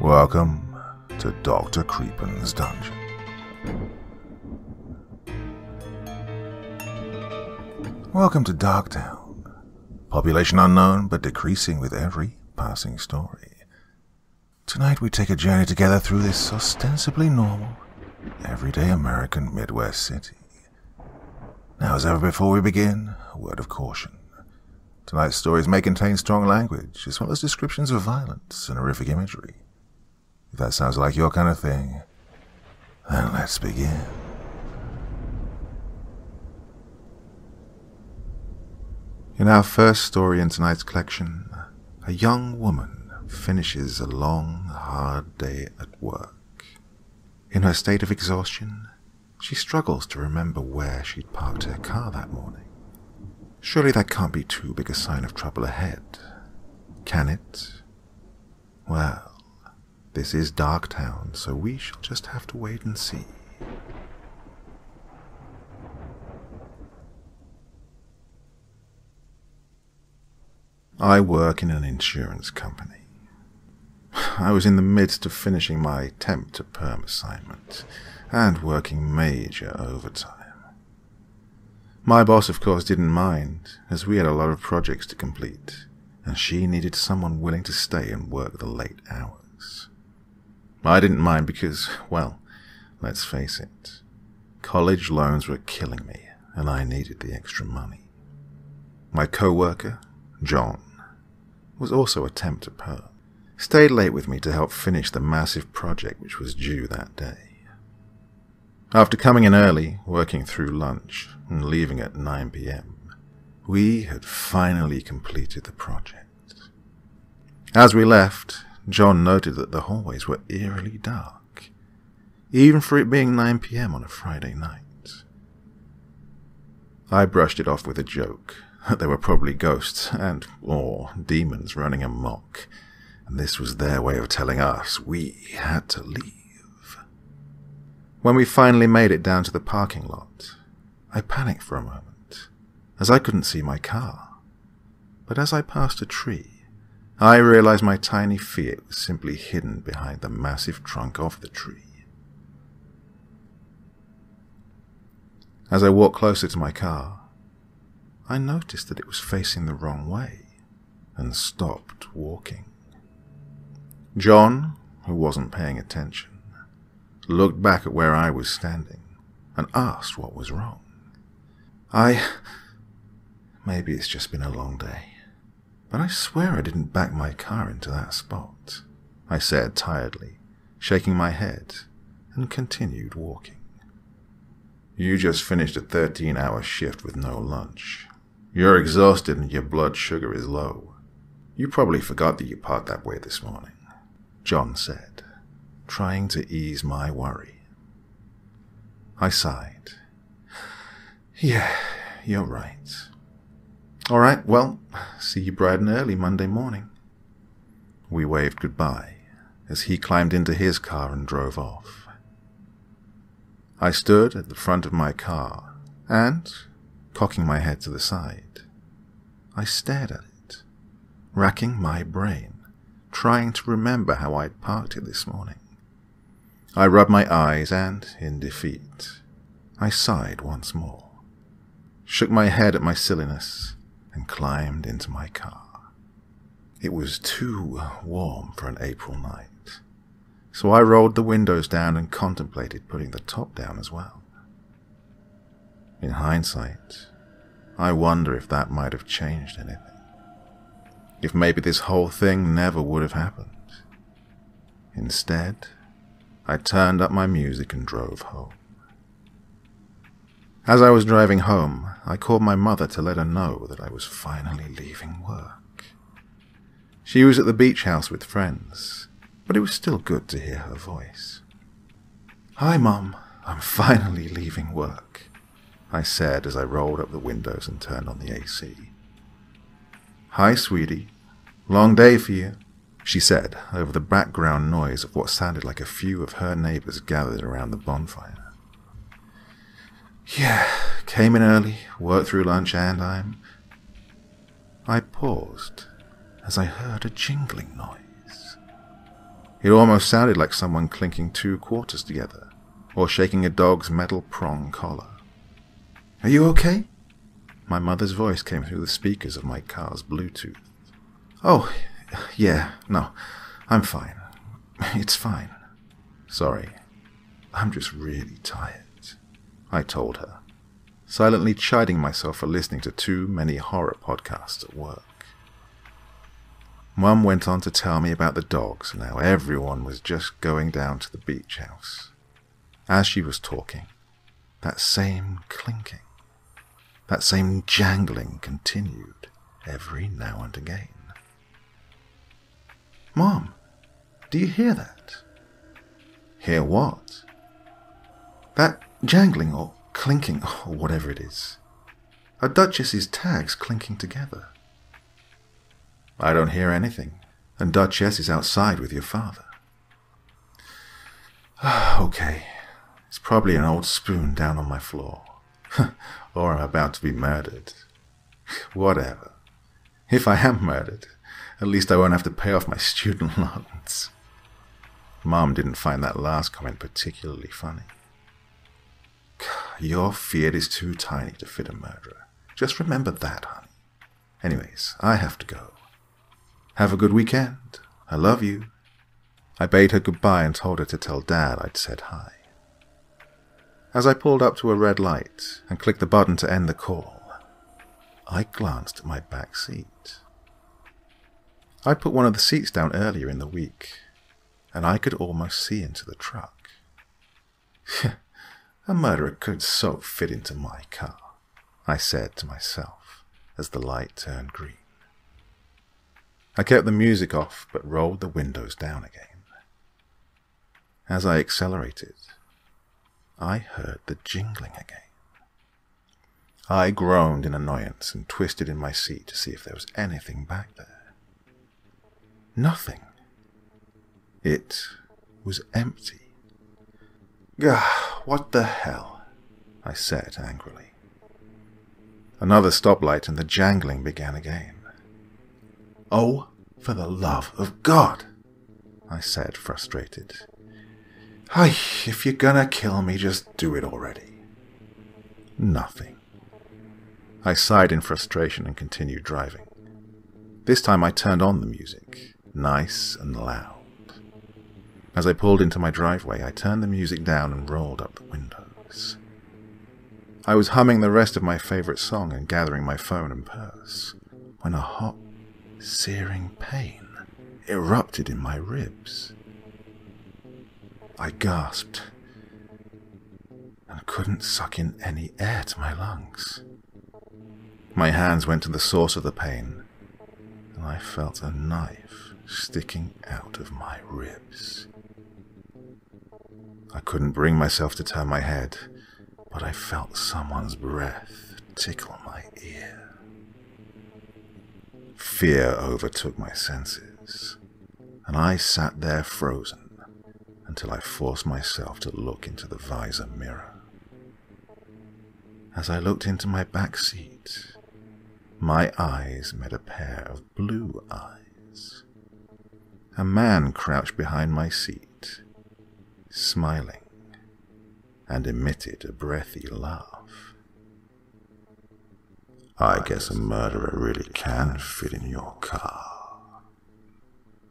Welcome to Dr. Creepen's dungeon. Welcome to Darktown. Population unknown, but decreasing with every passing story. Tonight we take a journey together through this ostensibly normal, everyday American Midwest city. Now, as ever before we begin, a word of caution. Tonight's stories may contain strong language, as well as descriptions of violence and horrific imagery. If that sounds like your kind of thing, then let's begin. In our first story in tonight's collection, a young woman finishes a long, hard day at work. In her state of exhaustion, she struggles to remember where she'd parked her car that morning. Surely that can't be too big a sign of trouble ahead, can it? Well, this is Darktown, so we shall just have to wait and see. I work in an insurance company. I was in the midst of finishing my temp to perm assignment and working major overtime. My boss, of course, didn't mind, as we had a lot of projects to complete, and she needed someone willing to stay and work the late hours. I didn't mind because, well, let's face it, college loans were killing me, and I needed the extra money. My co-worker, John, was also a temp to perm. Stayed late with me to help finish the massive project which was due that day. After coming in early, working through lunch, and leaving at 9 p.m., we had finally completed the project. As we left, John noted that the hallways were eerily dark, even for it being 9 p.m. on a Friday night. I brushed it off with a joke that there were probably ghosts and or demons running amok, and this was their way of telling us we had to leave. When we finally made it down to the parking lot, I panicked for a moment, as I couldn't see my car. But as I passed a tree, I realized my tiny Fiat was simply hidden behind the massive trunk of the tree. As I walked closer to my car, I noticed that it was facing the wrong way and stopped walking. John, who wasn't paying attention, looked back at where I was standing and asked what was wrong. I. Maybe it's just been a long day, but I swear I didn't back my car into that spot, I said tiredly, shaking my head, and continued walking. You just finished a 13 hour shift with no lunch. You're exhausted and your blood sugar is low. You probably forgot that you parked that way this morning, John said, trying to ease my worry. I sighed. Yeah, you're right. All right, well, see you bright and early Monday morning. We waved goodbye as he climbed into his car and drove off. I stood at the front of my car and, cocking my head to the side. I stared at it, racking my brain, trying to remember how I'd parked it this morning. I rubbed my eyes and, in defeat, I sighed once more, shook my head at my silliness, and climbed into my car. It was too warm for an April night, so I rolled the windows down and contemplated putting the top down as well. In hindsight, I wonder if that might have changed anything. If maybe this whole thing never would have happened. Instead, I turned up my music and drove home. As I was driving home, I called my mother to let her know that I was finally leaving work. She was at the beach house with friends, but it was still good to hear her voice. Hi, Mum. I'm finally leaving work. I said as I rolled up the windows and turned on the AC. Hi, sweetie. Long day for you. she said, over the background noise of what sounded like a few of her neighbors gathered around the bonfire. Yeah, came in early, worked through lunch, and I'm. I paused as I heard a jingling noise. It almost sounded like someone clinking two quarters together, or shaking a dog's metal prong collar. Are you okay? My mother's voice came through the speakers of my car's Bluetooth. Oh, yeah, no, I'm fine. It's fine. Sorry, I'm just really tired, I told her, silently chiding myself for listening to too many horror podcasts at work. Mum went on to tell me about the dogs and how everyone was just going down to the beach house. As she was talking, that same clinking, that same jangling continued every now and again. Mom, do you hear that? Hear what? That jangling or clinking or whatever it is. A Duchess's tags clinking together. I don't hear anything, and Duchess is outside with your father. okay, it's probably an old spoon down on my floor. or I'm about to be murdered. Whatever. If I am murdered, at least I won't have to pay off my student loans. Mom didn't find that last comment particularly funny. Your fiat is too tiny to fit a murderer. Just remember that, honey. Anyways, I have to go. Have a good weekend. I love you. I bade her goodbye and told her to tell Dad I'd said hi. As I pulled up to a red light and clicked the button to end the call, I glanced at my back seat. I'd put one of the seats down earlier in the week, and I could almost see into the truck. a murderer could so fit into my car, I said to myself as the light turned green. I kept the music off but rolled the windows down again. As I accelerated, I heard the jingling again. I groaned in annoyance and twisted in my seat to see if there was anything back there. Nothing. It was empty. Gah, what the hell? I said angrily. Another stoplight and the jangling began again. Oh, for the love of God! I said, frustrated. Hi, if you're gonna kill me, just do it already. Nothing. I sighed in frustration and continued driving. This time I turned on the music, nice and loud. As I pulled into my driveway, I turned the music down and rolled up the windows. I was humming the rest of my favorite song and gathering my phone and purse when a hot searing pain erupted in my ribs. I gasped and couldn't suck in any air to my lungs. My hands went to the source of the pain, and I felt a knife sticking out of my ribs. I couldn't bring myself to turn my head, but I felt someone's breath tickle my ear. Fear overtook my senses, and I sat there frozen until I forced myself to look into the visor mirror. As I looked into my back seat, my eyes met a pair of blue eyes. A man crouched behind my seat, smiling, and emitted a breathy laugh. I guess a murderer really can fit in your car.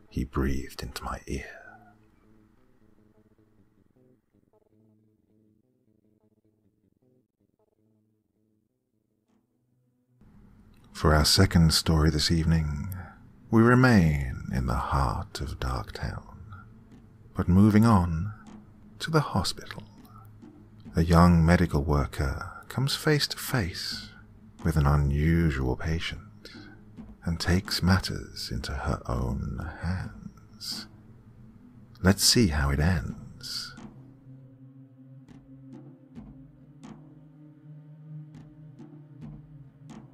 He breathed into my ear. For our second story this evening, we remain in the heart of Darktown, but moving on to the hospital. A young medical worker comes face to face with an unusual patient and takes matters into her own hands. Let's see how it ends.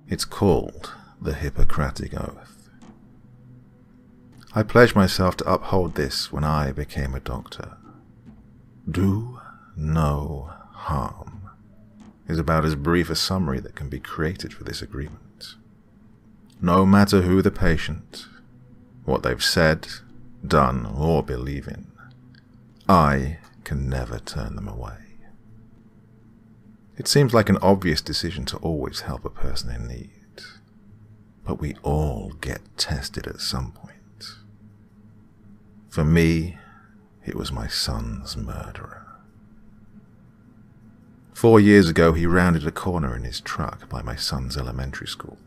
It's called the Hippocratic Oath. I pledged myself to uphold this when I became a doctor. Do no harm is about as brief a summary that can be created for this agreement. No matter who the patient, what they've said, done, or believe in, I can never turn them away. It seems like an obvious decision to always help a person in need, but we all get tested at some point. For me, it was my son's murderer. Four years ago, he rounded a corner in his truck by my son's elementary school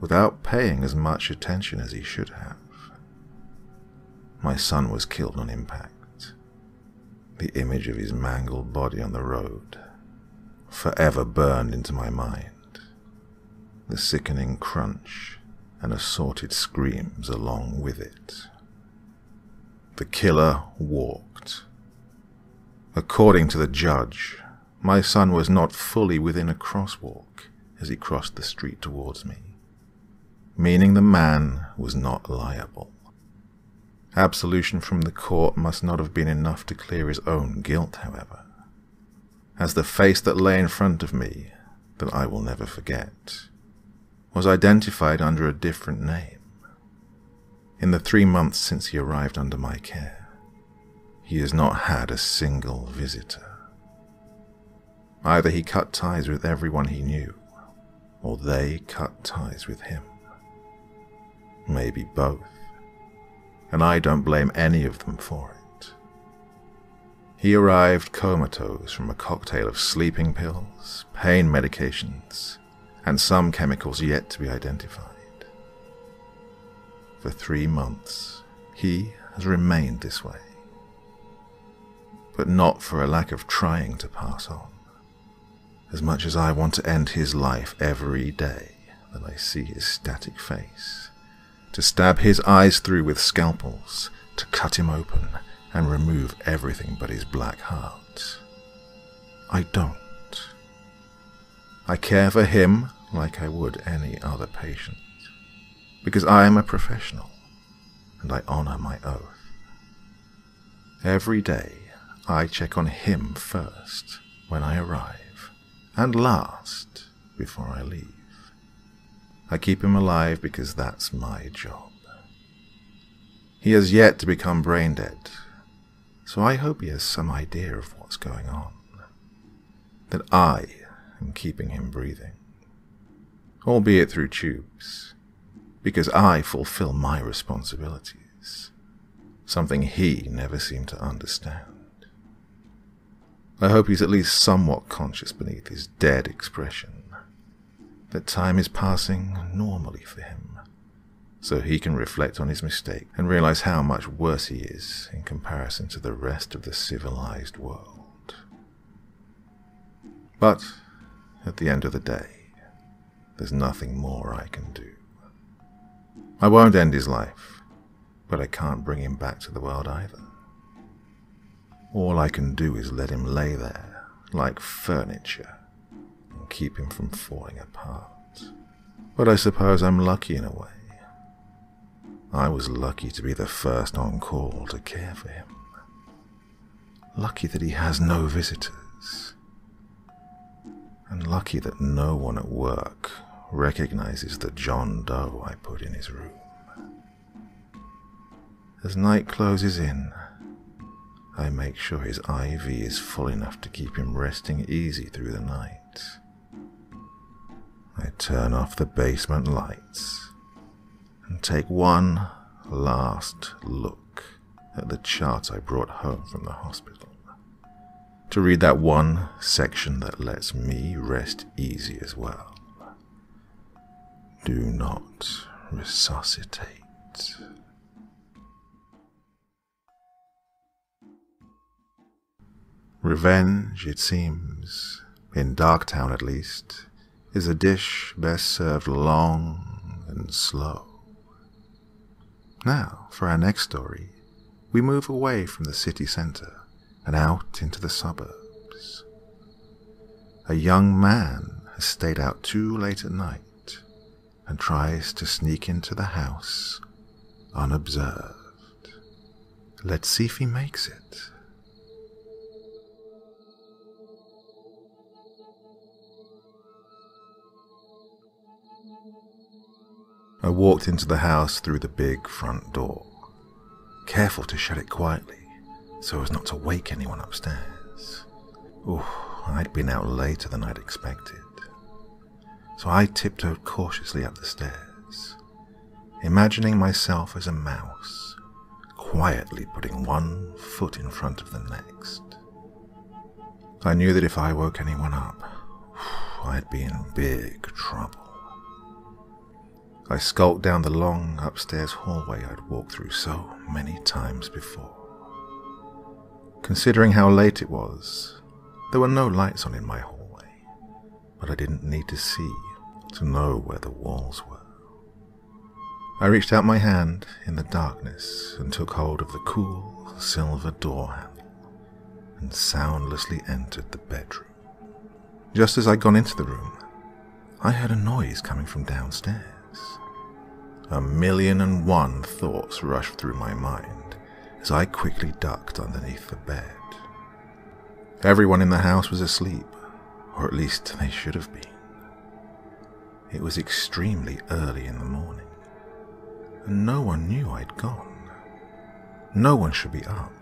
without paying as much attention as he should have. My son was killed on impact. The image of his mangled body on the road forever burned into my mind. The sickening crunch and assorted screams along with it. The killer walked. According to the judge, my son was not fully within a crosswalk as he crossed the street towards me, meaning the man was not liable. Absolution from the court must not have been enough to clear his own guilt, however, as the face that lay in front of me, that I will never forget, was identified under a different name. In the three months since he arrived under my care, he has not had a single visitor. Either he cut ties with everyone he knew, or they cut ties with him. Maybe both. And I don't blame any of them for it. He arrived comatose from a cocktail of sleeping pills, pain medications, and some chemicals yet to be identified. For three months, he has remained this way. But not for a lack of trying to pass on. As much as I want to end his life every day that I see his static face, to stab his eyes through with scalpels, to cut him open and remove everything but his black heart. I don't. I care for him like I would any other patient because I am a professional and I honor my oath. Every day I check on him first when I arrive and last before I leave. I keep him alive because that's my job. He has yet to become brain dead, so I hope he has some idea of what's going on. That I am keeping him breathing, albeit through tubes. Because I fulfill my responsibilities, something he never seemed to understand. I hope he's at least somewhat conscious beneath his dead expression. That time is passing normally for him, so he can reflect on his mistake and realize how much worse he is in comparison to the rest of the civilized world. But at the end of the day, there's nothing more I can do. I won't end his life, but I can't bring him back to the world either. All I can do is let him lay there, like furniture, and keep him from falling apart. But I suppose I'm lucky in a way. I was lucky to be the first on call to care for him. Lucky that he has no visitors. And lucky that no one at work recognizes the John Doe I put in his room. As night closes in, I make sure his IV is full enough to keep him resting easy through the night. I turn off the basement lights and take one last look at the chart I brought home from the hospital to read that one section that lets me rest easy as well. Do not resuscitate. Revenge, it seems, in Darktown at least, is a dish best served long and slow. Now, for our next story, we move away from the city centre and out into the suburbs. A young man has stayed out too late at night and tries to sneak into the house unobserved. Let's see if he makes it. I walked into the house through the big front door, careful to shut it quietly so as not to wake anyone upstairs. Ooh, I'd been out later than I'd expected. So I tiptoed cautiously up the stairs, imagining myself as a mouse, quietly putting one foot in front of the next. I knew that if I woke anyone up, I'd be in big trouble. I skulked down the long upstairs hallway I'd walked through so many times before. Considering how late it was, there were no lights on in my hallway, but I didn't need to see to know where the walls were. I reached out my hand in the darkness and took hold of the cool silver door handle and soundlessly entered the bedroom. Just as I'd gone into the room, I heard a noise coming from downstairs. A million and one thoughts rushed through my mind as I quickly ducked underneath the bed. Everyone in the house was asleep, or at least they should have been. It was extremely early in the morning, and no one knew I'd gone. No one should be up,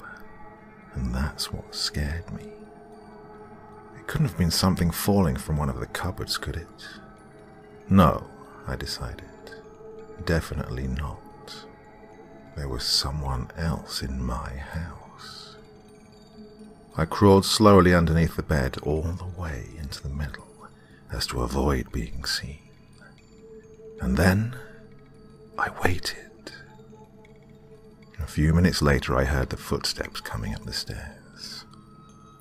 and that's what scared me. It couldn't have been something falling from one of the cupboards, could it? No, I decided. Definitely not. There was someone else in my house. I crawled slowly underneath the bed all the way into the middle as to avoid being seen. And then I waited. A few minutes later, I heard the footsteps coming up the stairs.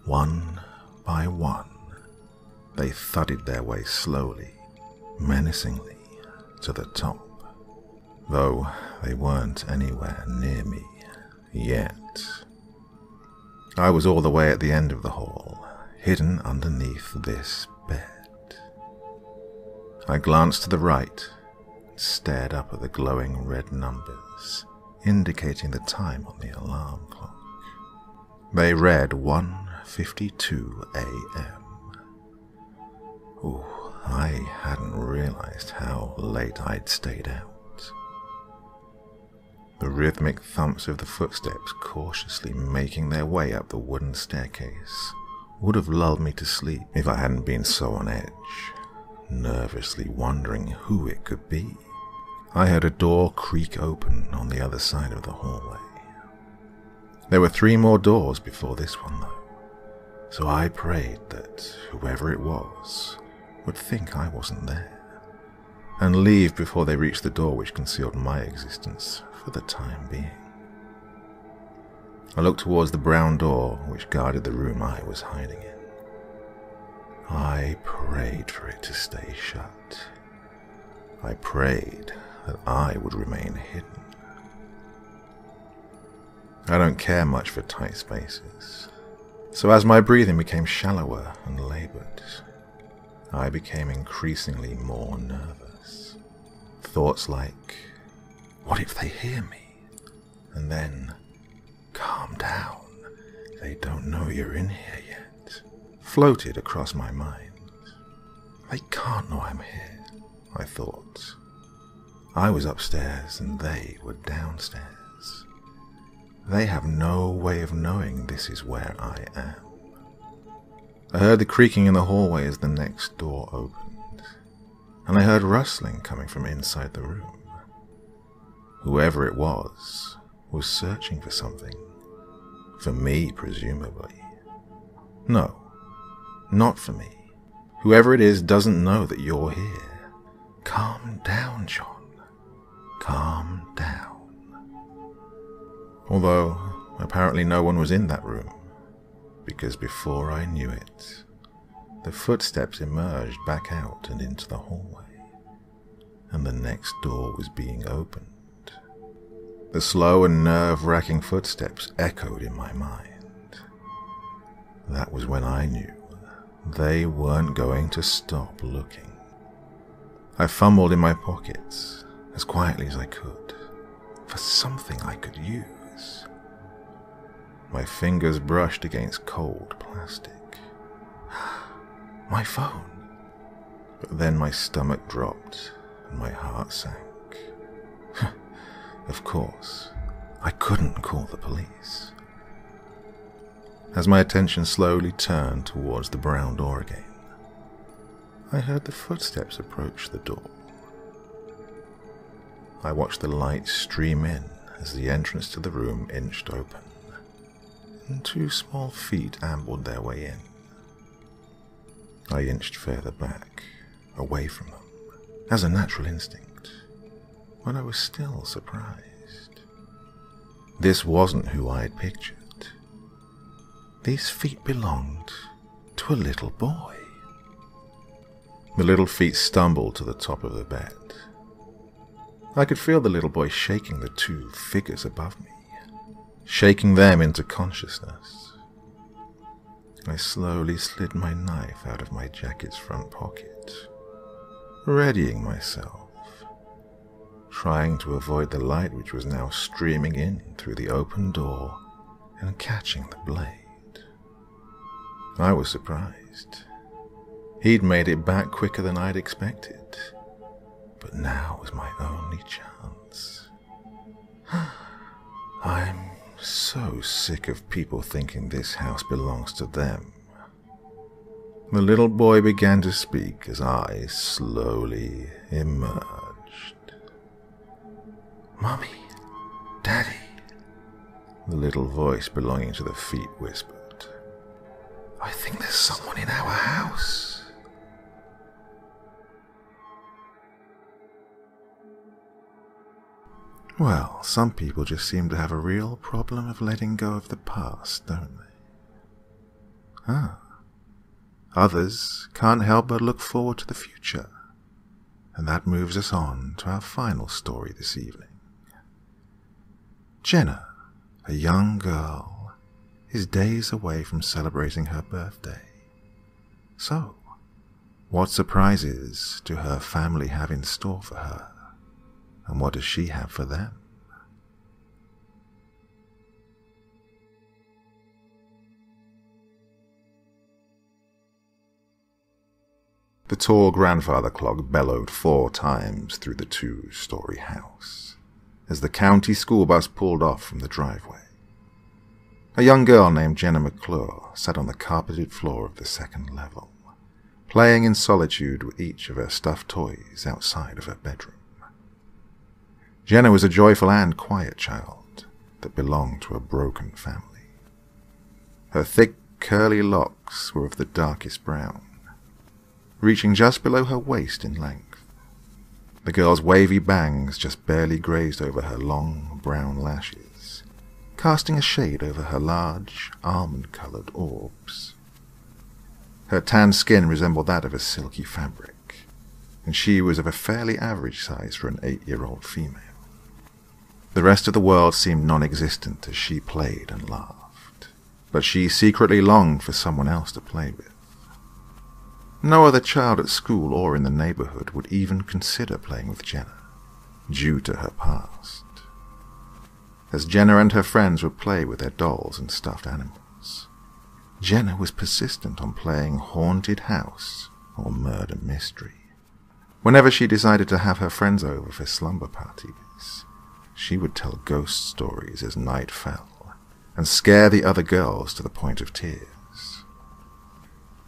One by one, they thudded their way slowly, menacingly, to the top, though they weren't anywhere near me yet. I was all the way at the end of the hall, hidden underneath this bed. I glanced to the right and stared up at the glowing red numbers, indicating the time on the alarm clock. They read 1.52 a.m. Ooh, I hadn't realized how late I'd stayed out. The rhythmic thumps of the footsteps cautiously making their way up the wooden staircase would have lulled me to sleep if I hadn't been so on edge, nervously wondering who it could be. I heard a door creak open on the other side of the hallway. There were three more doors before this one, though, so I prayed that whoever it was would think I wasn't there and leave before they reached the door which concealed my existence for the time being. I looked towards the brown door which guarded the room I was hiding in. I prayed for it to stay shut. I prayed that I would remain hidden. I don't care much for tight spaces, so as my breathing became shallower and labored, I became increasingly more nervous. Thoughts like, what if they hear me? And then, calm down, they don't know you're in here yet, floated across my mind. They can't know I'm here, I thought. I was upstairs and they were downstairs. They have no way of knowing this is where I am. I heard the creaking in the hallway as the next door opened, and I heard rustling coming from inside the room. Whoever it was was searching for something. For me, presumably. No, not for me. Whoever it is doesn't know that you're here. Calm down, John. Calm down. Although, apparently no one was in that room, because before I knew it, the footsteps emerged back out and into the hallway, and the next door was being opened. The slow and nerve wracking footsteps echoed in my mind. That was when I knew they weren't going to stop looking. I fumbled in my pockets as quietly as I could, for something I could use. My fingers brushed against cold plastic. My phone. But then my stomach dropped and my heart sank. of course, I couldn't call the police. As my attention slowly turned towards the brown door again, I heard the footsteps approach the door. I watched the light stream in as the entrance to the room inched open, and two small feet ambled their way in. I inched further back, away from them, as a natural instinct, but I was still surprised. This wasn't who I had pictured. These feet belonged to a little boy. The little feet stumbled to the top of the bed. I could feel the little boy shaking the two figures above me, shaking them into consciousness. I slowly slid my knife out of my jacket's front pocket, readying myself, trying to avoid the light which was now streaming in through the open door and catching the blade. I was surprised. He'd made it back quicker than I'd expected, but now was my only chance. I'm so sick of people thinking this house belongs to them. The little boy began to speak as I slowly emerged. Mummy, Daddy, the little voice belonging to the feet whispered. I think there's someone in our house. Well, some people just seem to have a real problem of letting go of the past, don't they? Ah. Others can't help but look forward to the future. And that moves us on to our final story this evening. Jenna, a young girl, is days away from celebrating her birthday. So, what surprises do her family have in store for her? And what does she have for them? The tall grandfather clock bellowed four times through the two story house as the county school bus pulled off from the driveway. A young girl named Jenna McClure sat on the carpeted floor of the second level, playing in solitude with each of her stuffed toys outside of her bedroom. Jenna was a joyful and quiet child that belonged to a broken family. Her thick, curly locks were of the darkest brown, reaching just below her waist in length. The girl's wavy bangs just barely grazed over her long brown lashes, casting a shade over her large, almond-colored orbs. Her tan skin resembled that of a silky fabric, and she was of a fairly average size for an eight-year-old female. The rest of the world seemed non-existent as she played and laughed, but she secretly longed for someone else to play with. No other child at school or in the neighborhood would even consider playing with Jenna, due to her past. As Jenna and her friends would play with their dolls and stuffed animals, Jenna was persistent on playing haunted house or murder mystery. Whenever she decided to have her friends over for slumber parties, she would tell ghost stories as night fell and scare the other girls to the point of tears.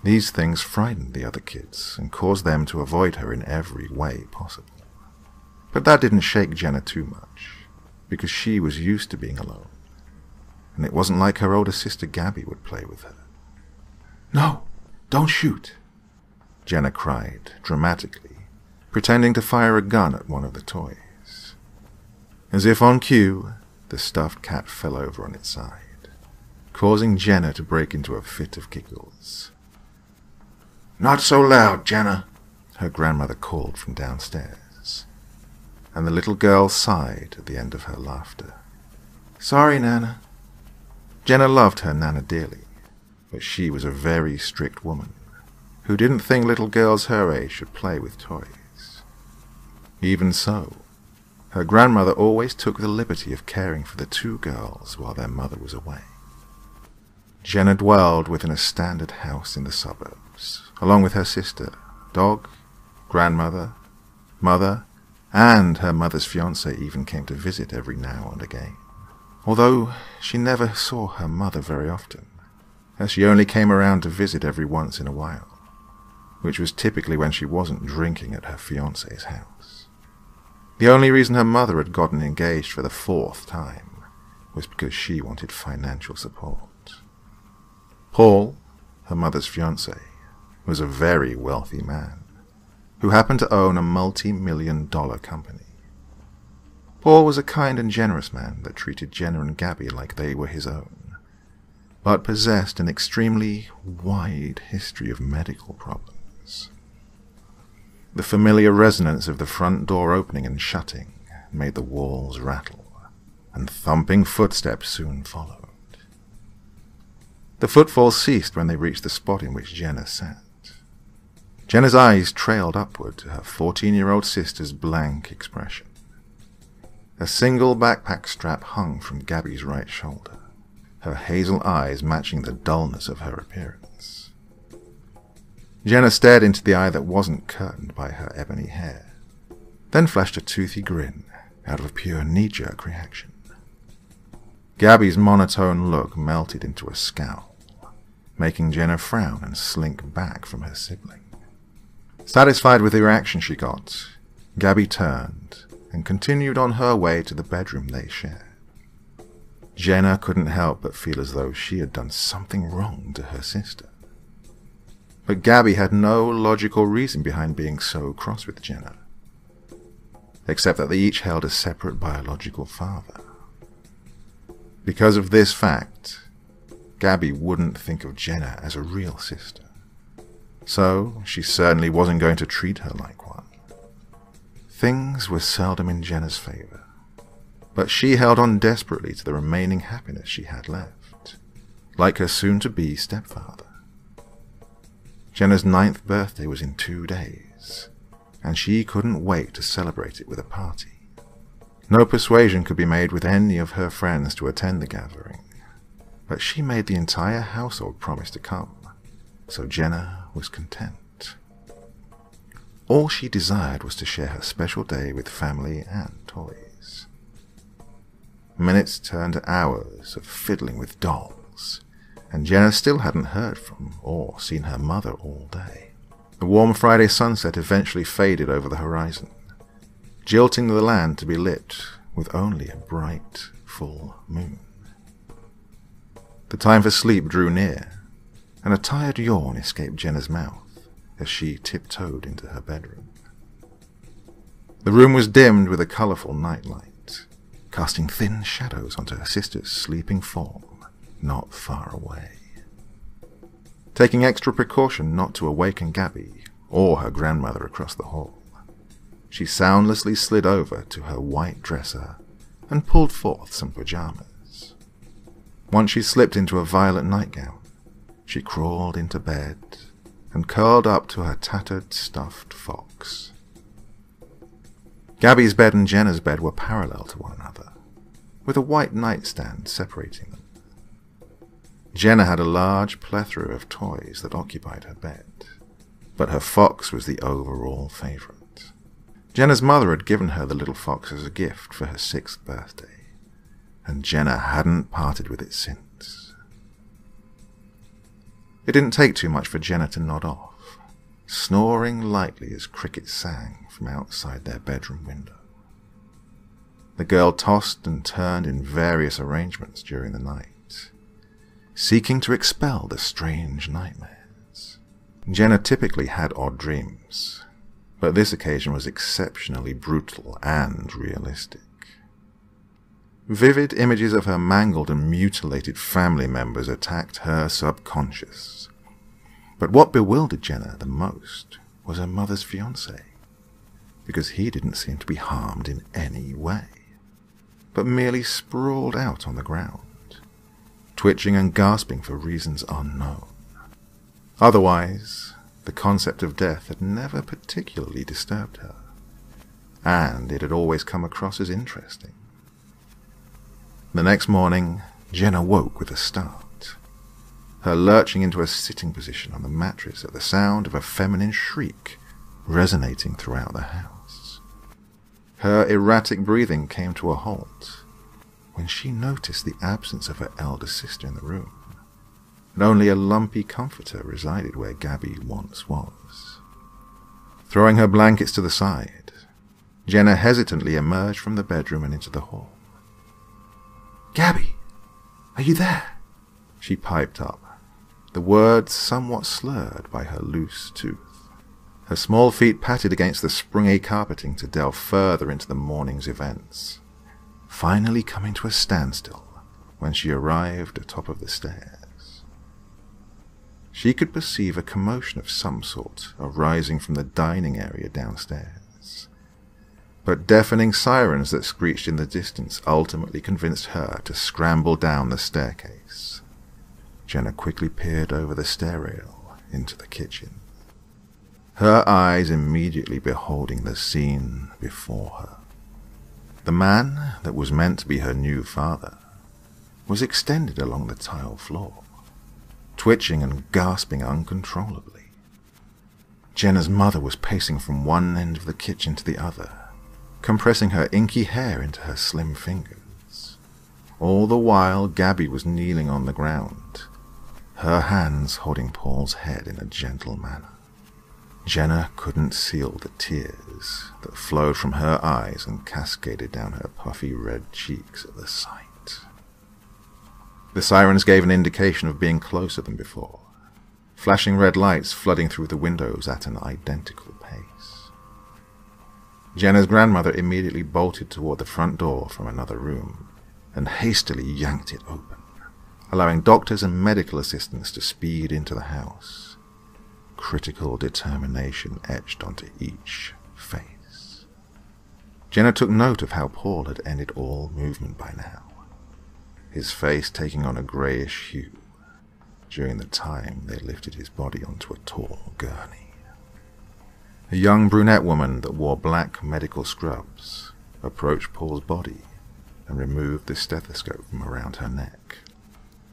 These things frightened the other kids and caused them to avoid her in every way possible. But that didn't shake Jenna too much, because she was used to being alone, and it wasn't like her older sister Gabby would play with her. No, don't shoot, Jenna cried dramatically, pretending to fire a gun at one of the toys. As if on cue, the stuffed cat fell over on its side, causing Jenna to break into a fit of giggles. Not so loud, Jenna, her grandmother called from downstairs, and the little girl sighed at the end of her laughter. Sorry, Nana. Jenna loved her Nana dearly, but she was a very strict woman who didn't think little girls her age should play with toys. Even so, her grandmother always took the liberty of caring for the two girls while their mother was away. Jenna dwelled within a standard house in the suburbs, along with her sister, dog, grandmother, mother, and her mother's fiance even came to visit every now and again. Although she never saw her mother very often, as she only came around to visit every once in a while, which was typically when she wasn't drinking at her fiance's house. The only reason her mother had gotten engaged for the fourth time was because she wanted financial support. Paul, her mother's fiance, was a very wealthy man who happened to own a multi-million dollar company. Paul was a kind and generous man that treated Jenna and Gabby like they were his own, but possessed an extremely wide history of medical problems. The familiar resonance of the front door opening and shutting made the walls rattle, and thumping footsteps soon followed. The footfalls ceased when they reached the spot in which Jenna sat. Jenna's eyes trailed upward to her fourteen-year-old sister's blank expression. A single backpack strap hung from Gabby's right shoulder, her hazel eyes matching the dullness of her appearance. Jenna stared into the eye that wasn't curtained by her ebony hair, then flashed a toothy grin out of a pure knee-jerk reaction. Gabby's monotone look melted into a scowl, making Jenna frown and slink back from her sibling. Satisfied with the reaction she got, Gabby turned and continued on her way to the bedroom they shared. Jenna couldn't help but feel as though she had done something wrong to her sister. But Gabby had no logical reason behind being so cross with Jenna, except that they each held a separate biological father. Because of this fact, Gabby wouldn't think of Jenna as a real sister so she certainly wasn't going to treat her like one. Things were seldom in Jenna's favor, but she held on desperately to the remaining happiness she had left, like her soon-to-be stepfather. Jenna's ninth birthday was in two days, and she couldn't wait to celebrate it with a party. No persuasion could be made with any of her friends to attend the gathering, but she made the entire household promise to come, so Jenna was content. All she desired was to share her special day with family and toys. Minutes turned to hours of fiddling with dolls, and Jenna still hadn't heard from or seen her mother all day. The warm Friday sunset eventually faded over the horizon, jilting the land to be lit with only a bright, full moon. The time for sleep drew near, and a tired yawn escaped Jenna's mouth as she tiptoed into her bedroom. The room was dimmed with a colourful nightlight, casting thin shadows onto her sister's sleeping form not far away. Taking extra precaution not to awaken Gabby or her grandmother across the hall, she soundlessly slid over to her white dresser and pulled forth some pajamas. Once she slipped into a violet nightgown, she crawled into bed and curled up to her tattered stuffed fox. Gabby's bed and Jenna's bed were parallel to one another, with a white nightstand separating. Jenna had a large plethora of toys that occupied her bed, but her fox was the overall favorite. Jenna's mother had given her the little fox as a gift for her sixth birthday, and Jenna hadn't parted with it since. It didn't take too much for Jenna to nod off, snoring lightly as crickets sang from outside their bedroom window. The girl tossed and turned in various arrangements during the night, seeking to expel the strange nightmares. Jenna typically had odd dreams, but this occasion was exceptionally brutal and realistic. Vivid images of her mangled and mutilated family members attacked her subconscious. But what bewildered Jenna the most was her mother's fiance, because he didn't seem to be harmed in any way, but merely sprawled out on the ground, twitching and gasping for reasons unknown. Otherwise, the concept of death had never particularly disturbed her, and it had always come across as interesting. The next morning, Jenna woke with a start, her lurching into a sitting position on the mattress at the sound of a feminine shriek resonating throughout the house. Her erratic breathing came to a halt when she noticed the absence of her elder sister in the room, and only a lumpy comforter resided where Gabby once was. Throwing her blankets to the side, Jenna hesitantly emerged from the bedroom and into the hall. Gabby, are you there? She piped up, the words somewhat slurred by her loose tooth. Her small feet patted against the springy carpeting to delve further into the morning's events, finally coming to a standstill when she arrived atop of the stairs. She could perceive a commotion of some sort arising from the dining area downstairs, but deafening sirens that screeched in the distance ultimately convinced her to scramble down the staircase. Jenna quickly peered over the stair rail into the kitchen, her eyes immediately beholding the scene before her. The man that was meant to be her new father was extended along the tile floor, twitching and gasping uncontrollably. Jenna's mother was pacing from one end of the kitchen to the other, compressing her inky hair into her slim fingers. All the while, Gabby was kneeling on the ground, her hands holding Paul's head in a gentle manner. Jenna couldn't seal the tears that flowed from her eyes and cascaded down her puffy red cheeks at the sight. The sirens gave an indication of being closer than before, flashing red lights flooding through the windows at an identical pace. Jenna's grandmother immediately bolted toward the front door from another room and hastily yanked it open, allowing doctors and medical assistants to speed into the house, critical determination etched onto each. Jenna took note of how Paul had ended all movement by now, his face taking on a greyish hue during the time they lifted his body onto a tall gurney. A young brunette woman that wore black medical scrubs approached Paul's body and removed the stethoscope from around her neck,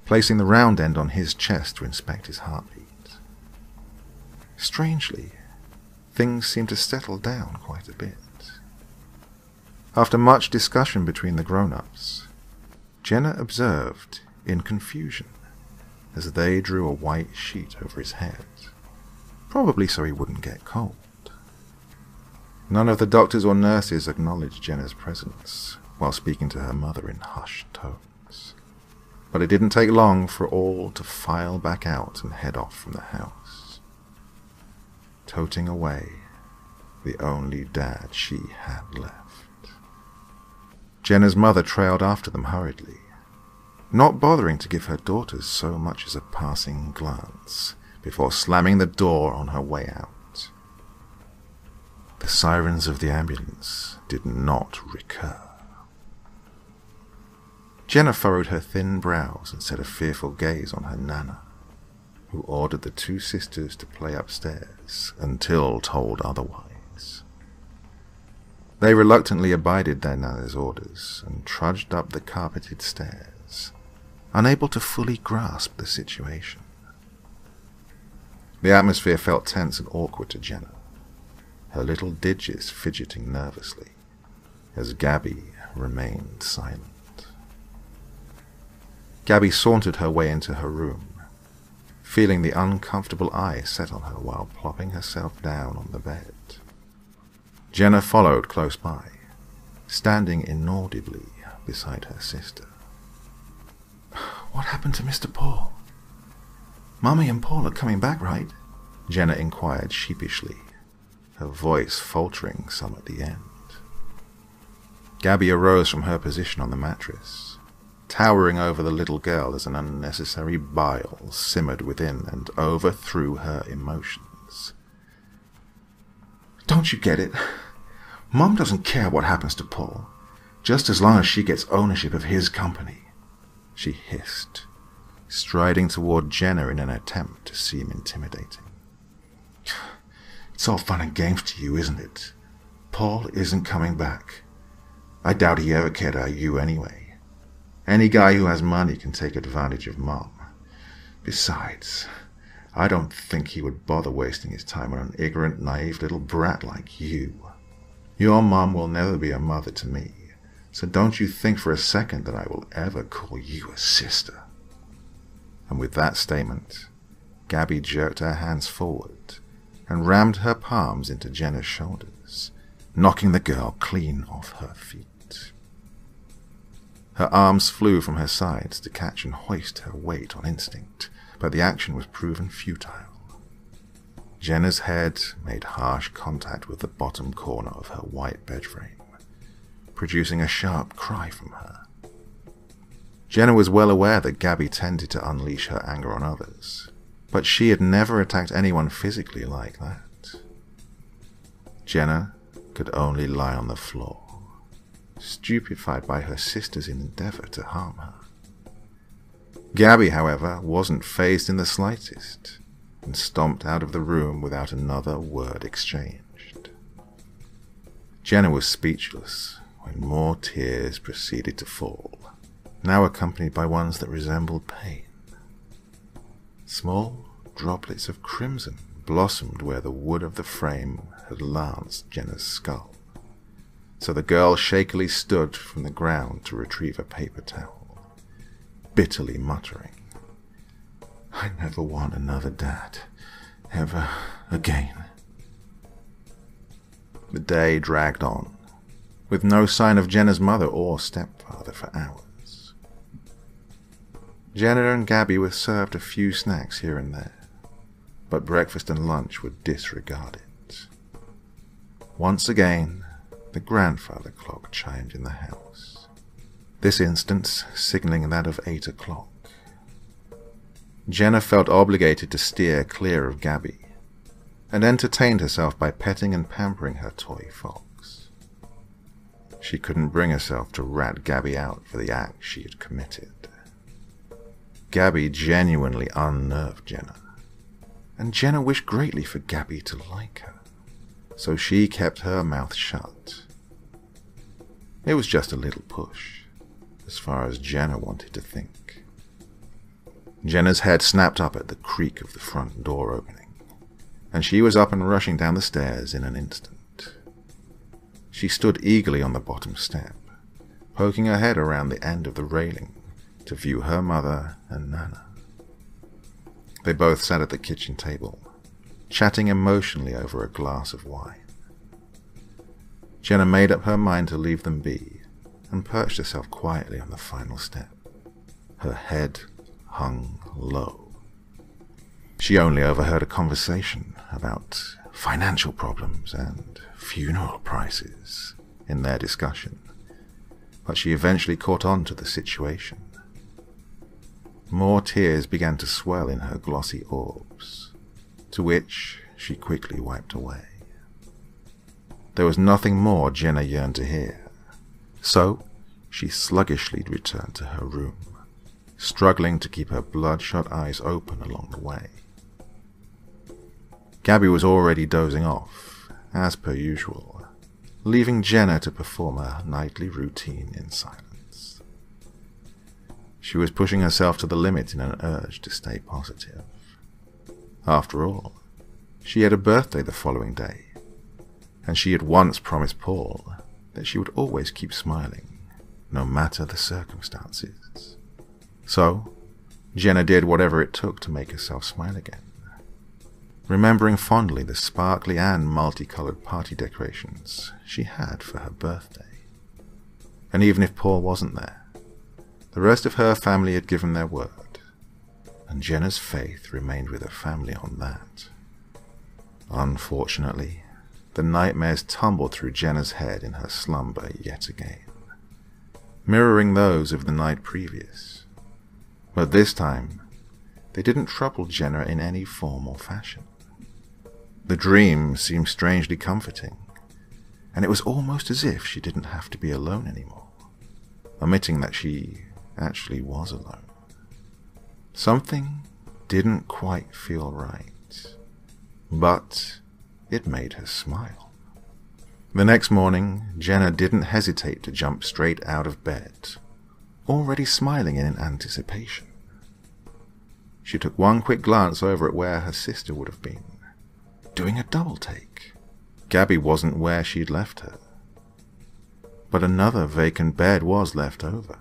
placing the round end on his chest to inspect his heartbeat. Strangely, things seemed to settle down quite a bit. After much discussion between the grown-ups, Jenna observed in confusion as they drew a white sheet over his head, probably so he wouldn't get cold. None of the doctors or nurses acknowledged Jenna's presence while speaking to her mother in hushed tones. But it didn't take long for all to file back out and head off from the house, toting away the only dad she had left. Jenna's mother trailed after them hurriedly, not bothering to give her daughters so much as a passing glance before slamming the door on her way out. The sirens of the ambulance did not recur. Jenna furrowed her thin brows and set a fearful gaze on her nana, who ordered the two sisters to play upstairs until told otherwise. They reluctantly abided their nana's orders and trudged up the carpeted stairs, unable to fully grasp the situation. The atmosphere felt tense and awkward to Jenna her little digits fidgeting nervously, as Gabby remained silent. Gabby sauntered her way into her room, feeling the uncomfortable eye set on her while plopping herself down on the bed. Jenna followed close by, standing inaudibly beside her sister. What happened to Mr. Paul? Mummy and Paul are coming back, right? Jenna inquired sheepishly her voice faltering some at the end. Gabby arose from her position on the mattress, towering over the little girl as an unnecessary bile simmered within and overthrew her emotions. Don't you get it? Mom doesn't care what happens to Paul, just as long as she gets ownership of his company, she hissed, striding toward Jenna in an attempt to seem intimidating. It's all fun and games to you, isn't it? Paul isn't coming back. I doubt he ever cared about you anyway. Any guy who has money can take advantage of Mom. Besides, I don't think he would bother wasting his time on an ignorant, naive little brat like you. Your mom will never be a mother to me, so don't you think for a second that I will ever call you a sister. And with that statement, Gabby jerked her hands forward and rammed her palms into Jenna's shoulders, knocking the girl clean off her feet. Her arms flew from her sides to catch and hoist her weight on instinct, but the action was proven futile. Jenna's head made harsh contact with the bottom corner of her white bed frame, producing a sharp cry from her. Jenna was well aware that Gabby tended to unleash her anger on others, but she had never attacked anyone physically like that. Jenna could only lie on the floor, stupefied by her sister's endeavor to harm her. Gabby, however, wasn't phased in the slightest, and stomped out of the room without another word exchanged. Jenna was speechless when more tears proceeded to fall, now accompanied by ones that resembled pain. Small droplets of crimson blossomed where the wood of the frame had lanced Jenna's skull. So the girl shakily stood from the ground to retrieve a paper towel, bitterly muttering, I never want another dad, ever again. The day dragged on, with no sign of Jenna's mother or stepfather for hours. Jenna and Gabby were served a few snacks here and there, but breakfast and lunch were disregarded. Once again, the grandfather clock chimed in the house, this instance signaling that of eight o'clock. Jenna felt obligated to steer clear of Gabby, and entertained herself by petting and pampering her toy fox. She couldn't bring herself to rat Gabby out for the act she had committed. Gabby genuinely unnerved Jenna, and Jenna wished greatly for Gabby to like her, so she kept her mouth shut. It was just a little push, as far as Jenna wanted to think. Jenna's head snapped up at the creak of the front door opening, and she was up and rushing down the stairs in an instant. She stood eagerly on the bottom step, poking her head around the end of the railing to view her mother and Nana. They both sat at the kitchen table, chatting emotionally over a glass of wine. Jenna made up her mind to leave them be and perched herself quietly on the final step. Her head hung low. She only overheard a conversation about financial problems and funeral prices in their discussion, but she eventually caught on to the situation. More tears began to swell in her glossy orbs, to which she quickly wiped away. There was nothing more Jenna yearned to hear, so she sluggishly returned to her room, struggling to keep her bloodshot eyes open along the way. Gabby was already dozing off, as per usual, leaving Jenna to perform her nightly routine in silence. She was pushing herself to the limit in an urge to stay positive. After all, she had a birthday the following day, and she had once promised Paul that she would always keep smiling, no matter the circumstances. So, Jenna did whatever it took to make herself smile again. Remembering fondly the sparkly and multicolored party decorations she had for her birthday. And even if Paul wasn't there, the rest of her family had given their word, and Jenna's faith remained with her family on that. Unfortunately, the nightmares tumbled through Jenna's head in her slumber yet again, mirroring those of the night previous. But this time, they didn't trouble Jenna in any form or fashion. The dream seemed strangely comforting, and it was almost as if she didn't have to be alone anymore, omitting that she actually was alone. Something didn't quite feel right, but it made her smile. The next morning, Jenna didn't hesitate to jump straight out of bed, already smiling in anticipation. She took one quick glance over at where her sister would have been, doing a double take. Gabby wasn't where she'd left her. But another vacant bed was left over.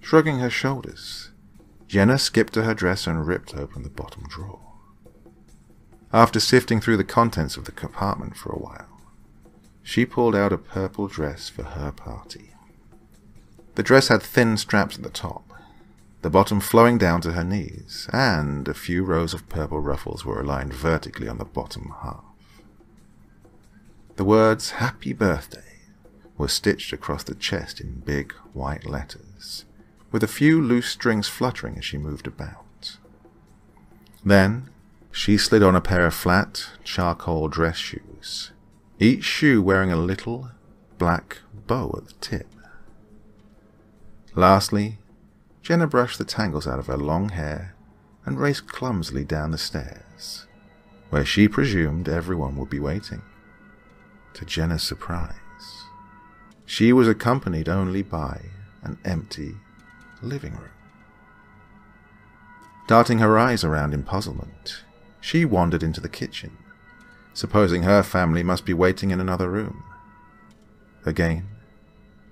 Shrugging her shoulders, Jenna skipped to her dresser and ripped open the bottom drawer. After sifting through the contents of the compartment for a while, she pulled out a purple dress for her party. The dress had thin straps at the top, the bottom flowing down to her knees, and a few rows of purple ruffles were aligned vertically on the bottom half. The words Happy Birthday were stitched across the chest in big white letters, with a few loose strings fluttering as she moved about. Then she slid on a pair of flat, charcoal dress shoes each shoe wearing a little black bow at the tip. Lastly, Jenna brushed the tangles out of her long hair and raced clumsily down the stairs, where she presumed everyone would be waiting. To Jenna's surprise, she was accompanied only by an empty living room. Darting her eyes around in puzzlement, she wandered into the kitchen supposing her family must be waiting in another room. Again,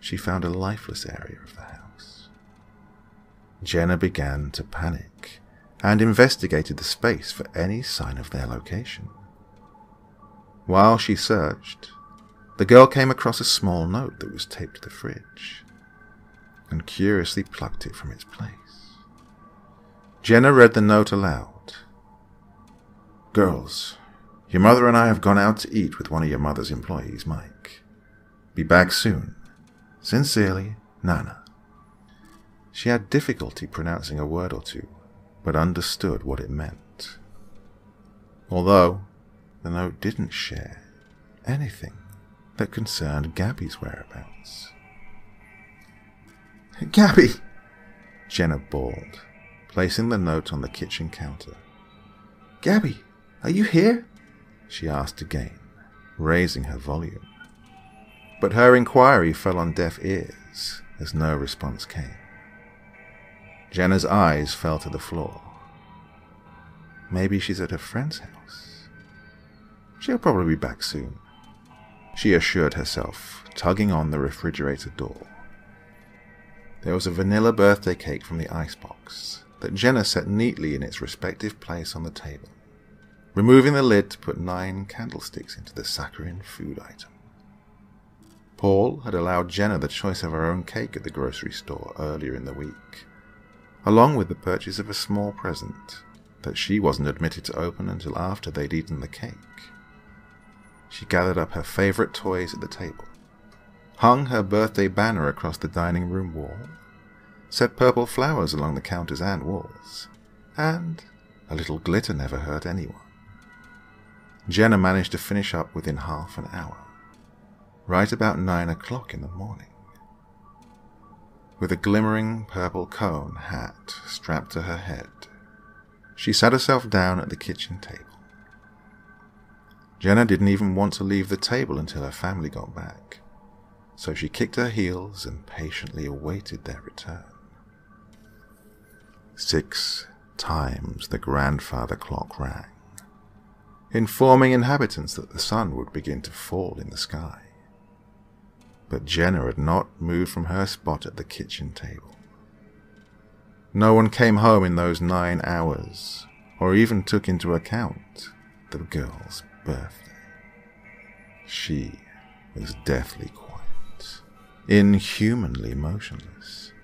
she found a lifeless area of the. Jenna began to panic and investigated the space for any sign of their location. While she searched, the girl came across a small note that was taped to the fridge and curiously plucked it from its place. Jenna read the note aloud. Girls, your mother and I have gone out to eat with one of your mother's employees, Mike. Be back soon. Sincerely, Nana. She had difficulty pronouncing a word or two, but understood what it meant. Although the note didn't share anything that concerned Gabby's whereabouts. Gabby! Jenna bawled, placing the note on the kitchen counter. Gabby, are you here? she asked again, raising her volume. But her inquiry fell on deaf ears as no response came. Jenna's eyes fell to the floor. Maybe she's at her friend's house. She'll probably be back soon, she assured herself, tugging on the refrigerator door. There was a vanilla birthday cake from the icebox that Jenna set neatly in its respective place on the table removing the lid to put nine candlesticks into the saccharine food item. Paul had allowed Jenna the choice of her own cake at the grocery store earlier in the week, along with the purchase of a small present that she wasn't admitted to open until after they'd eaten the cake. She gathered up her favorite toys at the table, hung her birthday banner across the dining room wall, set purple flowers along the counters and walls, and a little glitter never hurt anyone. Jenna managed to finish up within half an hour, right about nine o'clock in the morning. With a glimmering purple cone hat strapped to her head, she sat herself down at the kitchen table. Jenna didn't even want to leave the table until her family got back, so she kicked her heels and patiently awaited their return. Six times the grandfather clock rang informing inhabitants that the sun would begin to fall in the sky. But Jenna had not moved from her spot at the kitchen table. No one came home in those nine hours, or even took into account the girl's birthday. She was deathly quiet, inhumanly motionless,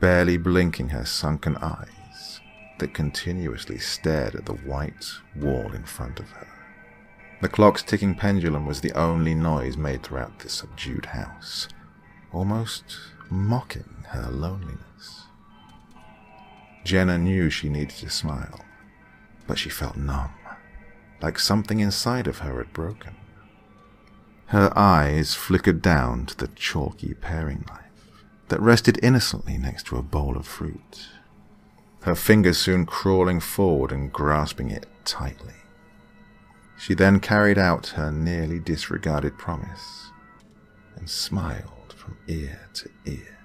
barely blinking her sunken eyes that continuously stared at the white wall in front of her. The clock's ticking pendulum was the only noise made throughout the subdued house, almost mocking her loneliness. Jenna knew she needed to smile, but she felt numb, like something inside of her had broken. Her eyes flickered down to the chalky paring knife that rested innocently next to a bowl of fruit her fingers soon crawling forward and grasping it tightly. She then carried out her nearly disregarded promise and smiled from ear to ear.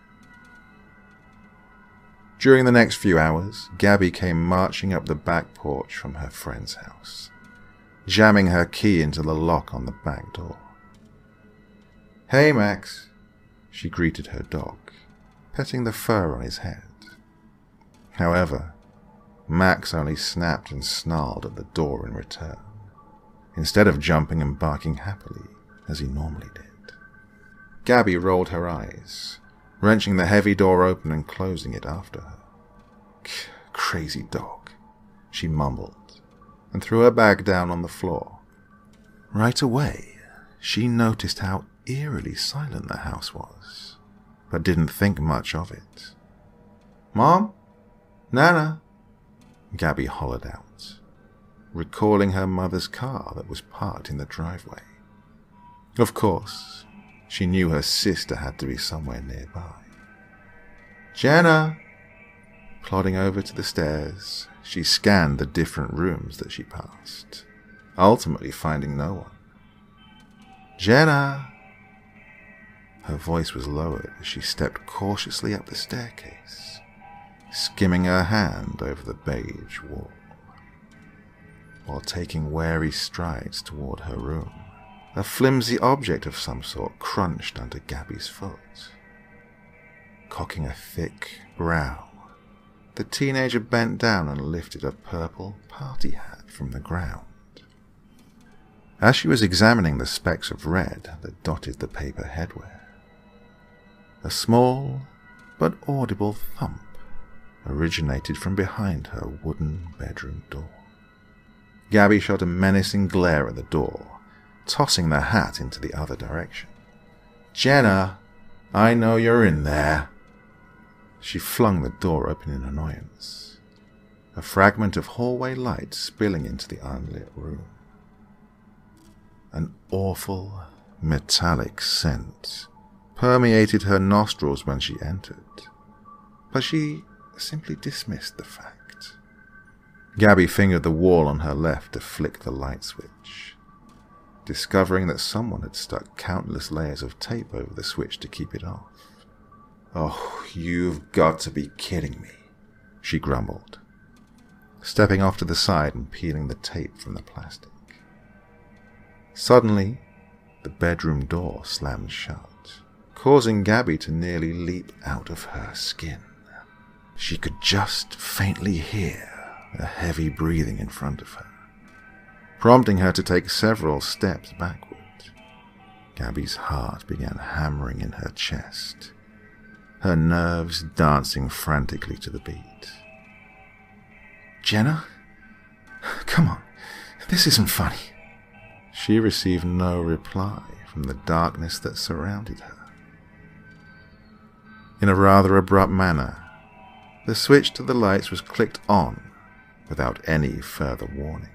During the next few hours, Gabby came marching up the back porch from her friend's house, jamming her key into the lock on the back door. Hey, Max, she greeted her dog, petting the fur on his head. However, Max only snapped and snarled at the door in return, instead of jumping and barking happily as he normally did. Gabby rolled her eyes, wrenching the heavy door open and closing it after her. Crazy dog, she mumbled, and threw her bag down on the floor. Right away, she noticed how eerily silent the house was, but didn't think much of it. Mom? Nana? Gabby hollered out, recalling her mother's car that was parked in the driveway. Of course, she knew her sister had to be somewhere nearby. Jenna! Plodding over to the stairs, she scanned the different rooms that she passed, ultimately finding no one. Jenna! Her voice was lowered as she stepped cautiously up the staircase, skimming her hand over the beige wall, while taking wary strides toward her room. A flimsy object of some sort crunched under Gabby's foot. Cocking a thick brow, the teenager bent down and lifted a purple party hat from the ground. As she was examining the specks of red that dotted the paper headwear, a small but audible thump originated from behind her wooden bedroom door. Gabby shot a menacing glare at the door, tossing the hat into the other direction. Jenna, I know you're in there. She flung the door open in annoyance, a fragment of hallway light spilling into the unlit room. An awful, metallic scent permeated her nostrils when she entered, but she simply dismissed the fact. Gabby fingered the wall on her left to flick the light switch, discovering that someone had stuck countless layers of tape over the switch to keep it off. Oh, you've got to be kidding me, she grumbled, stepping off to the side and peeling the tape from the plastic. Suddenly, the bedroom door slammed shut causing Gabby to nearly leap out of her skin. She could just faintly hear a heavy breathing in front of her, prompting her to take several steps backward. Gabby's heart began hammering in her chest, her nerves dancing frantically to the beat. Jenna? Come on, this isn't funny. She received no reply from the darkness that surrounded her. In a rather abrupt manner, the switch to the lights was clicked on without any further warning,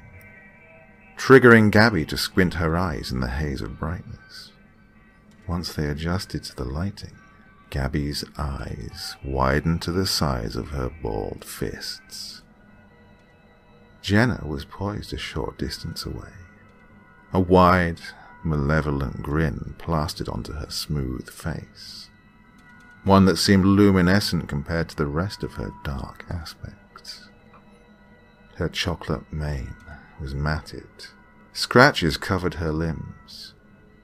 triggering Gabby to squint her eyes in the haze of brightness. Once they adjusted to the lighting, Gabby's eyes widened to the size of her balled fists. Jenna was poised a short distance away, a wide, malevolent grin plastered onto her smooth face one that seemed luminescent compared to the rest of her dark aspects. Her chocolate mane was matted, scratches covered her limbs,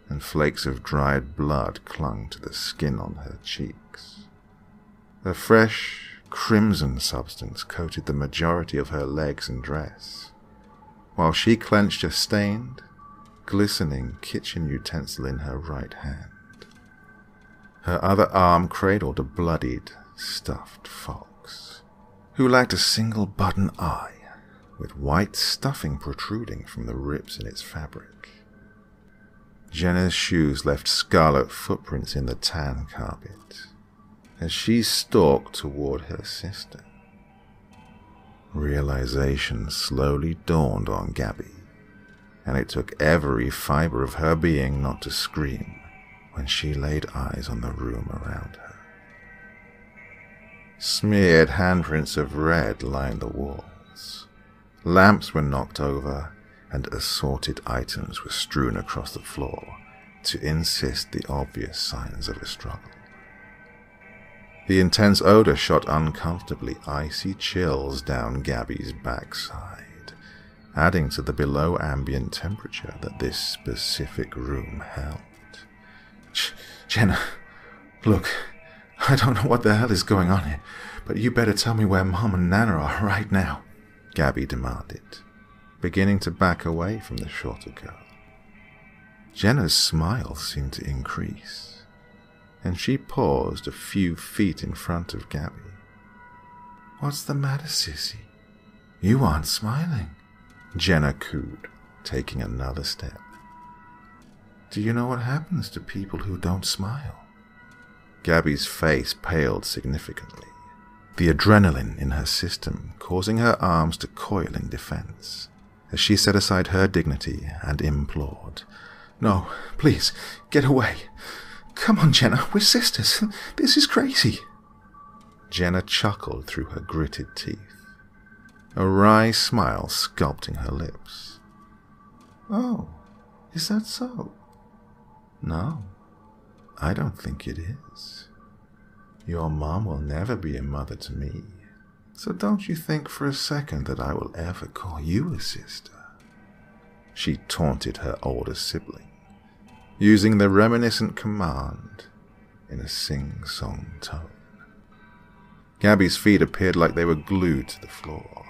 and flakes of dried blood clung to the skin on her cheeks. A fresh, crimson substance coated the majority of her legs and dress, while she clenched a stained, glistening kitchen utensil in her right hand. Her other arm cradled a bloodied, stuffed fox, who lacked a single button eye, with white stuffing protruding from the rips in its fabric. Jenna's shoes left scarlet footprints in the tan carpet as she stalked toward her sister. Realization slowly dawned on Gabby, and it took every fiber of her being not to scream when she laid eyes on the room around her. Smeared handprints of red lined the walls. Lamps were knocked over, and assorted items were strewn across the floor to insist the obvious signs of a struggle. The intense odor shot uncomfortably icy chills down Gabby's backside, adding to the below ambient temperature that this specific room held. Jenna, look, I don't know what the hell is going on here, but you better tell me where Mom and Nana are right now, Gabby demanded, beginning to back away from the shorter girl. Jenna's smile seemed to increase, and she paused a few feet in front of Gabby. What's the matter, sissy? You aren't smiling, Jenna cooed, taking another step. Do you know what happens to people who don't smile? Gabby's face paled significantly, the adrenaline in her system causing her arms to coil in defense, as she set aside her dignity and implored, No, please, get away. Come on, Jenna, we're sisters. This is crazy. Jenna chuckled through her gritted teeth, a wry smile sculpting her lips. Oh, is that so? No, I don't think it is. Your mom will never be a mother to me, so don't you think for a second that I will ever call you a sister. She taunted her older sibling, using the reminiscent command in a sing-song tone. Gabby's feet appeared like they were glued to the floor,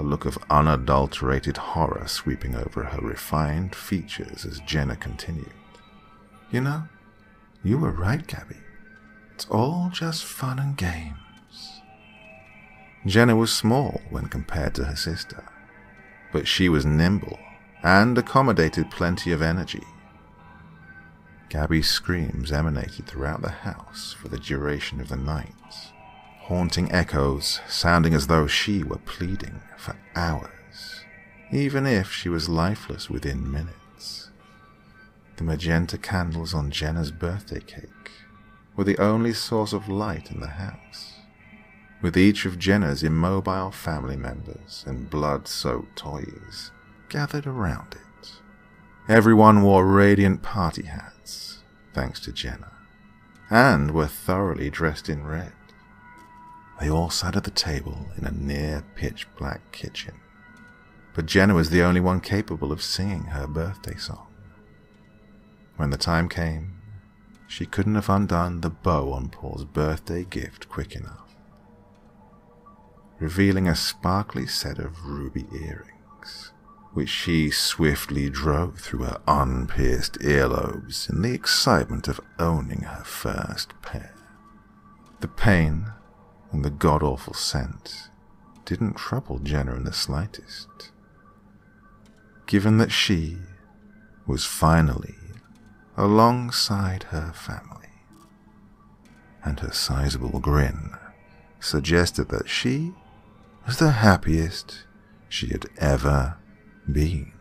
a look of unadulterated horror sweeping over her refined features as Jenna continued. You know, you were right, Gabby. It's all just fun and games. Jenna was small when compared to her sister, but she was nimble and accommodated plenty of energy. Gabby's screams emanated throughout the house for the duration of the night, haunting echoes sounding as though she were pleading for hours, even if she was lifeless within minutes the magenta candles on Jenna's birthday cake were the only source of light in the house, with each of Jenna's immobile family members and blood-soaked toys gathered around it. Everyone wore radiant party hats, thanks to Jenna, and were thoroughly dressed in red. They all sat at the table in a near pitch black kitchen, but Jenna was the only one capable of singing her birthday song. When the time came, she couldn't have undone the bow on Paul's birthday gift quick enough, revealing a sparkly set of ruby earrings, which she swiftly drove through her unpierced earlobes in the excitement of owning her first pair. The pain and the god awful scent didn't trouble Jenna in the slightest, given that she was finally alongside her family, and her sizable grin suggested that she was the happiest she had ever been.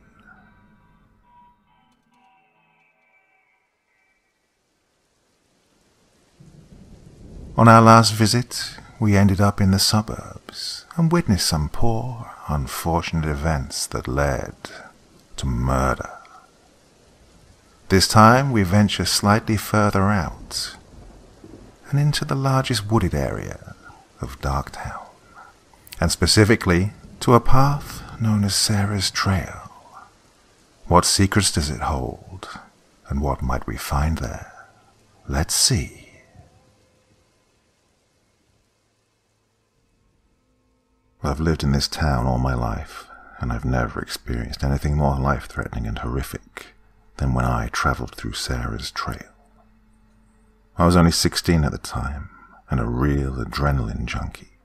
On our last visit, we ended up in the suburbs and witnessed some poor, unfortunate events that led to murder. This time we venture slightly further out and into the largest wooded area of Dark Town, and specifically to a path known as Sarah's Trail. What secrets does it hold, and what might we find there? Let's see. I've lived in this town all my life, and I've never experienced anything more life threatening and horrific than when I travelled through Sarah's trail. I was only 16 at the time and a real adrenaline junkie.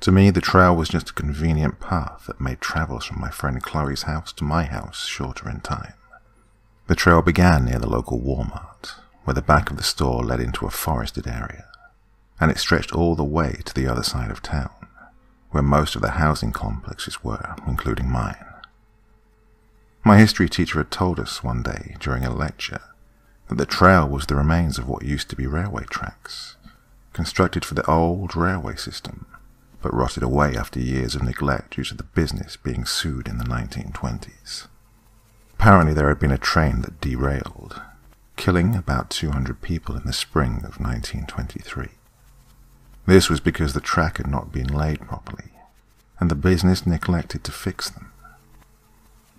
To me, the trail was just a convenient path that made travels from my friend Chloe's house to my house shorter in time. The trail began near the local Walmart, where the back of the store led into a forested area, and it stretched all the way to the other side of town, where most of the housing complexes were, including mine. My history teacher had told us one day during a lecture that the trail was the remains of what used to be railway tracks, constructed for the old railway system, but rotted away after years of neglect due to the business being sued in the 1920s. Apparently, there had been a train that derailed, killing about 200 people in the spring of 1923. This was because the track had not been laid properly, and the business neglected to fix them.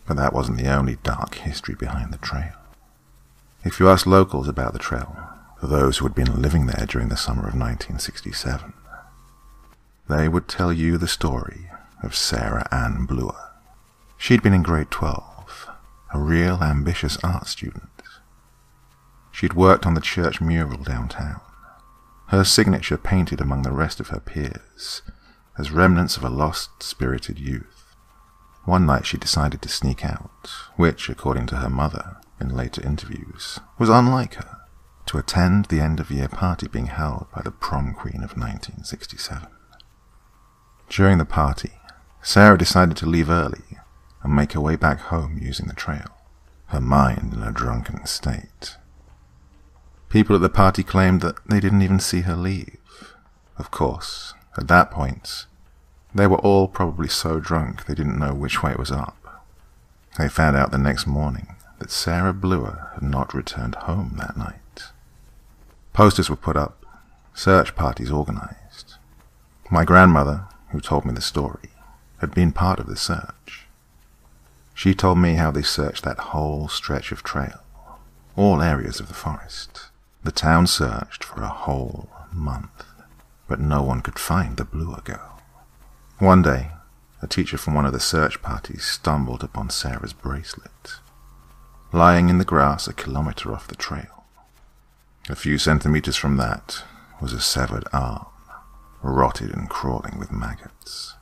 But that wasn't the only dark history behind the trail. If you ask locals about the trail, those who had been living there during the summer of 1967, they would tell you the story of Sarah Ann Bluer. She'd been in grade 12, a real ambitious art student. She'd worked on the church mural downtown, her signature painted among the rest of her peers as remnants of a lost, spirited youth. One night she decided to sneak out, which, according to her mother in later interviews, was unlike her, to attend the end of year party being held by the prom queen of 1967. During the party, Sarah decided to leave early and make her way back home using the trail, her mind in a drunken state. People at the party claimed that they didn't even see her leave. Of course, at that point, they were all probably so drunk they didn't know which way it was up. They found out the next morning that Sarah Bluer had not returned home that night. Posters were put up, search parties organized. My grandmother, who told me the story, had been part of the search. She told me how they searched that whole stretch of trail, all areas of the forest. The town searched for a whole month, but no one could find the Bluer girl. One day, a teacher from one of the search parties stumbled upon Sarah's bracelet, lying in the grass a kilometer off the trail. A few centimeters from that was a severed arm rotted and crawling with maggots.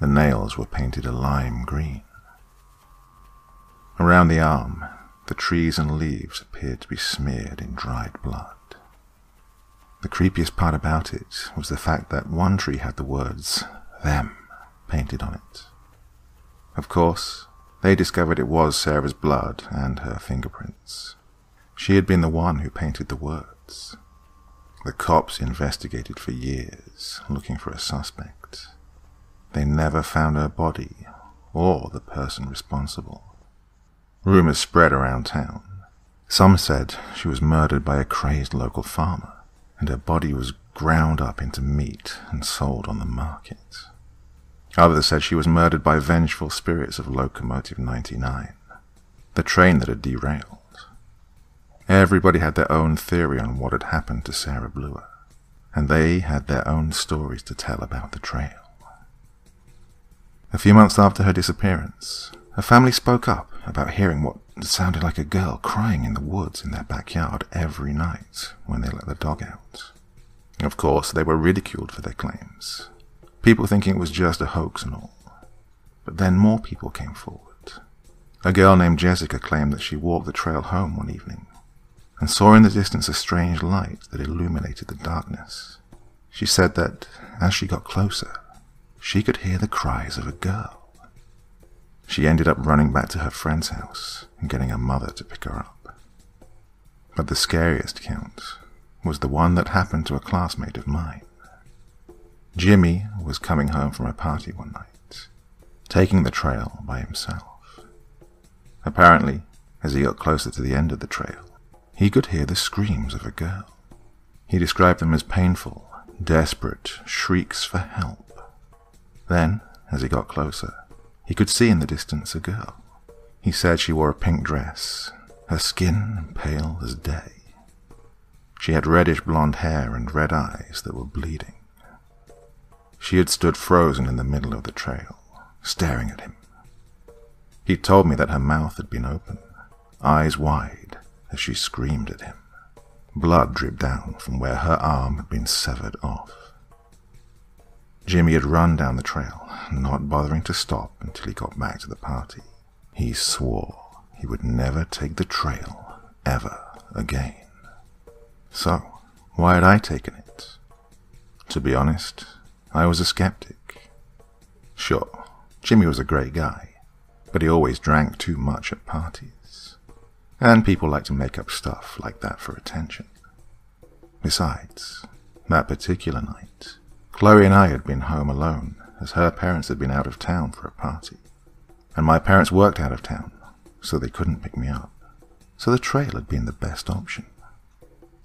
The nails were painted a lime green. Around the arm, the trees and leaves appeared to be smeared in dried blood. The creepiest part about it was the fact that one tree had the words, them, painted on it. Of course, they discovered it was Sarah's blood and her fingerprints. She had been the one who painted the words. The cops investigated for years, looking for a suspect. They never found her body or the person responsible. Rumors spread around town. Some said she was murdered by a crazed local farmer, and her body was ground up into meat and sold on the market. Others said she was murdered by vengeful spirits of Locomotive 99, the train that had derailed. Everybody had their own theory on what had happened to Sarah Bluer, and they had their own stories to tell about the trail. A few months after her disappearance, her family spoke up about hearing what sounded like a girl crying in the woods in their backyard every night when they let the dog out. Of course, they were ridiculed for their claims, people thinking it was just a hoax and all. But then more people came forward. A girl named Jessica claimed that she walked the trail home one evening and saw in the distance a strange light that illuminated the darkness. She said that as she got closer, she could hear the cries of a girl. She ended up running back to her friend's house and getting her mother to pick her up. But the scariest count was the one that happened to a classmate of mine. Jimmy was coming home from a party one night, taking the trail by himself. Apparently, as he got closer to the end of the trail, he could hear the screams of a girl. He described them as painful, desperate shrieks for help. Then, as he got closer, he could see in the distance a girl. He said she wore a pink dress, her skin pale as day. She had reddish blonde hair and red eyes that were bleeding. She had stood frozen in the middle of the trail, staring at him. He told me that her mouth had been open, eyes wide, as she screamed at him. Blood dripped down from where her arm had been severed off. Jimmy had run down the trail, not bothering to stop until he got back to the party. He swore he would never take the trail ever again. So, why had I taken it? To be honest, I was a skeptic. Sure, Jimmy was a great guy, but he always drank too much at parties. And people like to make up stuff like that for attention. Besides, that particular night, Chloe and I had been home alone, as her parents had been out of town for a party. And my parents worked out of town, so they couldn't pick me up. So the trail had been the best option.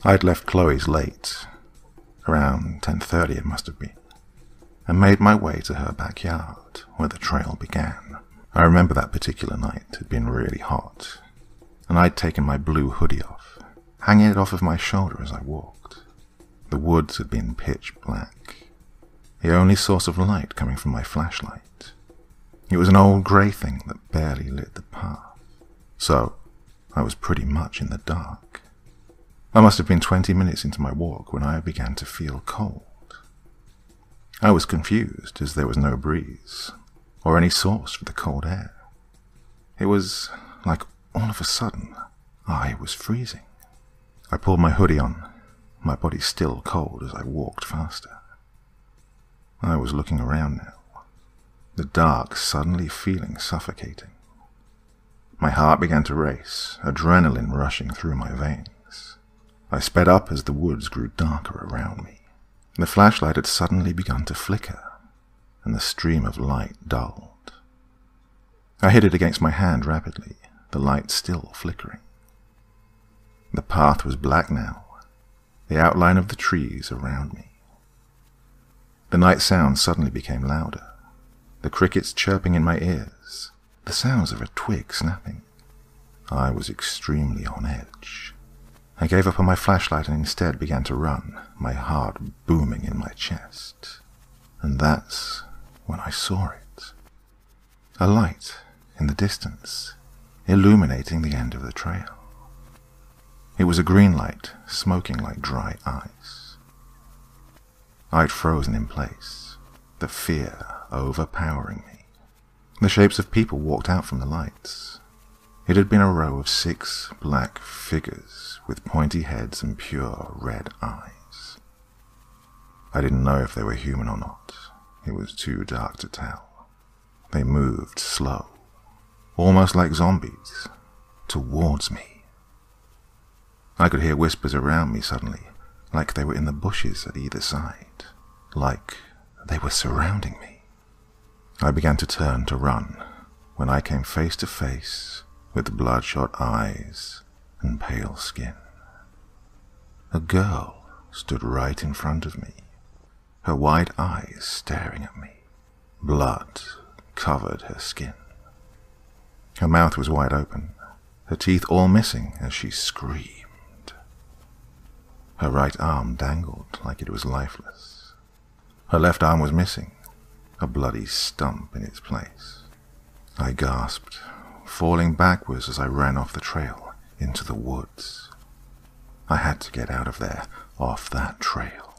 I'd left Chloe's late, around 10.30 it must have been, and made my way to her backyard, where the trail began. I remember that particular night had been really hot, and I'd taken my blue hoodie off, hanging it off of my shoulder as I walked. The woods had been pitch black, the only source of light coming from my flashlight. It was an old grey thing that barely lit the path, so I was pretty much in the dark. I must have been twenty minutes into my walk when I began to feel cold. I was confused as there was no breeze or any source for the cold air. It was like all of a sudden I was freezing. I pulled my hoodie on, my body still cold as I walked faster. I was looking around now, the dark suddenly feeling suffocating. My heart began to race, adrenaline rushing through my veins. I sped up as the woods grew darker around me. The flashlight had suddenly begun to flicker, and the stream of light dulled. I hit it against my hand rapidly, the light still flickering. The path was black now, the outline of the trees around me. The night sounds suddenly became louder, the crickets chirping in my ears, the sounds of a twig snapping. I was extremely on edge. I gave up on my flashlight and instead began to run, my heart booming in my chest. And that's when I saw it. A light in the distance, illuminating the end of the trail. It was a green light, smoking like dry ice. I'd frozen in place, the fear overpowering me. The shapes of people walked out from the lights. It had been a row of six black figures with pointy heads and pure red eyes. I didn't know if they were human or not. It was too dark to tell. They moved slow, almost like zombies, towards me. I could hear whispers around me suddenly, like they were in the bushes at either side, like they were surrounding me. I began to turn to run when I came face to face with bloodshot eyes and pale skin. A girl stood right in front of me, her wide eyes staring at me. Blood covered her skin. Her mouth was wide open, her teeth all missing as she screamed. Her right arm dangled like it was lifeless. Her left arm was missing, a bloody stump in its place. I gasped, falling backwards as I ran off the trail into the woods. I had to get out of there, off that trail.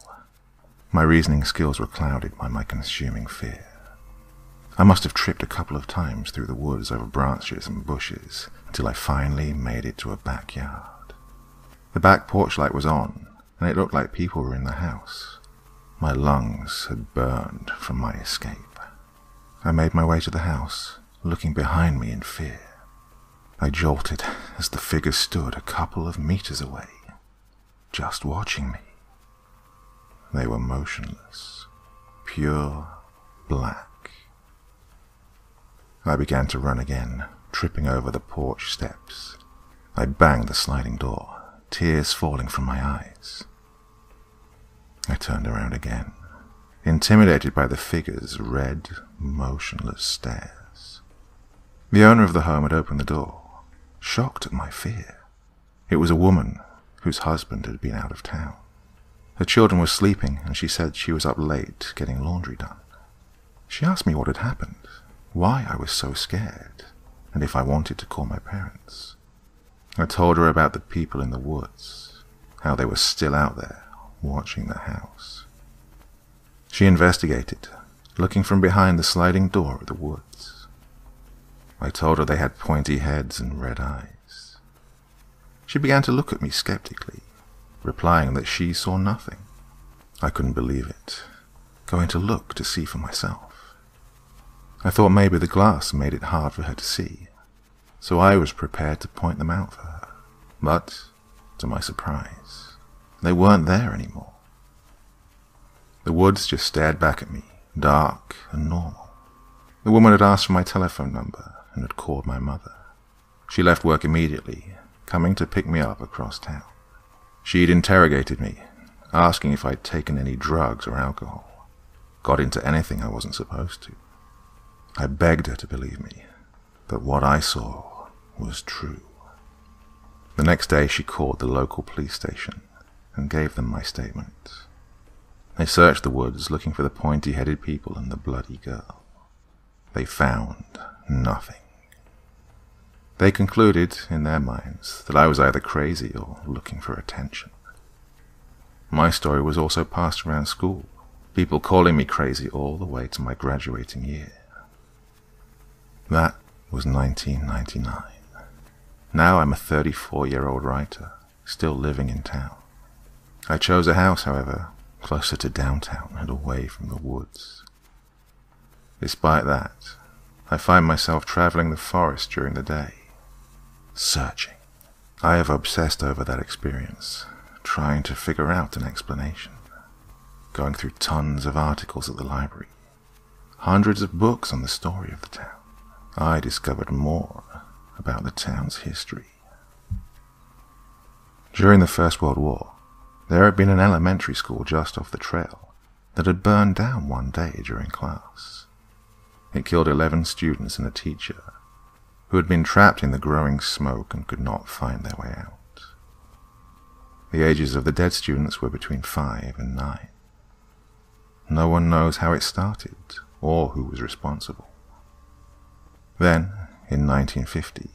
My reasoning skills were clouded by my consuming fear. I must have tripped a couple of times through the woods over branches and bushes until I finally made it to a backyard. The back porch light was on, and it looked like people were in the house. My lungs had burned from my escape. I made my way to the house, looking behind me in fear. I jolted as the figure stood a couple of meters away, just watching me. They were motionless, pure black. I began to run again, tripping over the porch steps. I banged the sliding door, tears falling from my eyes. I turned around again, intimidated by the figure's red, motionless stares. The owner of the home had opened the door, shocked at my fear. It was a woman whose husband had been out of town. Her children were sleeping, and she said she was up late getting laundry done. She asked me what had happened, why I was so scared, and if I wanted to call my parents. I told her about the people in the woods, how they were still out there, watching the house. She investigated, looking from behind the sliding door of the woods. I told her they had pointy heads and red eyes. She began to look at me skeptically, replying that she saw nothing. I couldn't believe it, going to look to see for myself. I thought maybe the glass made it hard for her to see, so I was prepared to point them out for her. But, to my surprise, they weren't there anymore. The woods just stared back at me, dark and normal. The woman had asked for my telephone number had called my mother. She left work immediately, coming to pick me up across town. She'd interrogated me, asking if I'd taken any drugs or alcohol, got into anything I wasn't supposed to. I begged her to believe me, but what I saw was true. The next day she called the local police station and gave them my statement. They searched the woods looking for the pointy-headed people and the bloody girl. They found nothing. They concluded, in their minds, that I was either crazy or looking for attention. My story was also passed around school, people calling me crazy all the way to my graduating year. That was 1999. Now I'm a 34-year-old writer, still living in town. I chose a house, however, closer to downtown and away from the woods. Despite that, I find myself traveling the forest during the day, searching. I have obsessed over that experience, trying to figure out an explanation, going through tons of articles at the library, hundreds of books on the story of the town. I discovered more about the town's history. During the First World War, there had been an elementary school just off the trail that had burned down one day during class. It killed 11 students and a teacher who had been trapped in the growing smoke and could not find their way out. The ages of the dead students were between five and nine. No one knows how it started or who was responsible. Then, in 1950,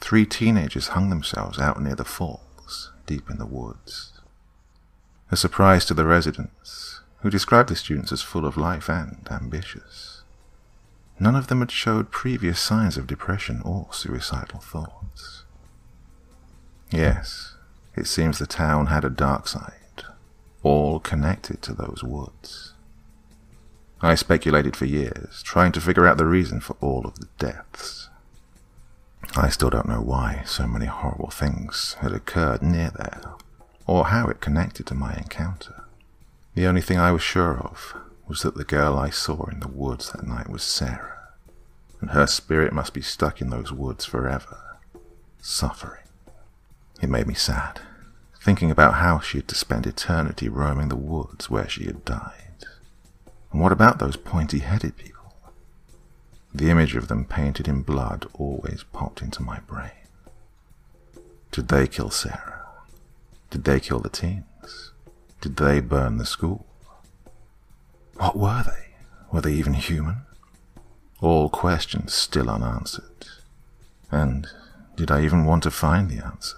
three teenagers hung themselves out near the falls, deep in the woods. A surprise to the residents, who described the students as full of life and ambitious. None of them had showed previous signs of depression or suicidal thoughts. Yes, it seems the town had a dark side, all connected to those woods. I speculated for years, trying to figure out the reason for all of the deaths. I still don't know why so many horrible things had occurred near there, or how it connected to my encounter. The only thing I was sure of was that the girl I saw in the woods that night was Sarah, and her spirit must be stuck in those woods forever, suffering. It made me sad, thinking about how she had to spend eternity roaming the woods where she had died. And what about those pointy-headed people? The image of them painted in blood always popped into my brain. Did they kill Sarah? Did they kill the teens? Did they burn the school? What were they? Were they even human? All questions still unanswered. And did I even want to find the answer?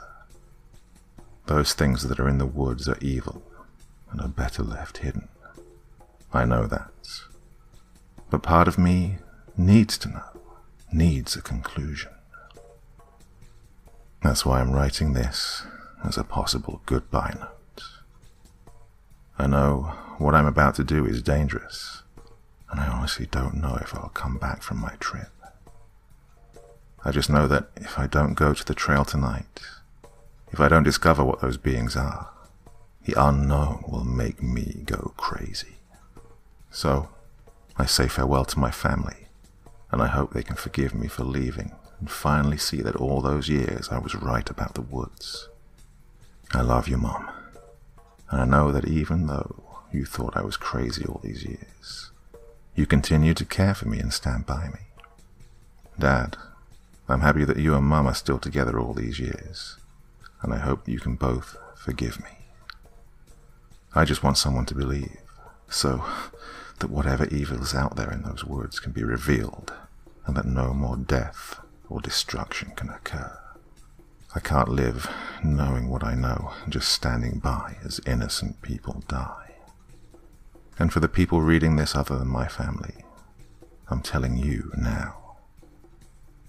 Those things that are in the woods are evil and are better left hidden. I know that. But part of me needs to know, needs a conclusion. That's why I'm writing this as a possible goodbye note. I know what I'm about to do is dangerous, and I honestly don't know if I'll come back from my trip. I just know that if I don't go to the trail tonight, if I don't discover what those beings are, the unknown will make me go crazy. So, I say farewell to my family, and I hope they can forgive me for leaving and finally see that all those years I was right about the woods. I love you, Mom, and I know that even though you thought I was crazy all these years, you continue to care for me and stand by me. Dad, I'm happy that you and Mum are still together all these years and I hope you can both forgive me. I just want someone to believe, so that whatever evil is out there in those words can be revealed, and that no more death or destruction can occur. I can't live knowing what I know, and just standing by as innocent people die. And for the people reading this other than my family, I'm telling you now,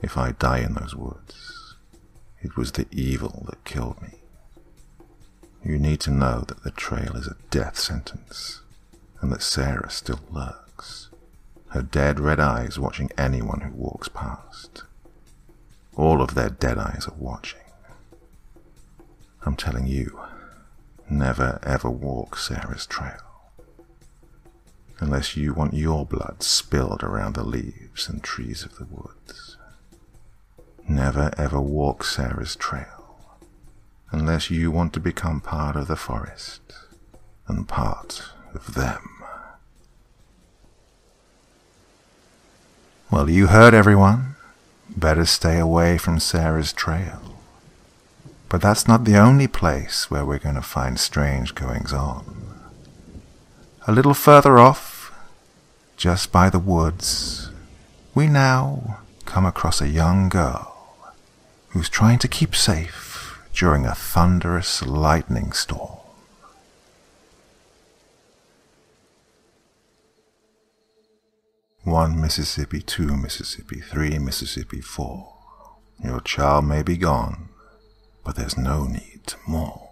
if I die in those woods, it was the evil that killed me. You need to know that the trail is a death sentence, and that Sarah still lurks, her dead red eyes watching anyone who walks past. All of their dead eyes are watching. I'm telling you, never ever walk Sarah's trail. Unless you want your blood spilled around the leaves and trees of the woods. Never ever walk Sarah's trail unless you want to become part of the forest and part of them. Well, you heard everyone. Better stay away from Sarah's trail. But that's not the only place where we're going to find strange goings on. A little further off, just by the woods, we now come across a young girl who's trying to keep safe during a thunderous lightning storm. One Mississippi, two Mississippi, three Mississippi, four. Your child may be gone, but there's no need to mourn.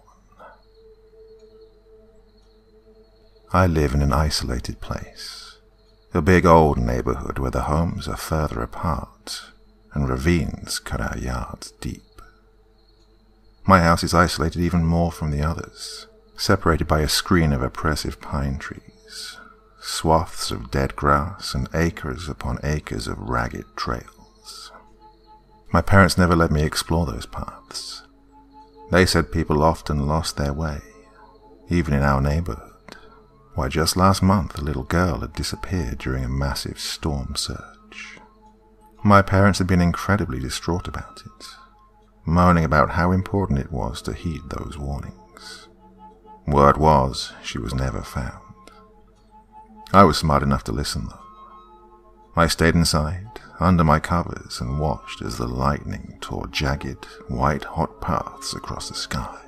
I live in an isolated place, a big old neighborhood where the homes are further apart and ravines cut our yards deep. My house is isolated even more from the others, separated by a screen of oppressive pine trees, swaths of dead grass, and acres upon acres of ragged trails. My parents never let me explore those paths. They said people often lost their way, even in our neighborhood. Why, just last month a little girl had disappeared during a massive storm surge. My parents had been incredibly distraught about it, moaning about how important it was to heed those warnings. Word was, she was never found. I was smart enough to listen, though. I stayed inside, under my covers, and watched as the lightning tore jagged, white-hot paths across the sky.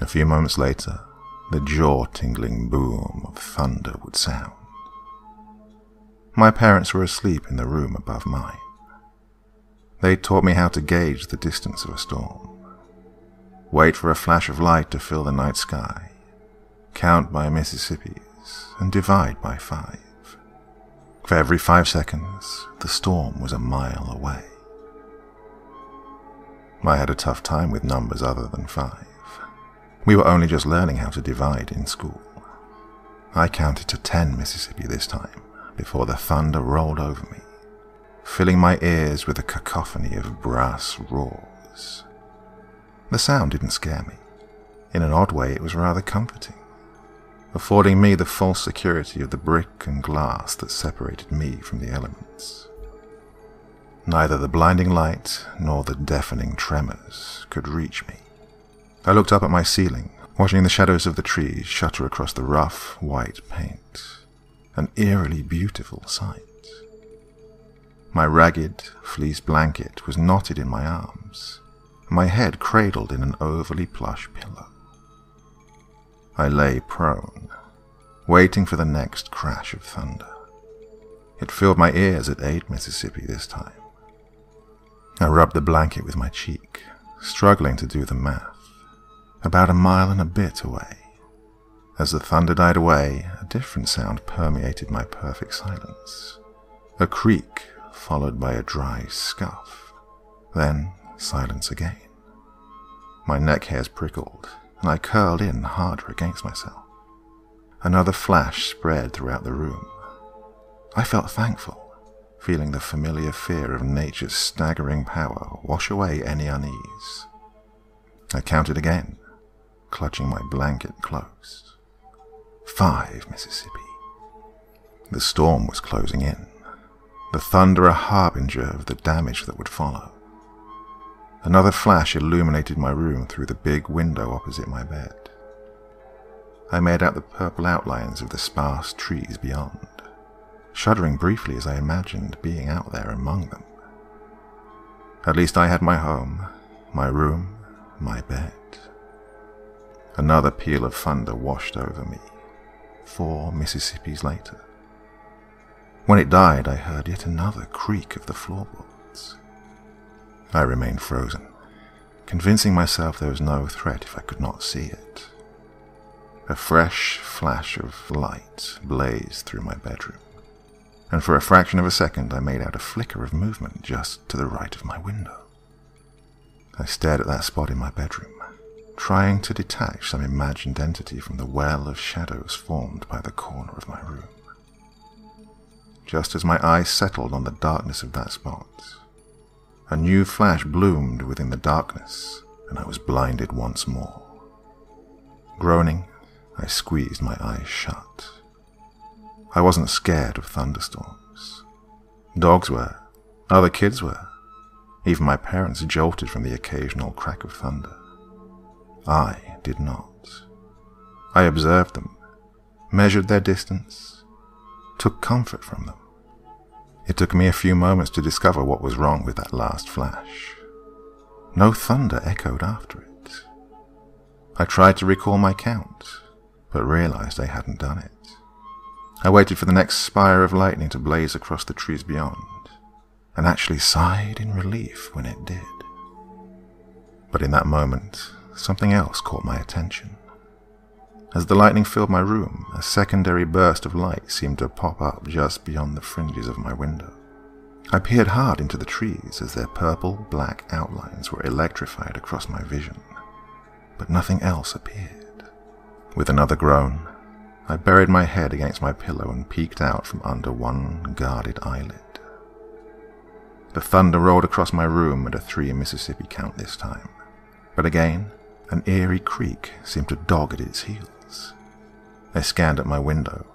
A few moments later, the jaw-tingling boom of thunder would sound. My parents were asleep in the room above mine. They taught me how to gauge the distance of a storm. Wait for a flash of light to fill the night sky. Count by Mississippis and divide by five. For every five seconds, the storm was a mile away. I had a tough time with numbers other than five. We were only just learning how to divide in school. I counted to ten Mississippi this time before the thunder rolled over me, filling my ears with a cacophony of brass roars. The sound didn't scare me. In an odd way, it was rather comforting, affording me the false security of the brick and glass that separated me from the elements. Neither the blinding light nor the deafening tremors could reach me. I looked up at my ceiling, watching the shadows of the trees shutter across the rough, white paint. An eerily beautiful sight. My ragged, fleece blanket was knotted in my arms, my head cradled in an overly plush pillow. I lay prone, waiting for the next crash of thunder. It filled my ears at 8 Mississippi this time. I rubbed the blanket with my cheek, struggling to do the math about a mile and a bit away. As the thunder died away, a different sound permeated my perfect silence. A creak, followed by a dry scuff. Then silence again. My neck hairs prickled, and I curled in harder against myself. Another flash spread throughout the room. I felt thankful, feeling the familiar fear of nature's staggering power wash away any unease. I counted again, clutching my blanket close. Five Mississippi. The storm was closing in, the thunder a harbinger of the damage that would follow. Another flash illuminated my room through the big window opposite my bed. I made out the purple outlines of the sparse trees beyond, shuddering briefly as I imagined being out there among them. At least I had my home, my room, my bed. Another peal of thunder washed over me, four Mississippis later. When it died, I heard yet another creak of the floorboards. I remained frozen, convincing myself there was no threat if I could not see it. A fresh flash of light blazed through my bedroom, and for a fraction of a second I made out a flicker of movement just to the right of my window. I stared at that spot in my bedroom, trying to detach some imagined entity from the well of shadows formed by the corner of my room. just as my eyes settled on the darkness of that spot. A new flash bloomed within the darkness, and I was blinded once more. Groaning, I squeezed my eyes shut. I wasn't scared of thunderstorms. Dogs were, other kids were. Even my parents jolted from the occasional crack of thunder. I did not. I observed them, measured their distance, took comfort from them. It took me a few moments to discover what was wrong with that last flash. No thunder echoed after it. I tried to recall my count, but realized I hadn't done it. I waited for the next spire of lightning to blaze across the trees beyond, and actually sighed in relief when it did. But in that moment, something else caught my attention. As the lightning filled my room, a secondary burst of light seemed to pop up just beyond the fringes of my window. I peered hard into the trees as their purple black outlines were electrified across my vision, but nothing else appeared. With another groan, I buried my head against my pillow and peeked out from under one guarded eyelid. The thunder rolled across my room at a three Mississippi count this time, but again, an eerie creak seemed to dog at its heels. I scanned at my window,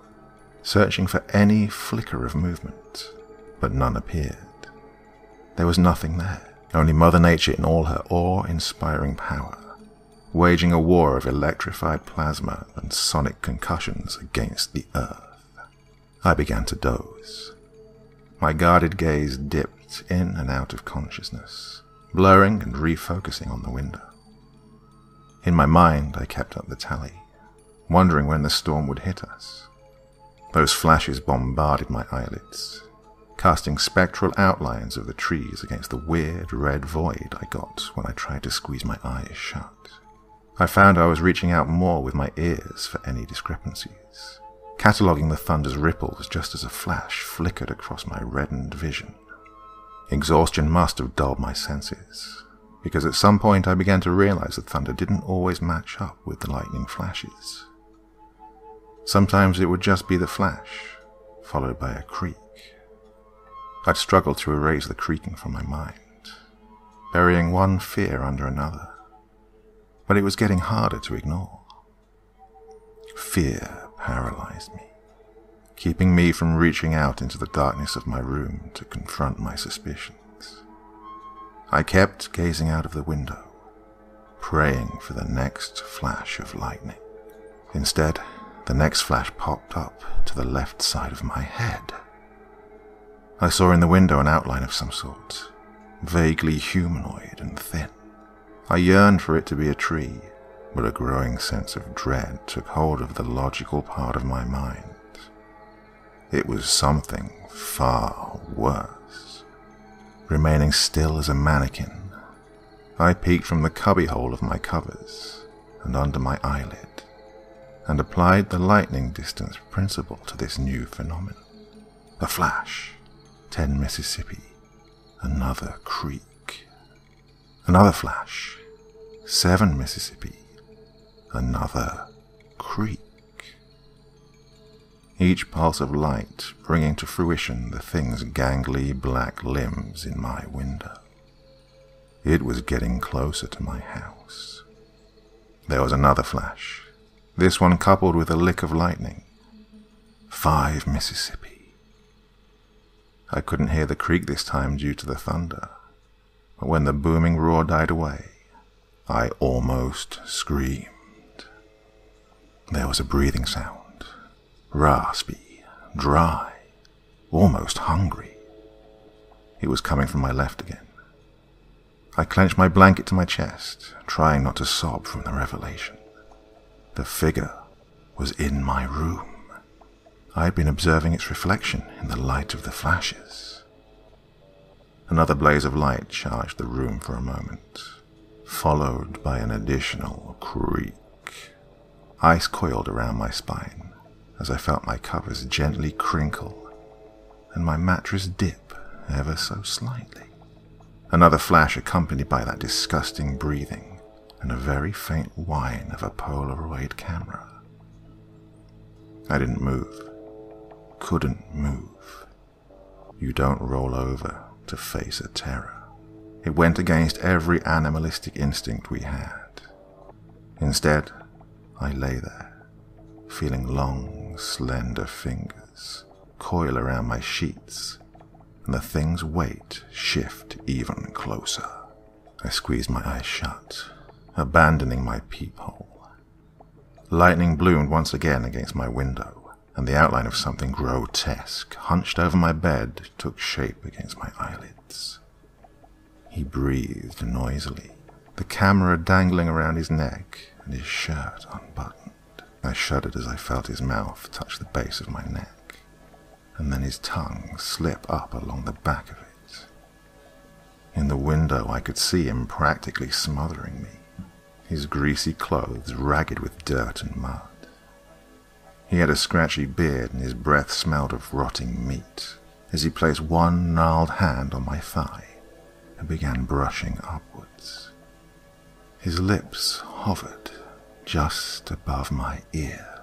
searching for any flicker of movement, but none appeared. There was nothing there, only Mother Nature in all her awe-inspiring power, waging a war of electrified plasma and sonic concussions against the earth. I began to doze. My guarded gaze dipped in and out of consciousness, blurring and refocusing on the window. In my mind, I kept up the tally wondering when the storm would hit us. Those flashes bombarded my eyelids, casting spectral outlines of the trees against the weird red void I got when I tried to squeeze my eyes shut. I found I was reaching out more with my ears for any discrepancies, cataloguing the thunder's ripples just as a flash flickered across my reddened vision. Exhaustion must have dulled my senses, because at some point I began to realize that thunder didn't always match up with the lightning flashes. Sometimes it would just be the flash, followed by a creak. I'd struggled to erase the creaking from my mind, burying one fear under another, but it was getting harder to ignore. Fear paralyzed me, keeping me from reaching out into the darkness of my room to confront my suspicions. I kept gazing out of the window, praying for the next flash of lightning. Instead, the next flash popped up to the left side of my head. I saw in the window an outline of some sort, vaguely humanoid and thin. I yearned for it to be a tree, but a growing sense of dread took hold of the logical part of my mind. It was something far worse. Remaining still as a mannequin, I peeked from the cubbyhole of my covers and under my eyelid and applied the lightning distance principle to this new phenomenon. A flash, 10 Mississippi, another creak. Another flash, 7 Mississippi, another creak. Each pulse of light bringing to fruition the thing's gangly black limbs in my window. It was getting closer to my house. There was another flash, this one coupled with a lick of lightning. Five Mississippi. I couldn't hear the creak this time due to the thunder, but when the booming roar died away, I almost screamed. There was a breathing sound, raspy, dry, almost hungry. It was coming from my left again. I clenched my blanket to my chest, trying not to sob from the revelation. The figure was in my room. I had been observing its reflection in the light of the flashes. Another blaze of light charged the room for a moment, followed by an additional creak. Ice coiled around my spine as I felt my covers gently crinkle and my mattress dip ever so slightly. Another flash accompanied by that disgusting breathing and a very faint whine of a Polaroid camera. I didn't move, couldn't move. You don't roll over to face a terror. It went against every animalistic instinct we had. Instead, I lay there, feeling long, slender fingers coil around my sheets, and the thing's weight shift even closer. I squeeze my eyes shut, abandoning my peephole. Lightning bloomed once again against my window, and the outline of something grotesque, hunched over my bed, took shape against my eyelids. He breathed noisily, the camera dangling around his neck and his shirt unbuttoned. I shuddered as I felt his mouth touch the base of my neck, and then his tongue slip up along the back of it. In the window, I could see him practically smothering me, his greasy clothes ragged with dirt and mud. He had a scratchy beard and his breath smelled of rotting meat as he placed one gnarled hand on my thigh and began brushing upwards. His lips hovered just above my ear,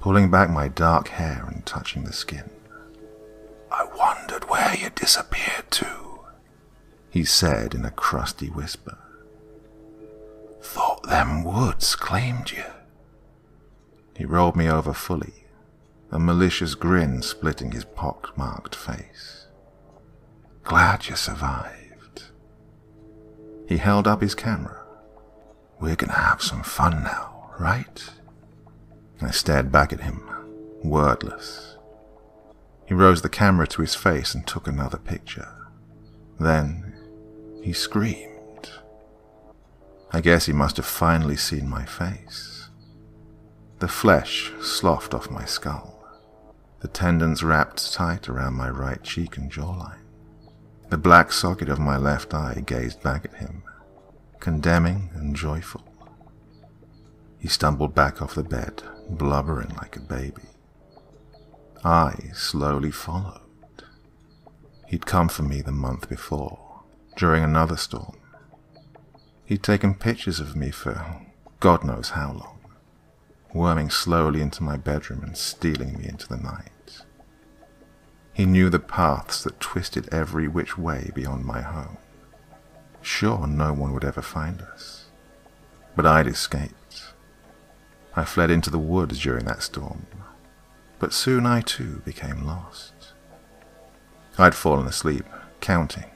pulling back my dark hair and touching the skin. I wondered where you disappeared to, he said in a crusty whisper. Thought them woods claimed you. He rolled me over fully, a malicious grin splitting his pock-marked face. Glad you survived. He held up his camera. We're gonna have some fun now, right? I stared back at him, wordless. He rose the camera to his face and took another picture. Then he screamed. I guess he must have finally seen my face. The flesh sloughed off my skull, the tendons wrapped tight around my right cheek and jawline. The black socket of my left eye gazed back at him, condemning and joyful. He stumbled back off the bed, blubbering like a baby. I slowly followed. He'd come for me the month before, during another storm. He'd taken pictures of me for God knows how long, worming slowly into my bedroom and stealing me into the night. He knew the paths that twisted every which way beyond my home. Sure, no one would ever find us. But I'd escaped. I fled into the woods during that storm, but soon I too became lost. I'd fallen asleep, counting,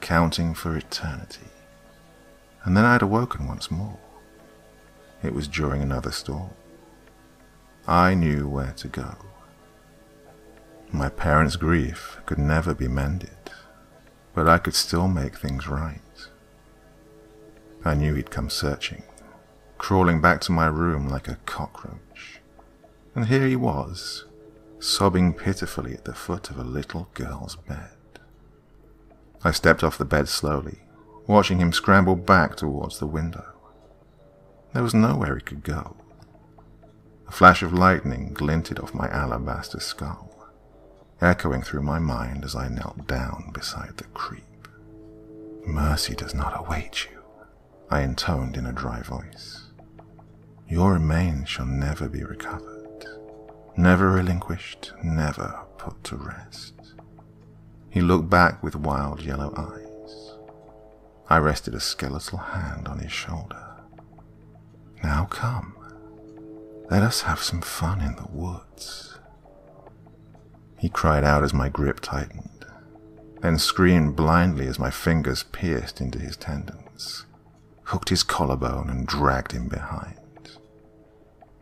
counting for eternity. And then I'd awoken once more. It was during another storm. I knew where to go. My parents' grief could never be mended, but I could still make things right. I knew he'd come searching, crawling back to my room like a cockroach. And here he was, sobbing pitifully at the foot of a little girl's bed. I stepped off the bed slowly, watching him scramble back towards the window. There was nowhere he could go. A flash of lightning glinted off my alabaster skull, echoing through my mind as I knelt down beside the creep. Mercy does not await you, I intoned in a dry voice. Your remains shall never be recovered, never relinquished, never put to rest. He looked back with wild yellow eyes. I rested a skeletal hand on his shoulder. Now come, let us have some fun in the woods. He cried out as my grip tightened, then screamed blindly as my fingers pierced into his tendons, hooked his collarbone, and dragged him behind.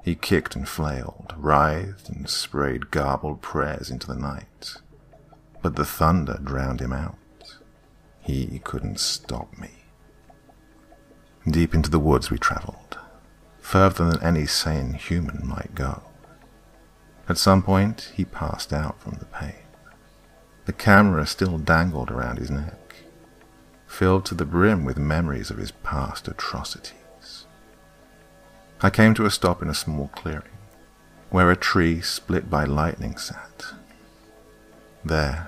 He kicked and flailed, writhed and sprayed garbled prayers into the night, but the thunder drowned him out. He couldn't stop me. Deep into the woods we traveled, further than any sane human might go. At some point, he passed out from the pain. The camera still dangled around his neck, filled to the brim with memories of his past atrocities. I came to a stop in a small clearing, where a tree split by lightning sat. There,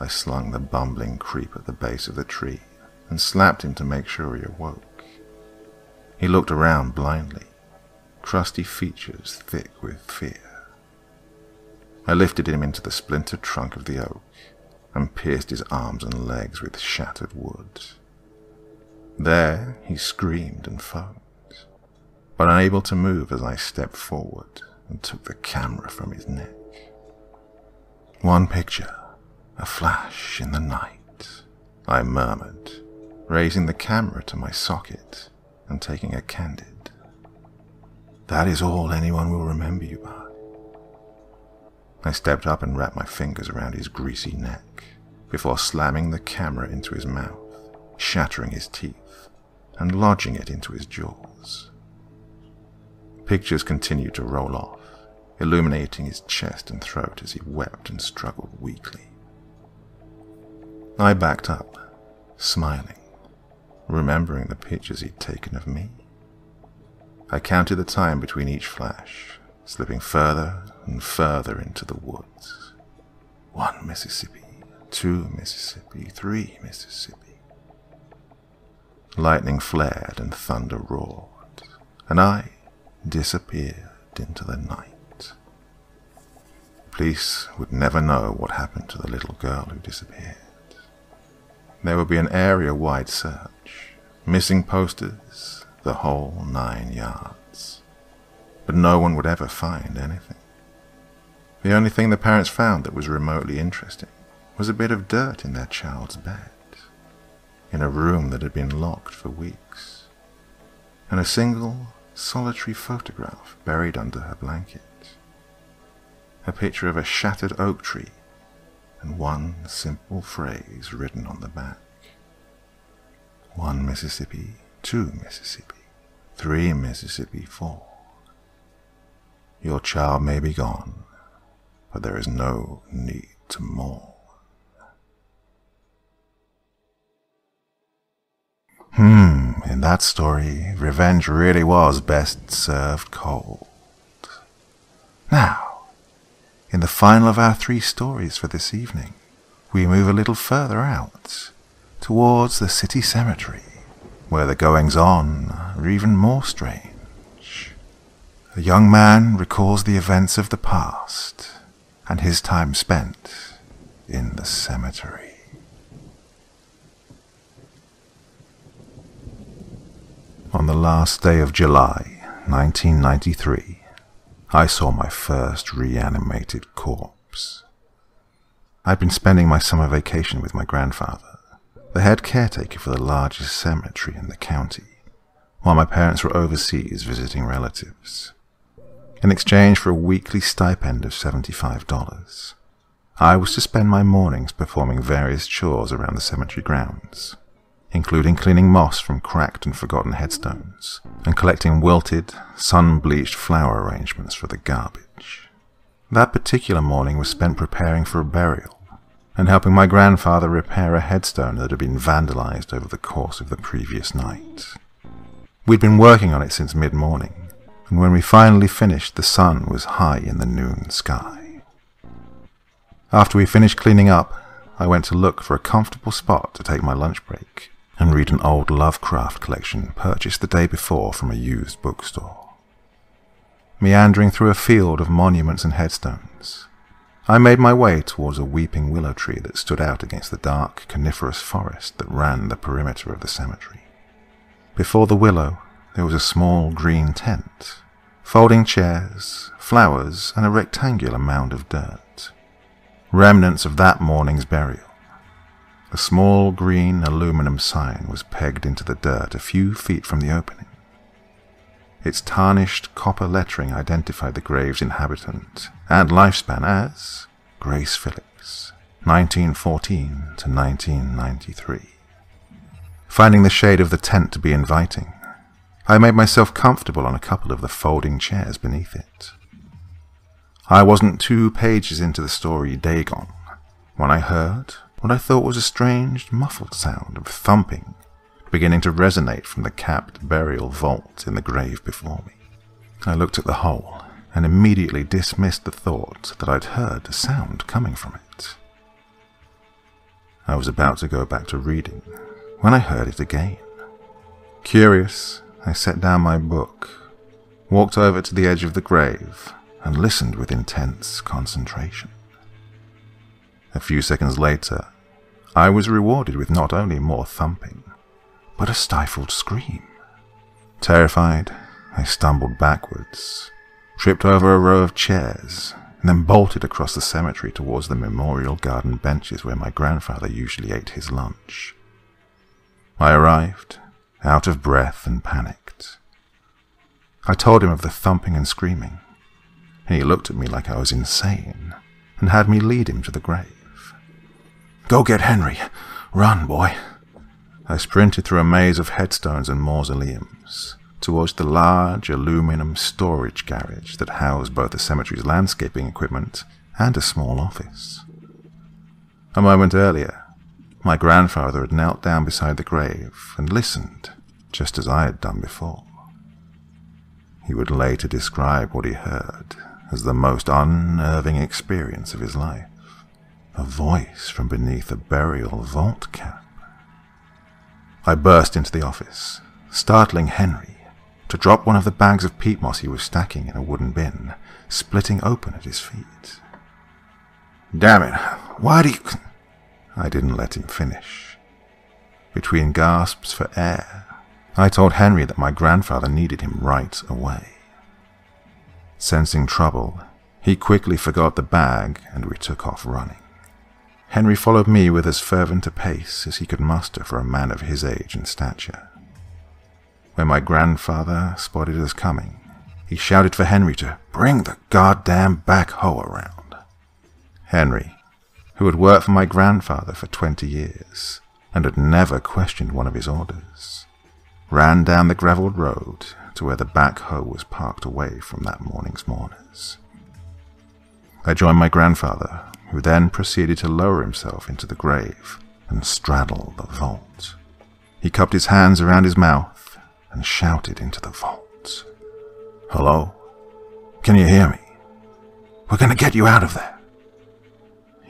I slung the bumbling creep at the base of the tree and slapped him to make sure he awoke. He looked around blindly, crusty features thick with fear. I lifted him into the splintered trunk of the oak and pierced his arms and legs with shattered wood. There he screamed and foamed, but unable to move as I stepped forward and took the camera from his neck. One picture, a flash in the night, I murmured, raising the camera to my socket and taking a candid. That is all anyone will remember you by. I stepped up and wrapped my fingers around his greasy neck before slamming the camera into his mouth, shattering his teeth, and lodging it into his jaws. Pictures continued to roll off, illuminating his chest and throat as he wept and struggled weakly. I backed up, smiling, remembering the pictures he'd taken of me. I counted the time between each flash, slipping further and further into the woods. One Mississippi, two Mississippi, three Mississippi. Lightning flared and thunder roared, and I disappeared into the night. Police would never know what happened to the little girl who disappeared. There would be an area-wide search, missing posters, the whole nine yards. But no one would ever find anything. The only thing the parents found that was remotely interesting was a bit of dirt in their child's bed, in a room that had been locked for weeks, and a single solitary photograph buried under her blanket. A picture of a shattered oak tree and one simple phrase written on the back. One Mississippi, two Mississippi, three Mississippi, four. Your child may be gone, but there is no need to mourn. Hmm, in that story, revenge really was best served cold. Now, in the final of our three stories for this evening, we move a little further out, towards the city cemetery, where the goings on are even more strange. A young man recalls the events of the past and his time spent in the cemetery. On the last day of July, 1993, I saw my first reanimated corpse. I'd been spending my summer vacation with my grandfather, the head caretaker for the largest cemetery in the county, while my parents were overseas visiting relatives. In exchange for a weekly stipend of $75, I was to spend my mornings performing various chores around the cemetery grounds including cleaning moss from cracked and forgotten headstones, and collecting wilted, sun-bleached flower arrangements for the garbage. That particular morning was spent preparing for a burial, and helping my grandfather repair a headstone that had been vandalized over the course of the previous night. We'd been working on it since mid-morning, and when we finally finished, the sun was high in the noon sky. After we finished cleaning up, I went to look for a comfortable spot to take my lunch break and read an old Lovecraft collection purchased the day before from a used bookstore. Meandering through a field of monuments and headstones, I made my way towards a weeping willow tree that stood out against the dark coniferous forest that ran the perimeter of the cemetery. Before the willow, there was a small green tent, folding chairs, flowers, and a rectangular mound of dirt. Remnants of that morning's burial. A small green aluminum sign was pegged into the dirt a few feet from the opening. Its tarnished copper lettering identified the grave's inhabitant and lifespan as Grace Phillips, 1914 to 1993. Finding the shade of the tent to be inviting, I made myself comfortable on a couple of the folding chairs beneath it. I wasn't two pages into the story Dagon when I heard what I thought was a strange, muffled sound of thumping beginning to resonate from the capped burial vault in the grave before me. I looked at the hole and immediately dismissed the thought that I'd heard a sound coming from it. I was about to go back to reading when I heard it again. Curious, I set down my book, walked over to the edge of the grave, and listened with intense concentration. A few seconds later, I was rewarded with not only more thumping, but a stifled scream. Terrified, I stumbled backwards, tripped over a row of chairs, and then bolted across the cemetery towards the memorial garden benches where my grandfather usually ate his lunch. I arrived, out of breath and panicked. I told him of the thumping and screaming, and he looked at me like I was insane and had me lead him to the grave. Go get Henry. Run, boy. I sprinted through a maze of headstones and mausoleums towards the large aluminum storage garage that housed both the cemetery's landscaping equipment and a small office. A moment earlier, my grandfather had knelt down beside the grave and listened, just as I had done before. He would later describe what he heard as the most unnerving experience of his life. A voice from beneath a burial vault cap. I burst into the office, startling Henry to drop one of the bags of peat moss he was stacking in a wooden bin, splitting open at his feet. Damn it, why do you... I didn't let him finish. Between gasps for air, I told Henry that my grandfather needed him right away. Sensing trouble, he quickly forgot the bag and we took off running. Henry followed me with as fervent a pace as he could muster for a man of his age and stature. When my grandfather spotted us coming, he shouted for Henry to bring the goddamn backhoe around. Henry, who had worked for my grandfather for twenty years and had never questioned one of his orders, ran down the gravelled road to where the backhoe was parked away from that morning's mourners. I joined my grandfather, who then proceeded to lower himself into the grave and straddle the vault. He cupped his hands around his mouth and shouted into the vault. Hello? Can you hear me? We're going to get you out of there.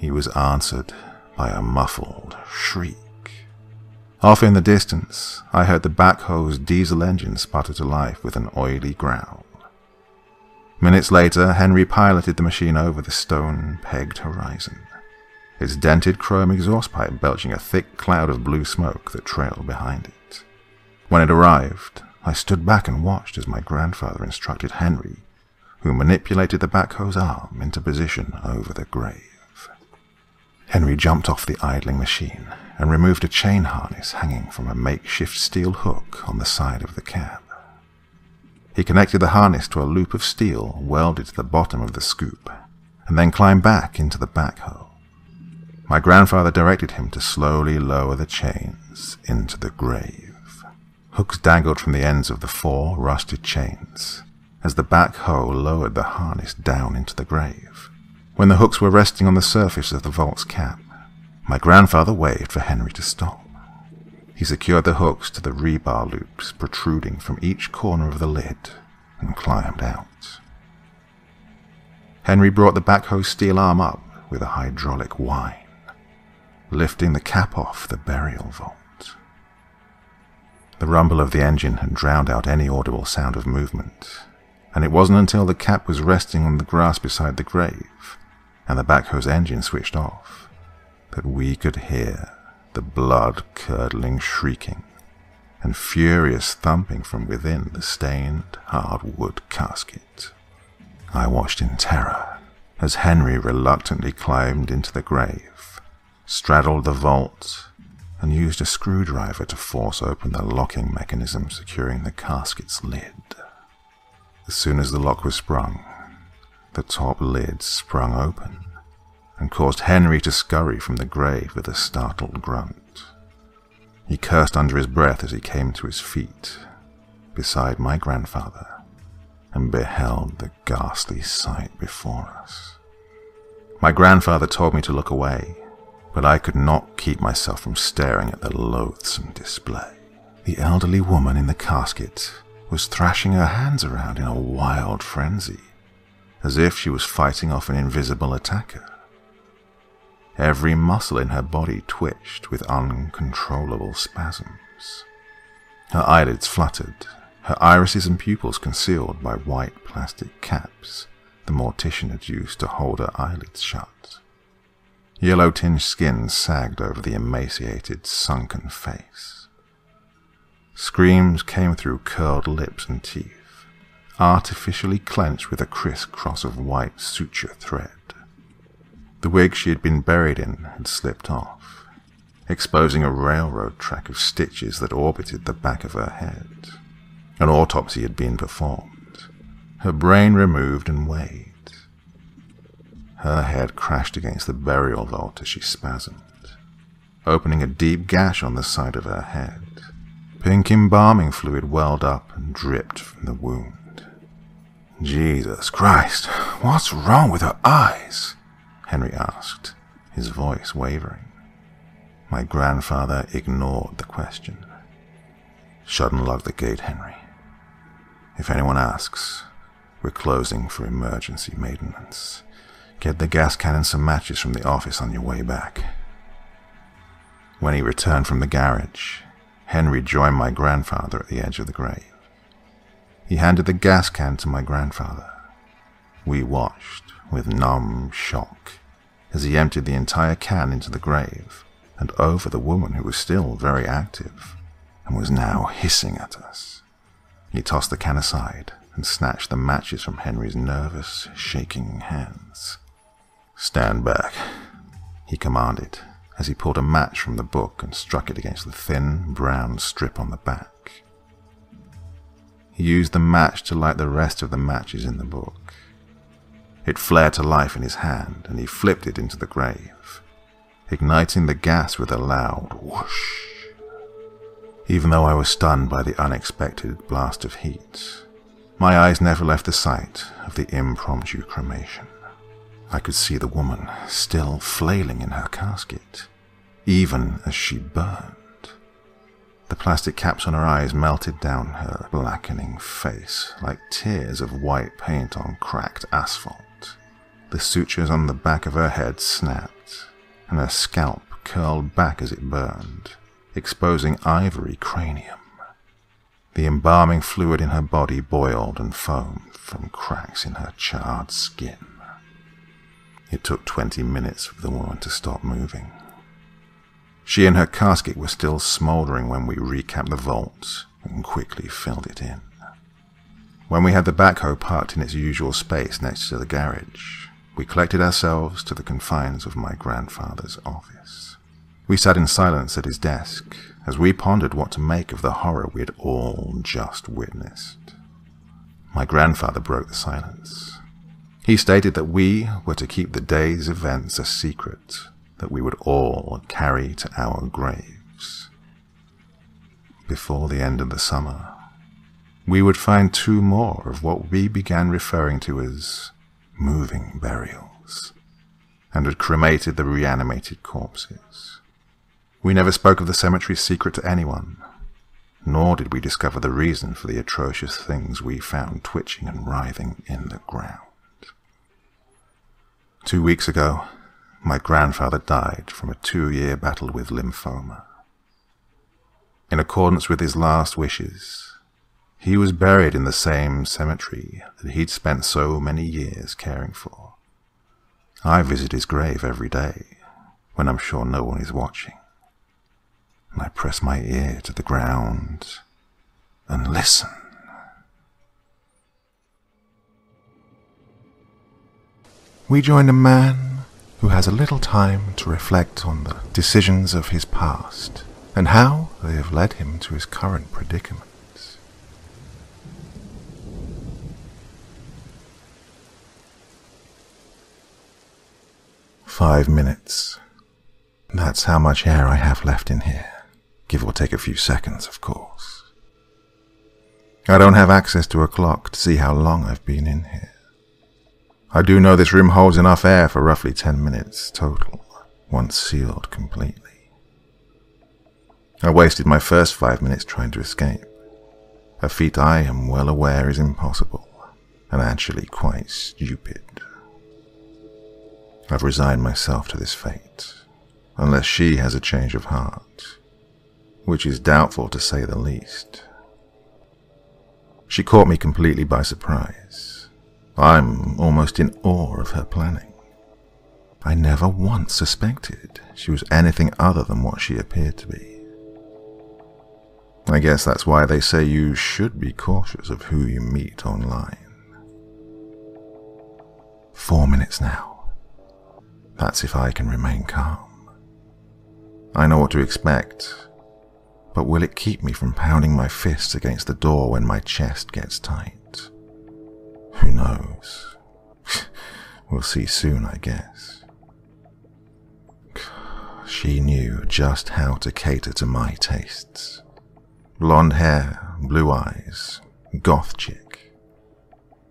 He was answered by a muffled shriek. Off in the distance, I heard the backhoe's diesel engine sputter to life with an oily growl. Minutes later, Henry piloted the machine over the stone-pegged horizon, its dented chrome exhaust pipe belching a thick cloud of blue smoke that trailed behind it. When it arrived, I stood back and watched as my grandfather instructed Henry, who manipulated the backhoe's arm into position over the grave. Henry jumped off the idling machine and removed a chain harness hanging from a makeshift steel hook on the side of the cab. He connected the harness to a loop of steel welded to the bottom of the scoop, and then climbed back into the backhoe. My grandfather directed him to slowly lower the chains into the grave. Hooks dangled from the ends of the four rusted chains as the backhoe lowered the harness down into the grave. When the hooks were resting on the surface of the vault's cap, my grandfather waved for Henry to stop. He secured the hooks to the rebar loops protruding from each corner of the lid and climbed out. Henry brought the backhoe steel arm up with a hydraulic whine, lifting the cap off the burial vault. The rumble of the engine had drowned out any audible sound of movement, and it wasn't until the cap was resting on the grass beside the grave and the backhoe's engine switched off, but we could hear the blood-curdling shrieking and furious thumping from within the stained hardwood casket. I watched in terror as Henry reluctantly climbed into the grave, straddled the vault, and used a screwdriver to force open the locking mechanism securing the casket's lid. As soon as the lock was sprung, the top lid sprung open and caused Henry to scurry from the grave with a startled grunt. He cursed under his breath as he came to his feet beside my grandfather and beheld the ghastly sight before us. My grandfather told me to look away, but I could not keep myself from staring at the loathsome display. The elderly woman in the casket was thrashing her hands around in a wild frenzy as if she was fighting off an invisible attacker. Every muscle in her body twitched with uncontrollable spasms. Her eyelids fluttered, her irises and pupils concealed by white plastic caps the mortician had used to hold her eyelids shut. Yellow-tinged skin sagged over the emaciated, sunken face. Screams came through curled lips and teeth, artificially clenched with a crisscross of white suture thread. The wig she had been buried in had slipped off, exposing a railroad track of stitches that orbited the back of her head. An autopsy had been performed, her brain removed and weighed. Her head crashed against the burial vault as she spasmed, opening a deep gash on the side of her head. Pink embalming fluid welled up and dripped from the wound. Jesus Christ, what's wrong with her eyes? Henry asked, his voice wavering. My grandfather ignored the question. Shut and lock the gate, Henry. If anyone asks, we're closing for emergency maintenance. Get the gas can and some matches from the office on your way back. When he returned from the garage, Henry joined my grandfather at the edge of the grave. He handed the gas can to my grandfather. We watched with numb shock as he emptied the entire can into the grave and over the woman who was still very active and was now hissing at us. He tossed the can aside and snatched the matches from Henry's nervous, shaking hands. Stand back, he commanded as he pulled a match from the book and struck it against the thin, brown strip on the back. He used the match to light the rest of the matches in the book. It flared to life in his hand, and he flipped it into the grave, igniting the gas with a loud whoosh. Even though I was stunned by the unexpected blast of heat, my eyes never left the sight of the impromptu cremation. I could see the woman still flailing in her casket, even as she burned. The plastic caps on her eyes melted down her blackening face like tears of white paint on cracked asphalt. The sutures on the back of her head snapped, and her scalp curled back as it burned, exposing ivory cranium. The embalming fluid in her body boiled and foamed from cracks in her charred skin. It took twenty minutes for the woman to stop moving. She and her casket were still smouldering when we recapped the vault and quickly filled it in. When we had the backhoe parked in its usual space next to the garage, we collected ourselves to the confines of my grandfather's office. We sat in silence at his desk as we pondered what to make of the horror we had all just witnessed. My grandfather broke the silence. He stated that we were to keep the day's events a secret that we would all carry to our graves. Before the end of the summer, we would find two more of what we began referring to as moving burials, and had cremated the reanimated corpses. We never spoke of the cemetery's secret to anyone, nor did we discover the reason for the atrocious things we found twitching and writhing in the ground. Two weeks ago, my grandfather died from a two-year battle with lymphoma. In accordance with his last wishes, he was buried in the same cemetery that he'd spent so many years caring for. I visit his grave every day when I'm sure no one is watching. And I press my ear to the ground and listen. we join a man who has a little time to reflect on the decisions of his past and how they have led him to his current predicament. Five minutes. That's how much air I have left in here, give or take a few seconds, of course. I don't have access to a clock to see how long I've been in here. I do know this room holds enough air for roughly 10 minutes total, once sealed completely. I wasted my first five minutes trying to escape, a feat I am well aware is impossible, and actually quite stupid. I've resigned myself to this fate, unless she has a change of heart, which is doubtful to say the least. She caught me completely by surprise I'm almost in awe of her planning. I never once suspected she was anything other than what she appeared to be. I guess that's why they say you should be cautious of who you meet online. Four minutes now. That's if I can remain calm. I know what to expect, but will it keep me from pounding my fists against the door when my chest gets tight? Who knows? we'll see soon, I guess. She knew just how to cater to my tastes. Blonde hair, blue eyes, goth chick.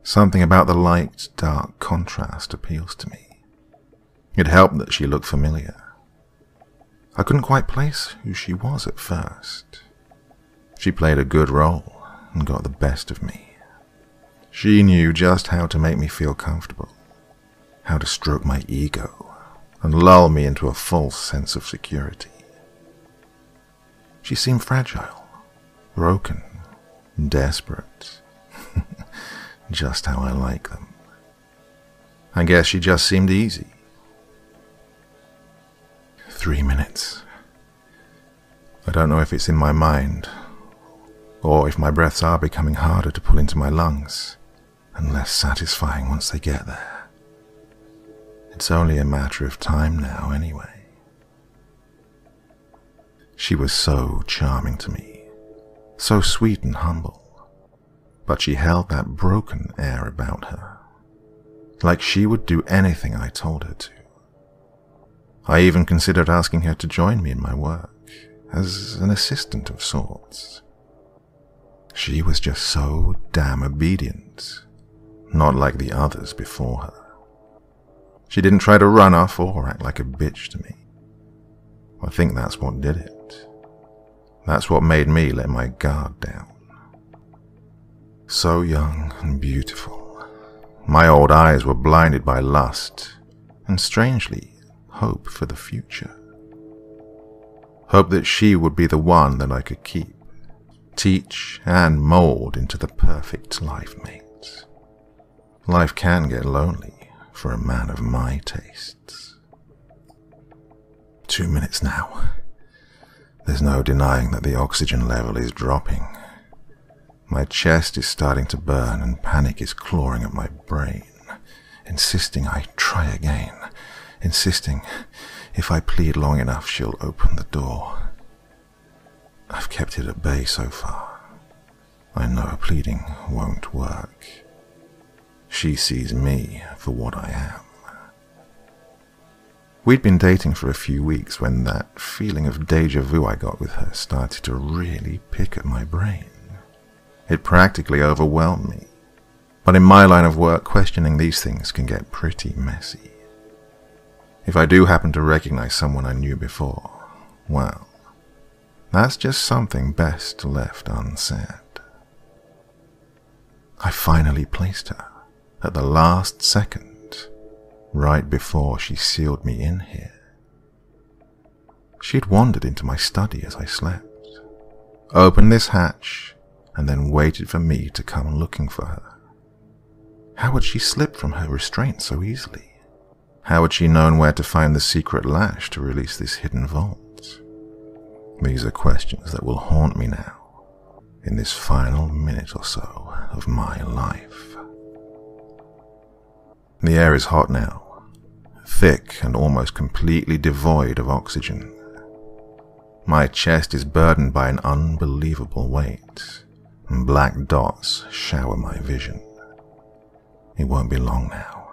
Something about the light, dark contrast appeals to me. It helped that she looked familiar. I couldn't quite place who she was at first. She played a good role and got the best of me. She knew just how to make me feel comfortable, how to stroke my ego and lull me into a false sense of security. She seemed fragile, broken, desperate. just how I like them. I guess she just seemed easy. Three minutes. I don't know if it's in my mind, or if my breaths are becoming harder to pull into my lungs, and less satisfying once they get there. It's only a matter of time now, anyway. She was so charming to me, so sweet and humble, but she held that broken air about her, like she would do anything I told her to. I even considered asking her to join me in my work, as an assistant of sorts. She was just so damn obedient, not like the others before her. She didn't try to run off or act like a bitch to me. I think that's what did it. That's what made me let my guard down. So young and beautiful. My old eyes were blinded by lust, and strangely, hope for the future. Hope that she would be the one that I could keep, teach, and mold into the perfect life mate. Life can get lonely for a man of my tastes. Two minutes now. There's no denying that the oxygen level is dropping. My chest is starting to burn and panic is clawing at my brain, insisting I try again insisting if I plead long enough she'll open the door. I've kept it at bay so far. I know pleading won't work. She sees me for what I am. We'd been dating for a few weeks when that feeling of deja vu I got with her started to really pick at my brain. It practically overwhelmed me. But in my line of work, questioning these things can get pretty messy. If I do happen to recognize someone I knew before, well, that's just something best left unsaid. I finally placed her at the last second, right before she sealed me in here. She had wandered into my study as I slept, opened this hatch, and then waited for me to come looking for her. How had she slipped from her restraint so easily? How had she known where to find the secret latch to release this hidden vault? These are questions that will haunt me now, in this final minute or so of my life. The air is hot now, thick and almost completely devoid of oxygen. My chest is burdened by an unbelievable weight, and black dots shower my vision. It won't be long now.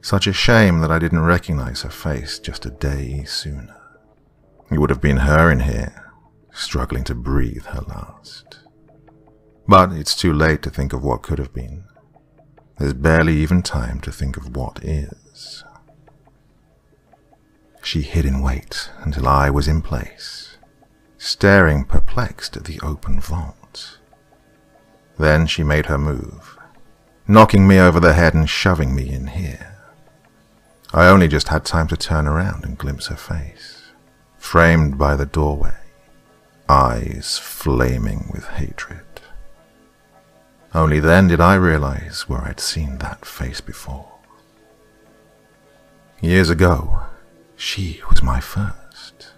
Such a shame that I didn't recognize her face just a day sooner. It would have been her in here, struggling to breathe her last. But it's too late to think of what could have been. There's barely even time to think of what is. She hid in wait until I was in place, staring perplexed at the open vault. Then she made her move, knocking me over the head and shoving me in here. I only just had time to turn around and glimpse her face, framed by the doorway, eyes flaming with hatred. Only then did I realize where I'd seen that face before. Years ago, she was my first.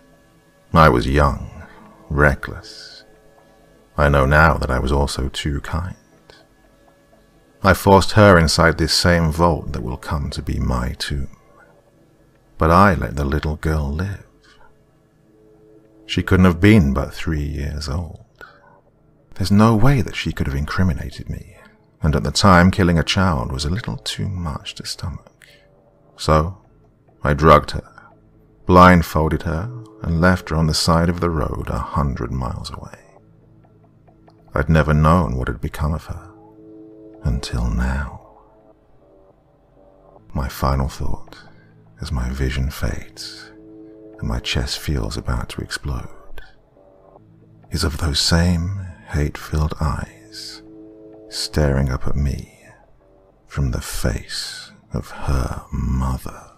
I was young, reckless. I know now that I was also too kind. I forced her inside this same vault that will come to be my tomb. But I let the little girl live. She couldn't have been but three years old. There's no way that she could have incriminated me, and at the time killing a child was a little too much to stomach. So, I drugged her, blindfolded her, and left her on the side of the road a hundred miles away. I'd never known what had become of her until now. My final thought, as my vision fades and my chest feels about to explode, is of those same hate filled eyes staring up at me from the face of her mother.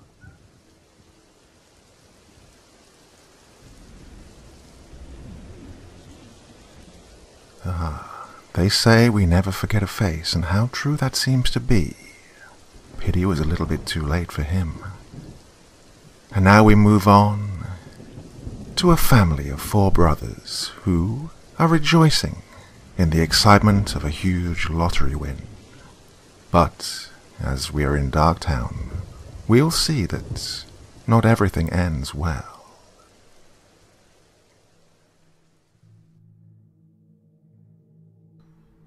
Ah. They say we never forget a face, and how true that seems to be. Pity was a little bit too late for him. And now we move on to a family of four brothers who are rejoicing in the excitement of a huge lottery win. But as we are in Dark Town, we'll see that not everything ends well.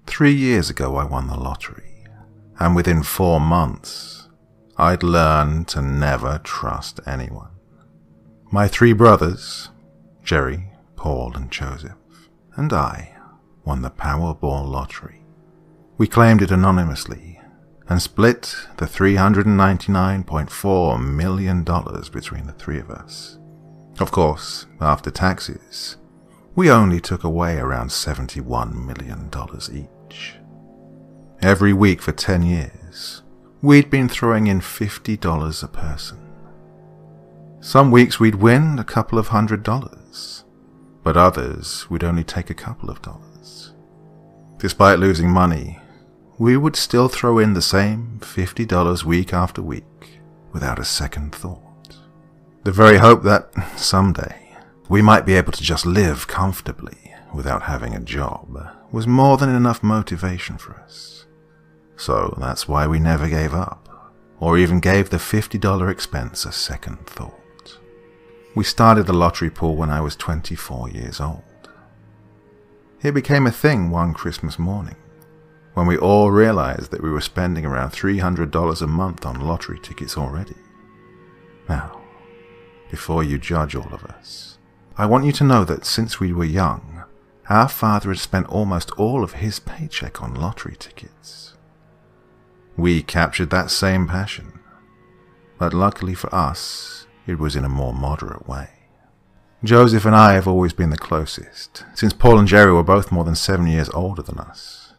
Three years ago, I won the lottery, and within four months, I'd learned to never trust anyone. My three brothers, Jerry, Paul, and Joseph, and I won the Powerball lottery. We claimed it anonymously and split the $399.4 million between the three of us. Of course, after taxes, we only took away around $71 million each. Every week for 10 years, we'd been throwing in $50 a person. Some weeks we'd win a couple of hundred dollars, but others we'd only take a couple of dollars. Despite losing money, we would still throw in the same $50 week after week without a second thought. The very hope that someday we might be able to just live comfortably without having a job was more than enough motivation for us. So that's why we never gave up, or even gave the $50 expense a second thought. We started the lottery pool when I was 24 years old. It became a thing one Christmas morning, when we all realized that we were spending around $300 a month on lottery tickets already. Now, before you judge all of us, I want you to know that since we were young, our father had spent almost all of his paycheck on lottery tickets. We captured that same passion, but luckily for us, it was in a more moderate way. Joseph and I have always been the closest, since Paul and Jerry were both more than seven years older than us.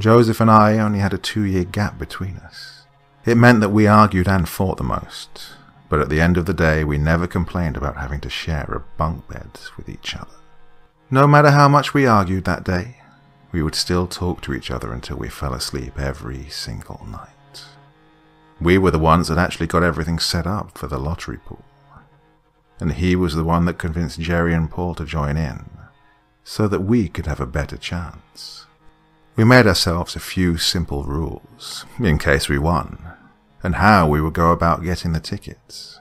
Joseph and I only had a two year gap between us. It meant that we argued and fought the most, but at the end of the day, we never complained about having to share a bunk bed with each other. No matter how much we argued that day, we would still talk to each other until we fell asleep every single night. We were the ones that actually got everything set up for the lottery pool. And he was the one that convinced Jerry and Paul to join in, so that we could have a better chance. We made ourselves a few simple rules, in case we won, and how we would go about getting the tickets.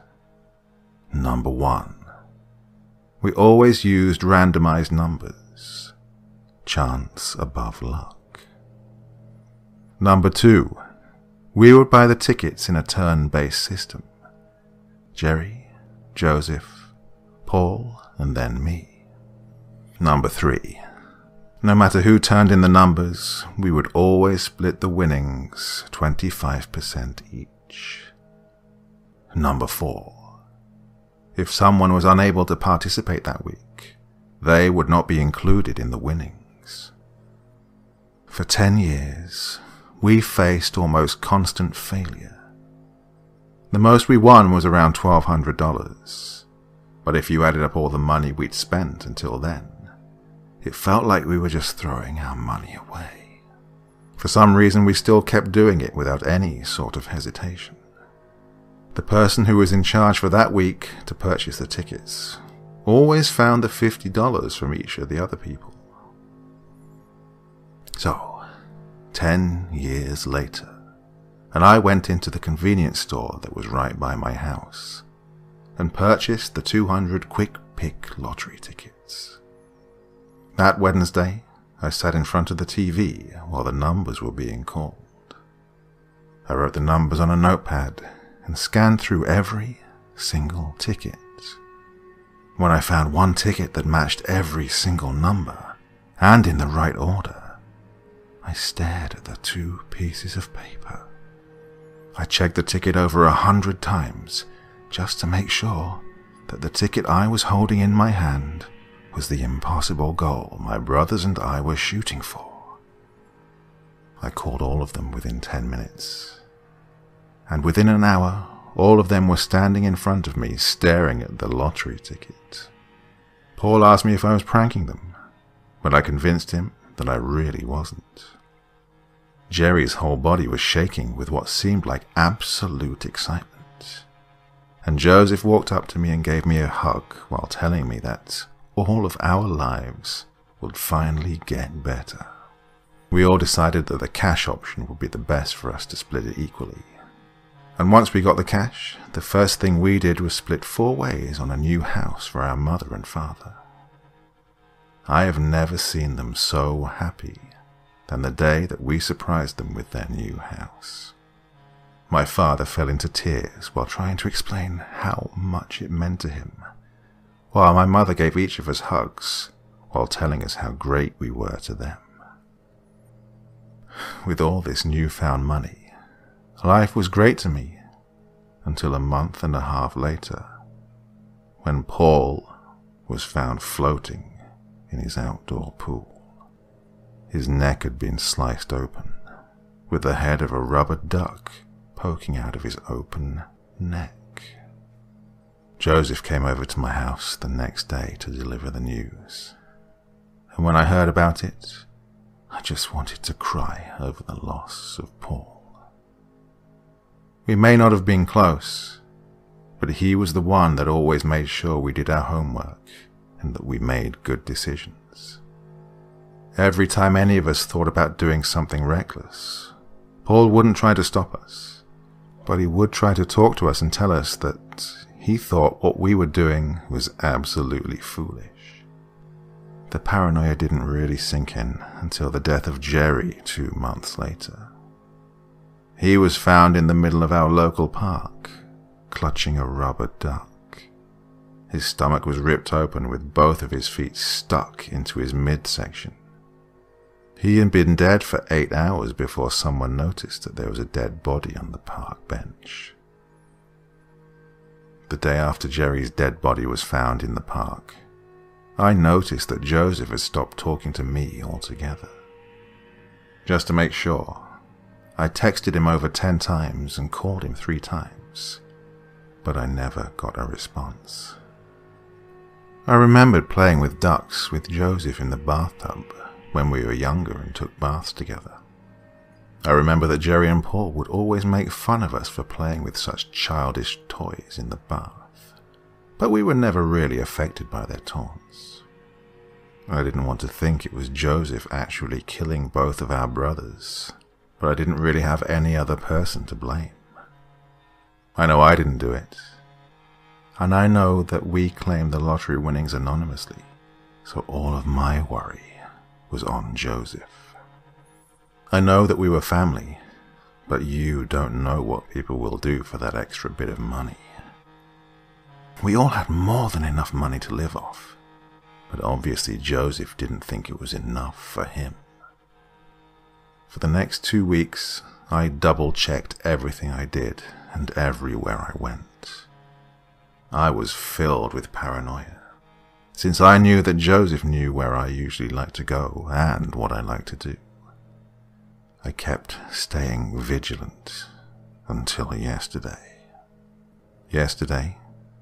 Number one we always used randomized numbers. Chance above luck. Number two, we would buy the tickets in a turn-based system. Jerry, Joseph, Paul, and then me. Number three, no matter who turned in the numbers, we would always split the winnings 25% each. Number four, if someone was unable to participate that week, they would not be included in the winnings. For 10 years, we faced almost constant failure. The most we won was around $1,200, but if you added up all the money we'd spent until then, it felt like we were just throwing our money away. For some reason, we still kept doing it without any sort of hesitation. The person who was in charge for that week to purchase the tickets always found the $50 from each of the other people. So, ten years later, and I went into the convenience store that was right by my house and purchased the 200 quick pick lottery tickets. That Wednesday, I sat in front of the TV while the numbers were being called. I wrote the numbers on a notepad and scanned through every single ticket. When I found one ticket that matched every single number and in the right order, I stared at the two pieces of paper. I checked the ticket over a hundred times just to make sure that the ticket I was holding in my hand was the impossible goal my brothers and I were shooting for. I called all of them within ten minutes, and within an hour, all of them were standing in front of me staring at the lottery ticket. Paul asked me if I was pranking them, but I convinced him that I really wasn't. Jerry's whole body was shaking with what seemed like absolute excitement. And Joseph walked up to me and gave me a hug while telling me that all of our lives would finally get better. We all decided that the cash option would be the best for us to split it equally. And once we got the cash, the first thing we did was split four ways on a new house for our mother and father. I have never seen them so happy than the day that we surprised them with their new house. My father fell into tears while trying to explain how much it meant to him while my mother gave each of us hugs while telling us how great we were to them. With all this newfound money, life was great to me until a month and a half later, when Paul was found floating in his outdoor pool. His neck had been sliced open, with the head of a rubber duck poking out of his open neck. Joseph came over to my house the next day to deliver the news. And when I heard about it, I just wanted to cry over the loss of Paul. We may not have been close, but he was the one that always made sure we did our homework and that we made good decisions. Every time any of us thought about doing something reckless, Paul wouldn't try to stop us, but he would try to talk to us and tell us that he thought what we were doing was absolutely foolish. The paranoia didn't really sink in until the death of Jerry two months later. He was found in the middle of our local park, clutching a rubber duck. His stomach was ripped open with both of his feet stuck into his midsection. He had been dead for eight hours before someone noticed that there was a dead body on the park bench. The day after Jerry's dead body was found in the park, I noticed that Joseph had stopped talking to me altogether. Just to make sure, I texted him over ten times and called him three times, but I never got a response. I remembered playing with ducks with Joseph in the bathtub when we were younger and took baths together. I remember that Jerry and Paul would always make fun of us for playing with such childish toys in the bath, but we were never really affected by their taunts. I didn't want to think it was Joseph actually killing both of our brothers, but I didn't really have any other person to blame. I know I didn't do it, and I know that we claimed the lottery winnings anonymously, so all of my worry was on Joseph. I know that we were family, but you don't know what people will do for that extra bit of money. We all had more than enough money to live off, but obviously Joseph didn't think it was enough for him. For the next two weeks, I double checked everything I did and everywhere I went. I was filled with paranoia, since I knew that Joseph knew where I usually like to go and what I like to do. I kept staying vigilant until yesterday. Yesterday,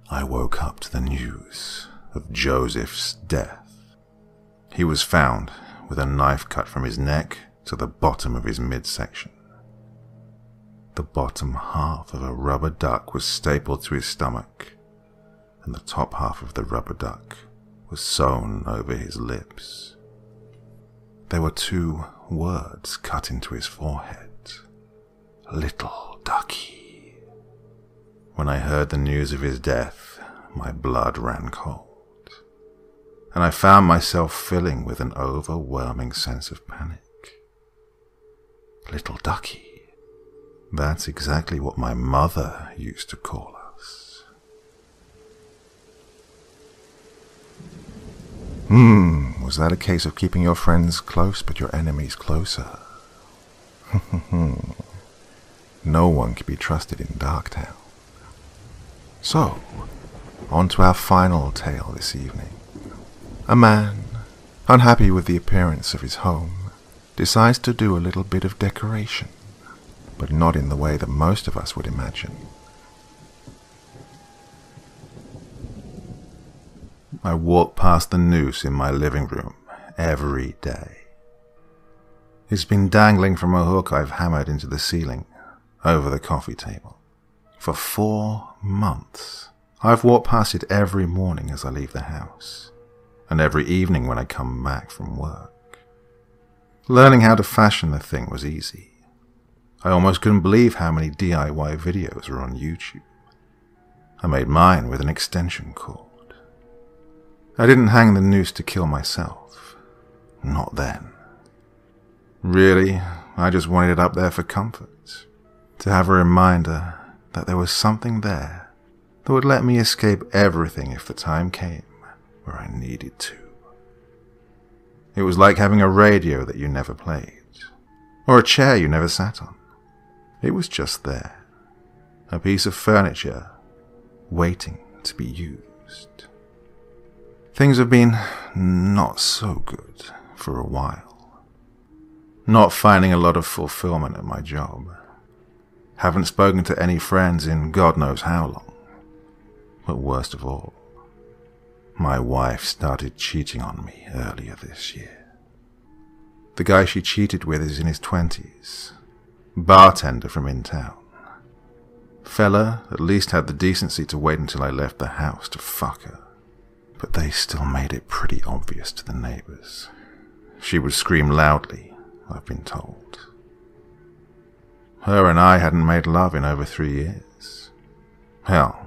I woke up to the news of Joseph's death. He was found with a knife cut from his neck to the bottom of his midsection. The bottom half of a rubber duck was stapled to his stomach, and the top half of the rubber duck was sewn over his lips. There were two words cut into his forehead Little Ducky. When I heard the news of his death, my blood ran cold, and I found myself filling with an overwhelming sense of panic. Little Ducky. That's exactly what my mother used to call us. Hmm, was that a case of keeping your friends close but your enemies closer? no one can be trusted in Dark Town. So, on to our final tale this evening. A man, unhappy with the appearance of his home, decides to do a little bit of decoration, but not in the way that most of us would imagine. I walk past the noose in my living room every day. It's been dangling from a hook I've hammered into the ceiling over the coffee table. For four months, I've walked past it every morning as I leave the house, and every evening when I come back from work. Learning how to fashion the thing was easy. I almost couldn't believe how many DIY videos were on YouTube. I made mine with an extension cord. I didn't hang the noose to kill myself. Not then. Really, I just wanted it up there for comfort. To have a reminder that there was something there that would let me escape everything if the time came where I needed to. It was like having a radio that you never played, or a chair you never sat on. It was just there, a piece of furniture waiting to be used. Things have been not so good for a while. Not finding a lot of fulfillment at my job. Haven't spoken to any friends in God knows how long. But worst of all, my wife started cheating on me earlier this year. The guy she cheated with is in his twenties, bartender from in town. Fella at least had the decency to wait until I left the house to fuck her but they still made it pretty obvious to the neighbors. She would scream loudly, I've been told. Her and I hadn't made love in over three years. Hell,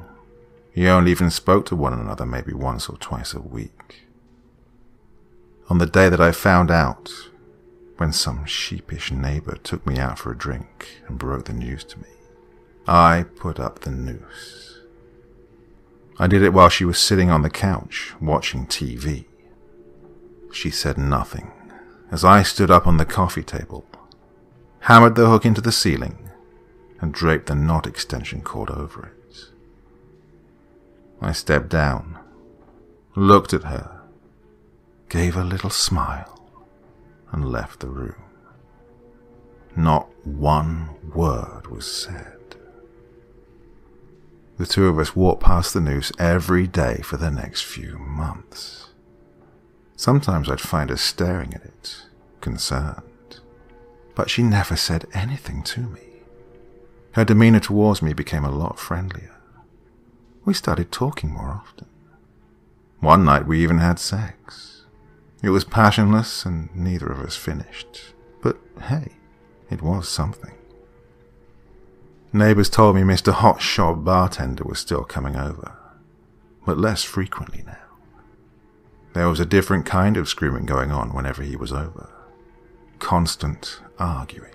we only even spoke to one another maybe once or twice a week. On the day that I found out, when some sheepish neighbor took me out for a drink and broke the news to me, I put up the noose. I did it while she was sitting on the couch watching TV. She said nothing as I stood up on the coffee table, hammered the hook into the ceiling, and draped the knot extension cord over it. I stepped down, looked at her, gave a little smile, and left the room. Not one word was said. The two of us walked past the noose every day for the next few months. Sometimes I'd find her staring at it, concerned, but she never said anything to me. Her demeanor towards me became a lot friendlier. We started talking more often. One night we even had sex. It was passionless and neither of us finished. But hey, it was something. Neighbours told me Mr. Hotshot bartender was still coming over, but less frequently now. There was a different kind of screaming going on whenever he was over. Constant arguing.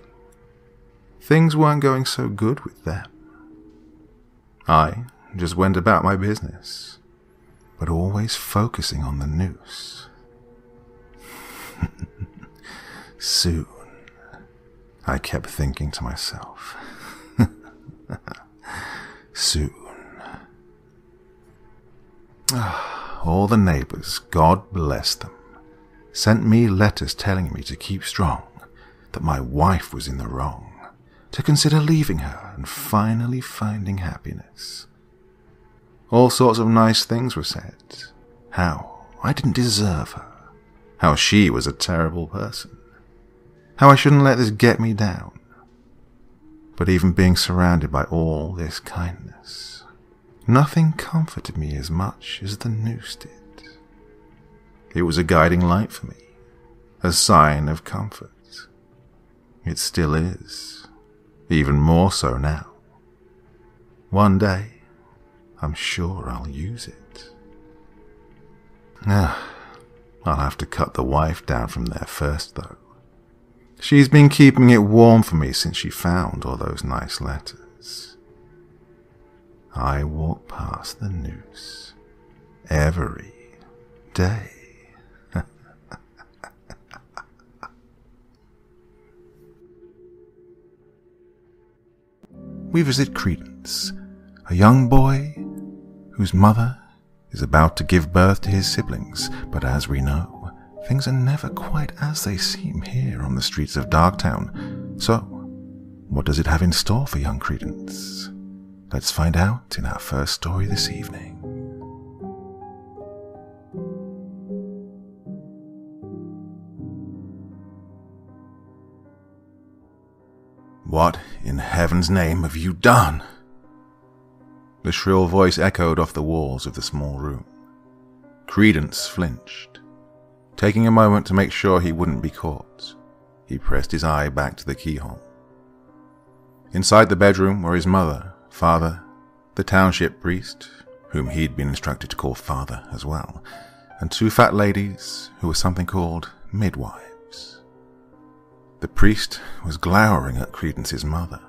Things weren't going so good with them. I just went about my business, but always focusing on the noose. Soon, I kept thinking to myself. Soon. Ah, all the neighbors, God bless them, sent me letters telling me to keep strong, that my wife was in the wrong, to consider leaving her and finally finding happiness. All sorts of nice things were said. How I didn't deserve her. How she was a terrible person. how I shouldn't let this get me down. But even being surrounded by all this kindness, nothing comforted me as much as the noose did. It was a guiding light for me, a sign of comfort. It still is, even more so now. One day, I'm sure I'll use it. Ah, I'll have to cut the wife down from there first, though. She's been keeping it warm for me since she found all those nice letters. I walk past the noose every day. we visit Credence, a young boy whose mother is about to give birth to his siblings, but as we know, Things are never quite as they seem here on the streets of Dark Town. So, what does it have in store for young Credence? Let's find out in our first story this evening. What in heaven's name have you done? The shrill voice echoed off the walls of the small room. Credence flinched. Taking a moment to make sure he wouldn't be caught, he pressed his eye back to the keyhole. Inside the bedroom were his mother, father, the township priest, whom he'd been instructed to call father as well, and two fat ladies who were something called midwives. The priest was glowering at Credence's mother.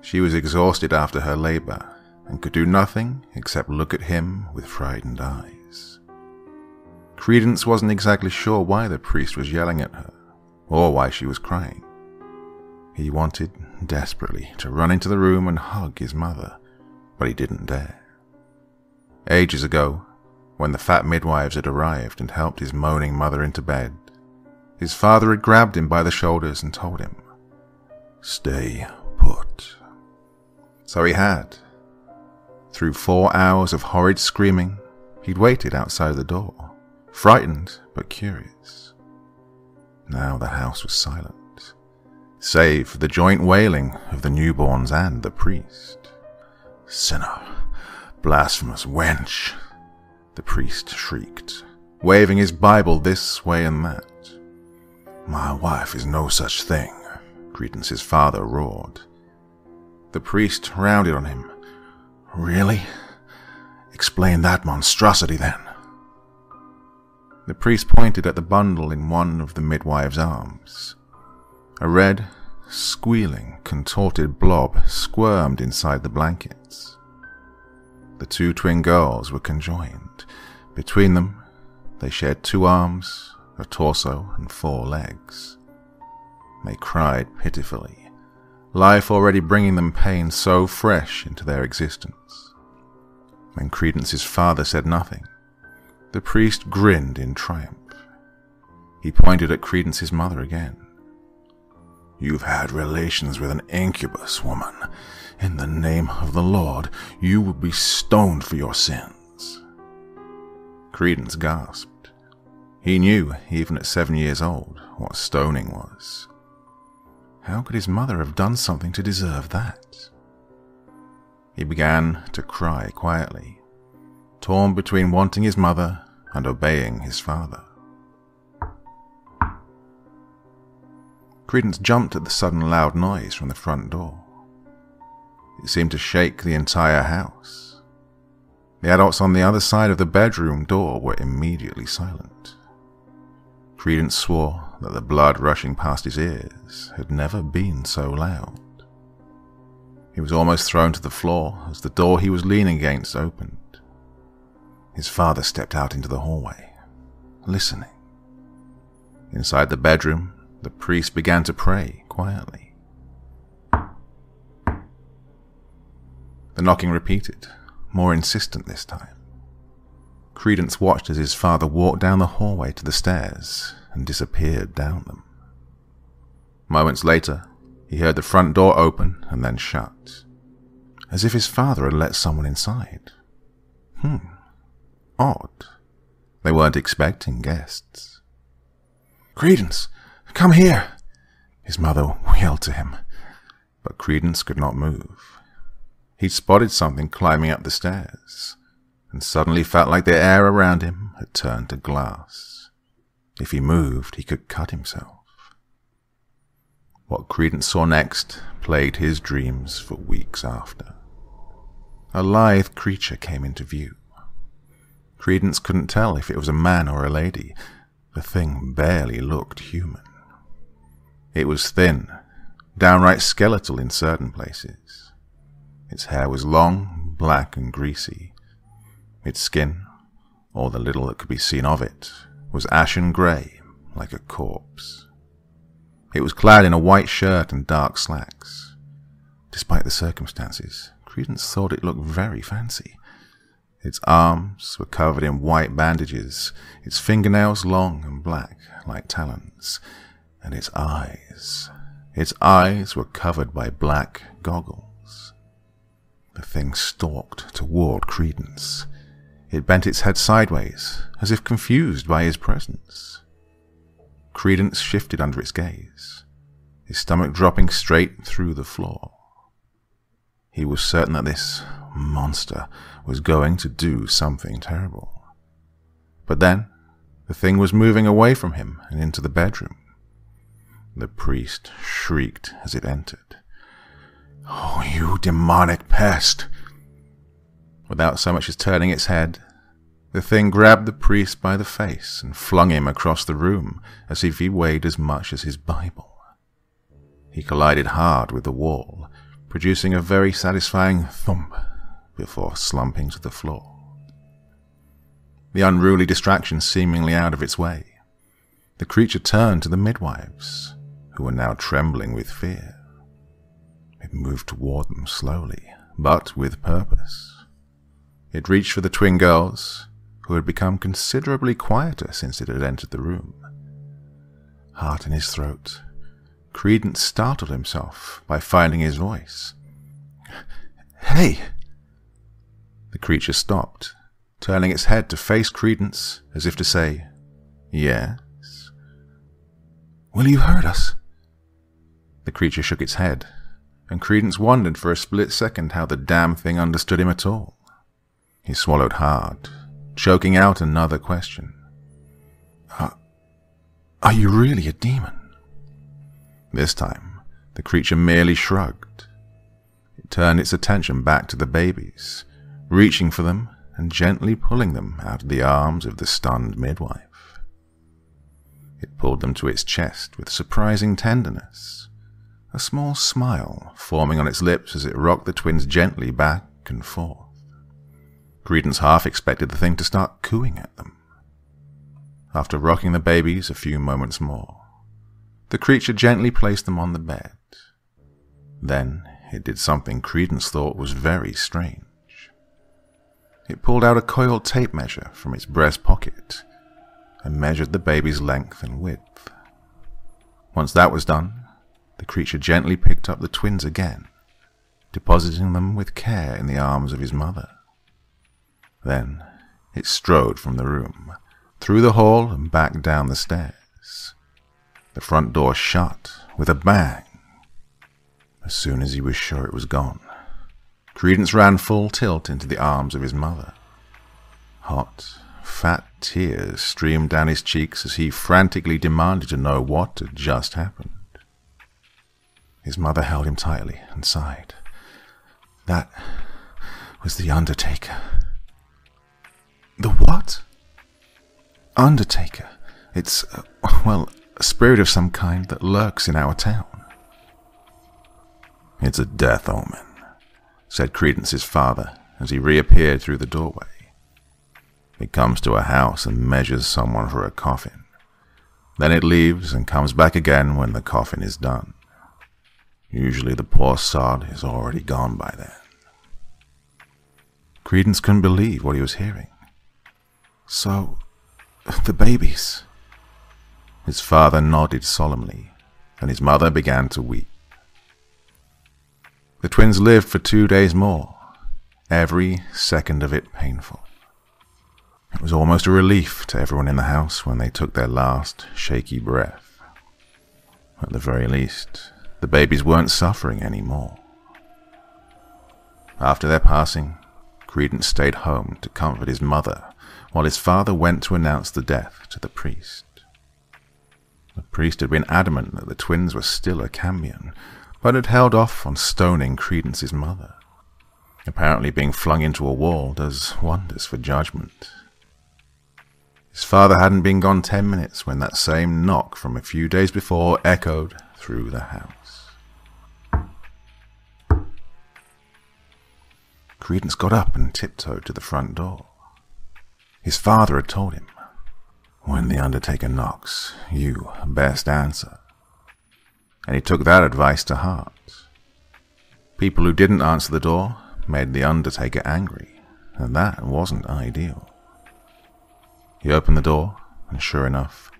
She was exhausted after her labor and could do nothing except look at him with frightened eyes. Credence wasn't exactly sure why the priest was yelling at her, or why she was crying. He wanted, desperately, to run into the room and hug his mother, but he didn't dare. Ages ago, when the fat midwives had arrived and helped his moaning mother into bed, his father had grabbed him by the shoulders and told him, Stay put. So he had. Through four hours of horrid screaming, he'd waited outside the door frightened but curious. Now the house was silent, save for the joint wailing of the newborns and the priest. Sinner, blasphemous wench, the priest shrieked, waving his Bible this way and that. My wife is no such thing, Credence's father roared. The priest rounded on him. Really? Explain that monstrosity then. The priest pointed at the bundle in one of the midwife's arms. A red, squealing, contorted blob squirmed inside the blankets. The two twin girls were conjoined. Between them, they shared two arms, a torso, and four legs. They cried pitifully, life already bringing them pain so fresh into their existence. When Credence's father said nothing, the priest grinned in triumph. He pointed at Credence's mother again. You've had relations with an incubus woman. In the name of the Lord, you will be stoned for your sins. Credence gasped. He knew, even at seven years old, what stoning was. How could his mother have done something to deserve that? He began to cry quietly torn between wanting his mother and obeying his father. Credence jumped at the sudden loud noise from the front door. It seemed to shake the entire house. The adults on the other side of the bedroom door were immediately silent. Credence swore that the blood rushing past his ears had never been so loud. He was almost thrown to the floor as the door he was leaning against opened. His father stepped out into the hallway, listening. Inside the bedroom, the priest began to pray quietly. The knocking repeated, more insistent this time. Credence watched as his father walked down the hallway to the stairs and disappeared down them. Moments later, he heard the front door open and then shut, as if his father had let someone inside. Hmm. Odd. They weren't expecting guests. Credence, Come here! His mother yelled to him, but Credence could not move. He spotted something climbing up the stairs, and suddenly felt like the air around him had turned to glass. If he moved, he could cut himself. What Credence saw next plagued his dreams for weeks after. A lithe creature came into view. Credence couldn't tell if it was a man or a lady. The thing barely looked human. It was thin, downright skeletal in certain places. Its hair was long, black, and greasy. Its skin, or the little that could be seen of it, was ashen grey, like a corpse. It was clad in a white shirt and dark slacks. Despite the circumstances, Credence thought it looked very fancy. Its arms were covered in white bandages, its fingernails long and black like talons, and its eyes, its eyes were covered by black goggles. The thing stalked toward Credence. It bent its head sideways, as if confused by his presence. Credence shifted under its gaze, his stomach dropping straight through the floor. He was certain that this monster was going to do something terrible. But then, the thing was moving away from him and into the bedroom. The priest shrieked as it entered. Oh, you demonic pest! Without so much as turning its head, the thing grabbed the priest by the face and flung him across the room as if he weighed as much as his Bible. He collided hard with the wall, producing a very satisfying thump before slumping to the floor. The unruly distraction seemingly out of its way, the creature turned to the midwives, who were now trembling with fear. It moved toward them slowly, but with purpose. It reached for the twin girls, who had become considerably quieter since it had entered the room. Heart in his throat, Credence startled himself by finding his voice. Hey! The creature stopped, turning its head to face Credence as if to say, Yes? Will you hurt us? The creature shook its head, and Credence wondered for a split second how the damn thing understood him at all. He swallowed hard, choking out another question. Uh, are you really a demon? This time, the creature merely shrugged. It turned its attention back to the babies, reaching for them and gently pulling them out of the arms of the stunned midwife. It pulled them to its chest with surprising tenderness, a small smile forming on its lips as it rocked the twins gently back and forth. Credence half expected the thing to start cooing at them. After rocking the babies a few moments more, the creature gently placed them on the bed. Then it did something Credence thought was very strange. It pulled out a coiled tape measure from its breast pocket and measured the baby's length and width. Once that was done, the creature gently picked up the twins again, depositing them with care in the arms of his mother. Then it strode from the room, through the hall and back down the stairs. The front door shut with a bang. As soon as he was sure it was gone, Credence ran full tilt into the arms of his mother. Hot, fat tears streamed down his cheeks as he frantically demanded to know what had just happened. His mother held him tightly and sighed. That was the Undertaker. The what? Undertaker. It's, uh, well, a spirit of some kind that lurks in our town. It's a death omen, said Credence's father as he reappeared through the doorway. It comes to a house and measures someone for a coffin. Then it leaves and comes back again when the coffin is done. Usually the poor sod is already gone by then. Credence couldn't believe what he was hearing. So, the babies. His father nodded solemnly, and his mother began to weep. The twins lived for two days more, every second of it painful. It was almost a relief to everyone in the house when they took their last shaky breath. At the very least, the babies weren't suffering anymore. After their passing, Credence stayed home to comfort his mother while his father went to announce the death to the priest. The priest had been adamant that the twins were still a cambion, but had held off on stoning Credence's mother. Apparently being flung into a wall does wonders for judgment. His father hadn't been gone ten minutes when that same knock from a few days before echoed through the house. Credence got up and tiptoed to the front door. His father had told him, When the undertaker knocks, you best answer. And he took that advice to heart. People who didn't answer the door made the undertaker angry, and that wasn't ideal. He opened the door, and sure enough,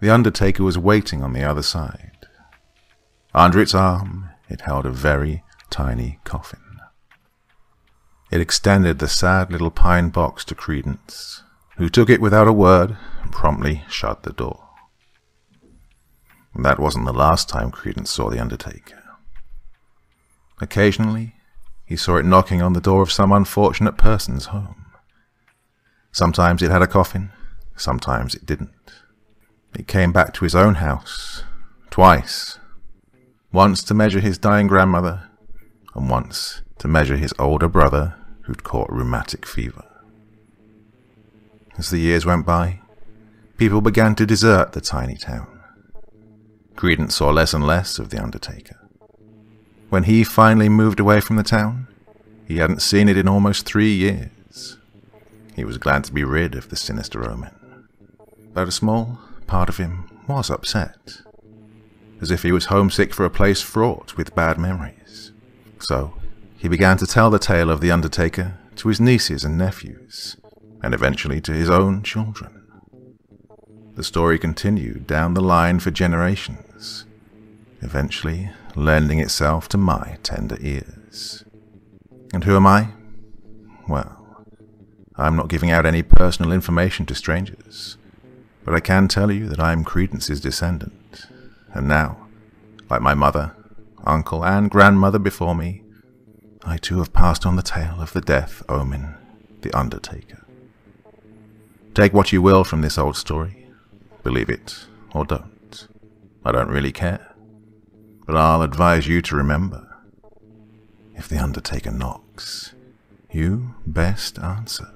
the undertaker was waiting on the other side. Under its arm, it held a very tiny coffin. It extended the sad little pine box to Credence, who took it without a word and promptly shut the door. That wasn't the last time Credence saw the Undertaker. Occasionally, he saw it knocking on the door of some unfortunate person's home. Sometimes it had a coffin, sometimes it didn't. It came back to his own house, twice, once to measure his dying grandmother, and once to measure his older brother who'd caught rheumatic fever. As the years went by, people began to desert the tiny town. Credence saw less and less of the Undertaker. When he finally moved away from the town, he hadn't seen it in almost three years. He was glad to be rid of the sinister omen. But a small part of him was upset, as if he was homesick for a place fraught with bad memories. So he began to tell the tale of the Undertaker to his nieces and nephews, and eventually to his own children. The story continued down the line for generations, eventually lending itself to my tender ears. And who am I? Well, I'm not giving out any personal information to strangers, but I can tell you that I am Credence's descendant, and now, like my mother, uncle, and grandmother before me, I too have passed on the tale of the death omen, the Undertaker. Take what you will from this old story, believe it or don't. I don't really care. But I'll advise you to remember if the Undertaker knocks, you best answer.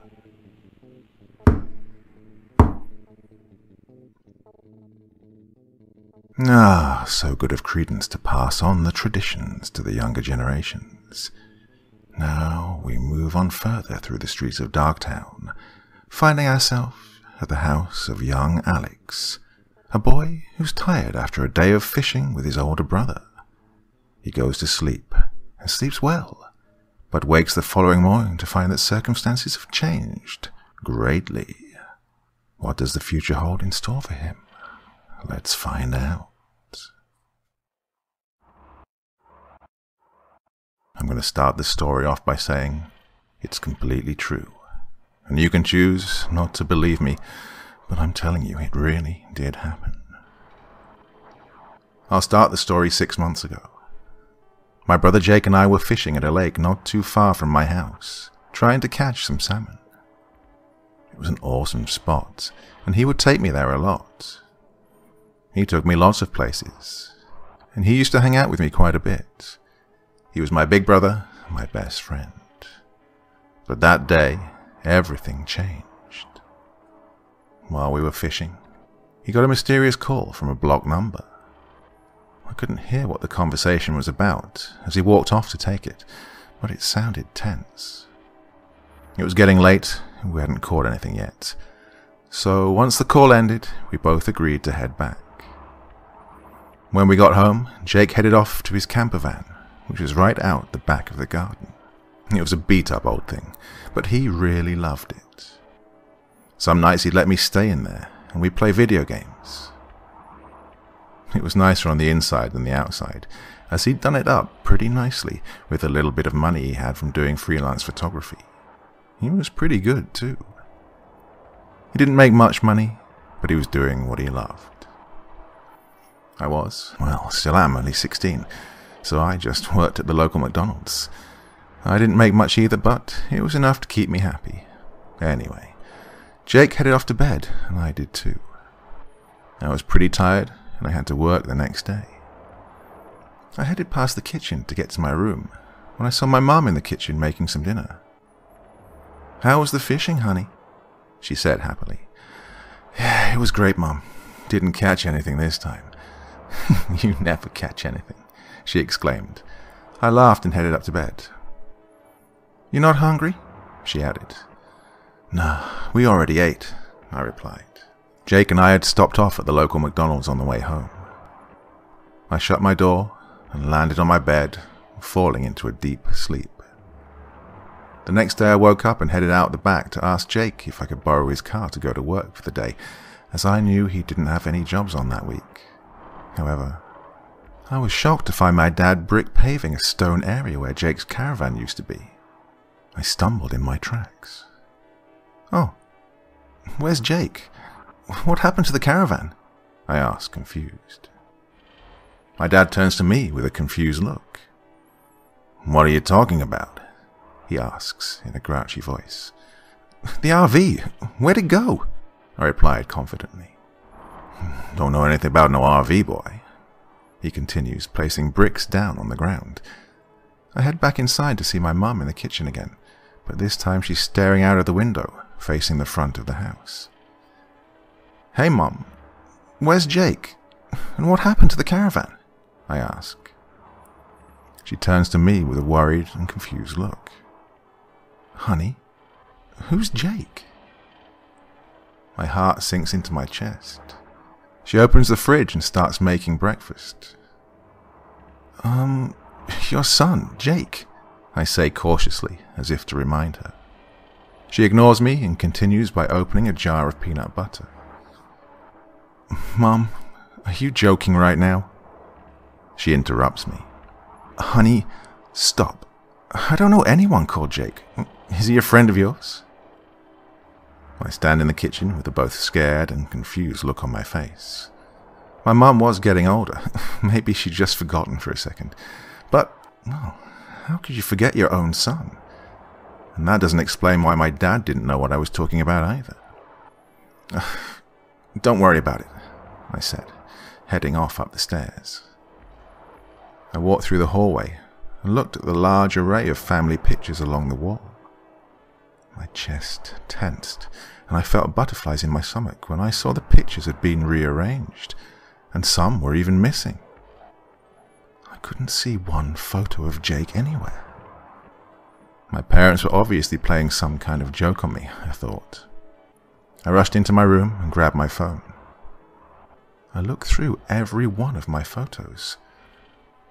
Ah, so good of Credence to pass on the traditions to the younger generations. Now we move on further through the streets of Dark Town, finding ourselves at the house of young Alex, a boy who's tired after a day of fishing with his older brother. He goes to sleep and sleeps well, but wakes the following morning to find that circumstances have changed greatly. What does the future hold in store for him? Let's find out. I'm going to start this story off by saying it's completely true. And you can choose not to believe me, but I'm telling you, it really did happen. I'll start the story six months ago. My brother Jake and I were fishing at a lake not too far from my house, trying to catch some salmon. It was an awesome spot, and he would take me there a lot. He took me lots of places, and he used to hang out with me quite a bit. He was my big brother, my best friend. But that day, everything changed. While we were fishing, he got a mysterious call from a blocked number. I couldn't hear what the conversation was about as he walked off to take it, but it sounded tense. It was getting late, and we hadn't caught anything yet. So once the call ended, we both agreed to head back. When we got home, Jake headed off to his camper van which was right out the back of the garden. It was a beat up old thing, but he really loved it. Some nights he'd let me stay in there, and we'd play video games. It was nicer on the inside than the outside, as he'd done it up pretty nicely with a little bit of money he had from doing freelance photography. He was pretty good, too. He didn't make much money, but he was doing what he loved. I was. Well, still am, only 16. So I just worked at the local McDonald's. I didn't make much either, but it was enough to keep me happy. Anyway, Jake headed off to bed, and I did too. I was pretty tired, and I had to work the next day. I headed past the kitchen to get to my room when I saw my mum in the kitchen making some dinner. How was the fishing, honey? She said happily. Yeah, it was great, Mum. Didn't catch anything this time. you never catch anything, she exclaimed. I laughed and headed up to bed. You're not hungry? she added. No, we already ate, I replied. Jake and I had stopped off at the local McDonald's on the way home. I shut my door and landed on my bed, falling into a deep sleep. The next day I woke up and headed out the back to ask Jake if I could borrow his car to go to work for the day, as I knew he didn't have any jobs on that week. However, I was shocked to find my dad brick paving a stone area where Jake's caravan used to be. I stumbled in my tracks. Oh, where's Jake? What happened to the caravan? I ask, confused. My dad turns to me with a confused look. What are you talking about? He asks in a grouchy voice. The RV, where'd it go? I replied confidently. Don't know anything about no RV, boy. He continues, placing bricks down on the ground. I head back inside to see my mum in the kitchen again, but this time she's staring out of the window, facing the front of the house. Hey, Mum, where's Jake? And what happened to the caravan? I ask. She turns to me with a worried and confused look. Honey, who's Jake? My heart sinks into my chest. She opens the fridge and starts making breakfast. Um, your son, Jake, I say cautiously, as if to remind her. She ignores me and continues by opening a jar of peanut butter. Mom, are you joking right now? She interrupts me. Honey, stop. I don't know anyone called Jake. Is he a friend of yours? I stand in the kitchen with a both scared and confused look on my face. My mum was getting older. Maybe she'd just forgotten for a second. But, well, how could you forget your own son? And that doesn't explain why my dad didn't know what I was talking about either. Don't worry about it, I said, heading off up the stairs. I walked through the hallway and looked at the large array of family pictures along the wall. My chest tensed, and I felt butterflies in my stomach when I saw the pictures had been rearranged, and some were even missing. I couldn't see one photo of Jake anywhere. My parents were obviously playing some kind of joke on me, I thought. I rushed into my room and grabbed my phone. I looked through every one of my photos.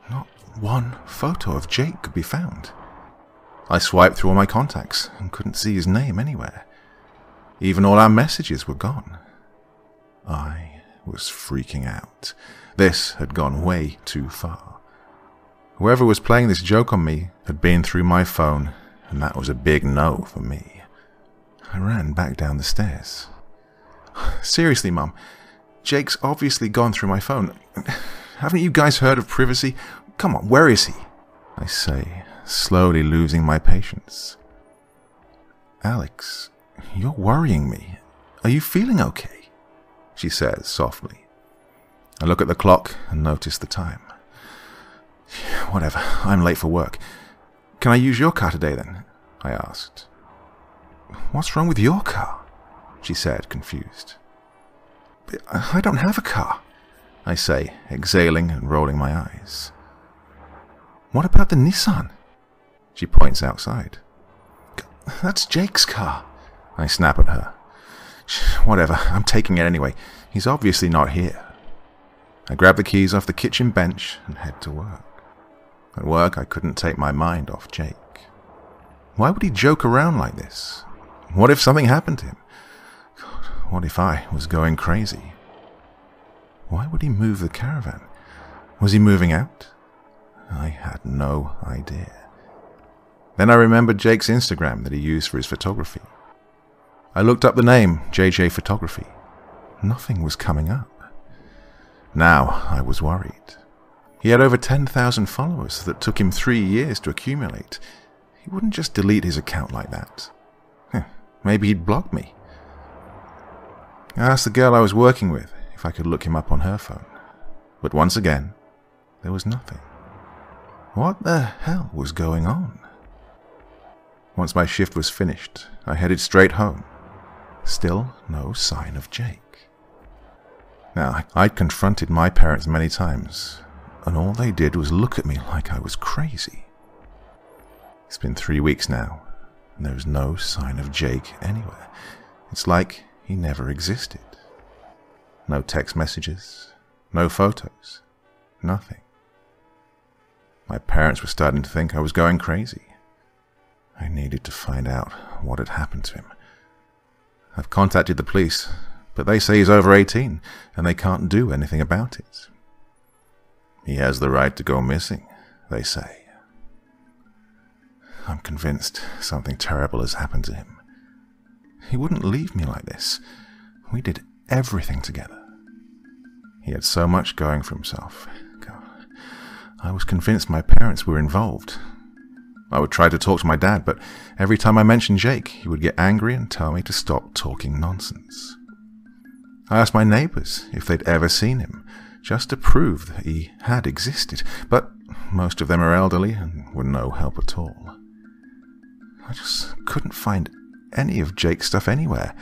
Not one photo of Jake could be found. I swiped through all my contacts and couldn't see his name anywhere. Even all our messages were gone. I was freaking out. This had gone way too far. Whoever was playing this joke on me had been through my phone, and that was a big no for me. I ran back down the stairs. Seriously, Mum, Jake's obviously gone through my phone. Haven't you guys heard of privacy? Come on, where is he? I say, slowly losing my patience. Alex, you're worrying me. Are you feeling okay? She says softly. I look at the clock and notice the time. Whatever, I'm late for work. Can I use your car today then? I asked. What's wrong with your car? She said, confused. I don't have a car, I say, exhaling and rolling my eyes. What about the Nissan? She points outside. That's Jake's car. I snap at her. Whatever, I'm taking it anyway. He's obviously not here. I grab the keys off the kitchen bench and head to work. At work, I couldn't take my mind off Jake. Why would he joke around like this? What if something happened to him? God, what if I was going crazy? Why would he move the caravan? Was he moving out? I had no idea. Then I remembered Jake's Instagram that he used for his photography. I looked up the name, JJ Photography. Nothing was coming up. Now I was worried. He had over 10,000 followers that took him three years to accumulate. He wouldn't just delete his account like that. Maybe he'd block me. I asked the girl I was working with if I could look him up on her phone. But once again, there was nothing. What the hell was going on? Once my shift was finished, I headed straight home. Still no sign of Jake. Now, I'd confronted my parents many times, and all they did was look at me like I was crazy. It's been three weeks now, and there's no sign of Jake anywhere. It's like he never existed. No text messages, no photos, nothing. My parents were starting to think I was going crazy. I needed to find out what had happened to him. I've contacted the police, but they say he's over 18 and they can't do anything about it. He has the right to go missing, they say. I'm convinced something terrible has happened to him. He wouldn't leave me like this. We did everything together. He had so much going for himself. God. I was convinced my parents were involved. I would try to talk to my dad, but every time I mentioned Jake, he would get angry and tell me to stop talking nonsense. I asked my neighbors if they'd ever seen him, just to prove that he had existed, but most of them are elderly and were no help at all. I just couldn't find any of Jake's stuff anywhere,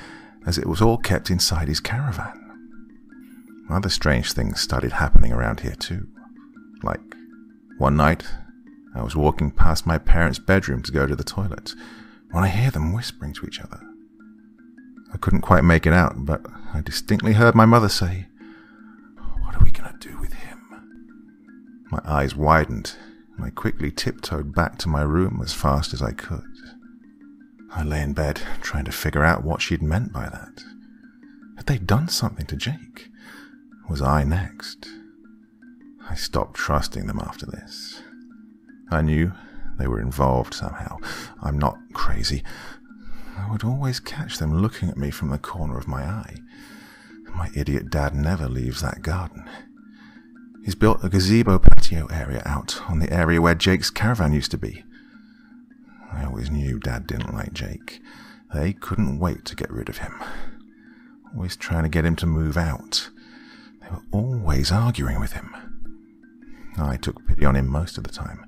as it was all kept inside his caravan. Other strange things started happening around here too. Like, one night, I was walking past my parents' bedroom to go to the toilet when I hear them whispering to each other. I couldn't quite make it out, but I distinctly heard my mother say, What are we going to do with him? My eyes widened, and I quickly tiptoed back to my room as fast as I could. I lay in bed, trying to figure out what she'd meant by that. Had they done something to Jake? Was I next? I stopped trusting them after this. I knew they were involved somehow. I'm not crazy. I would always catch them looking at me from the corner of my eye. My idiot dad never leaves that garden. He's built a gazebo patio area out on the area where Jake's caravan used to be. I always knew Dad didn't like Jake. They couldn't wait to get rid of him. Always trying to get him to move out. They were always arguing with him. I took pity on him most of the time.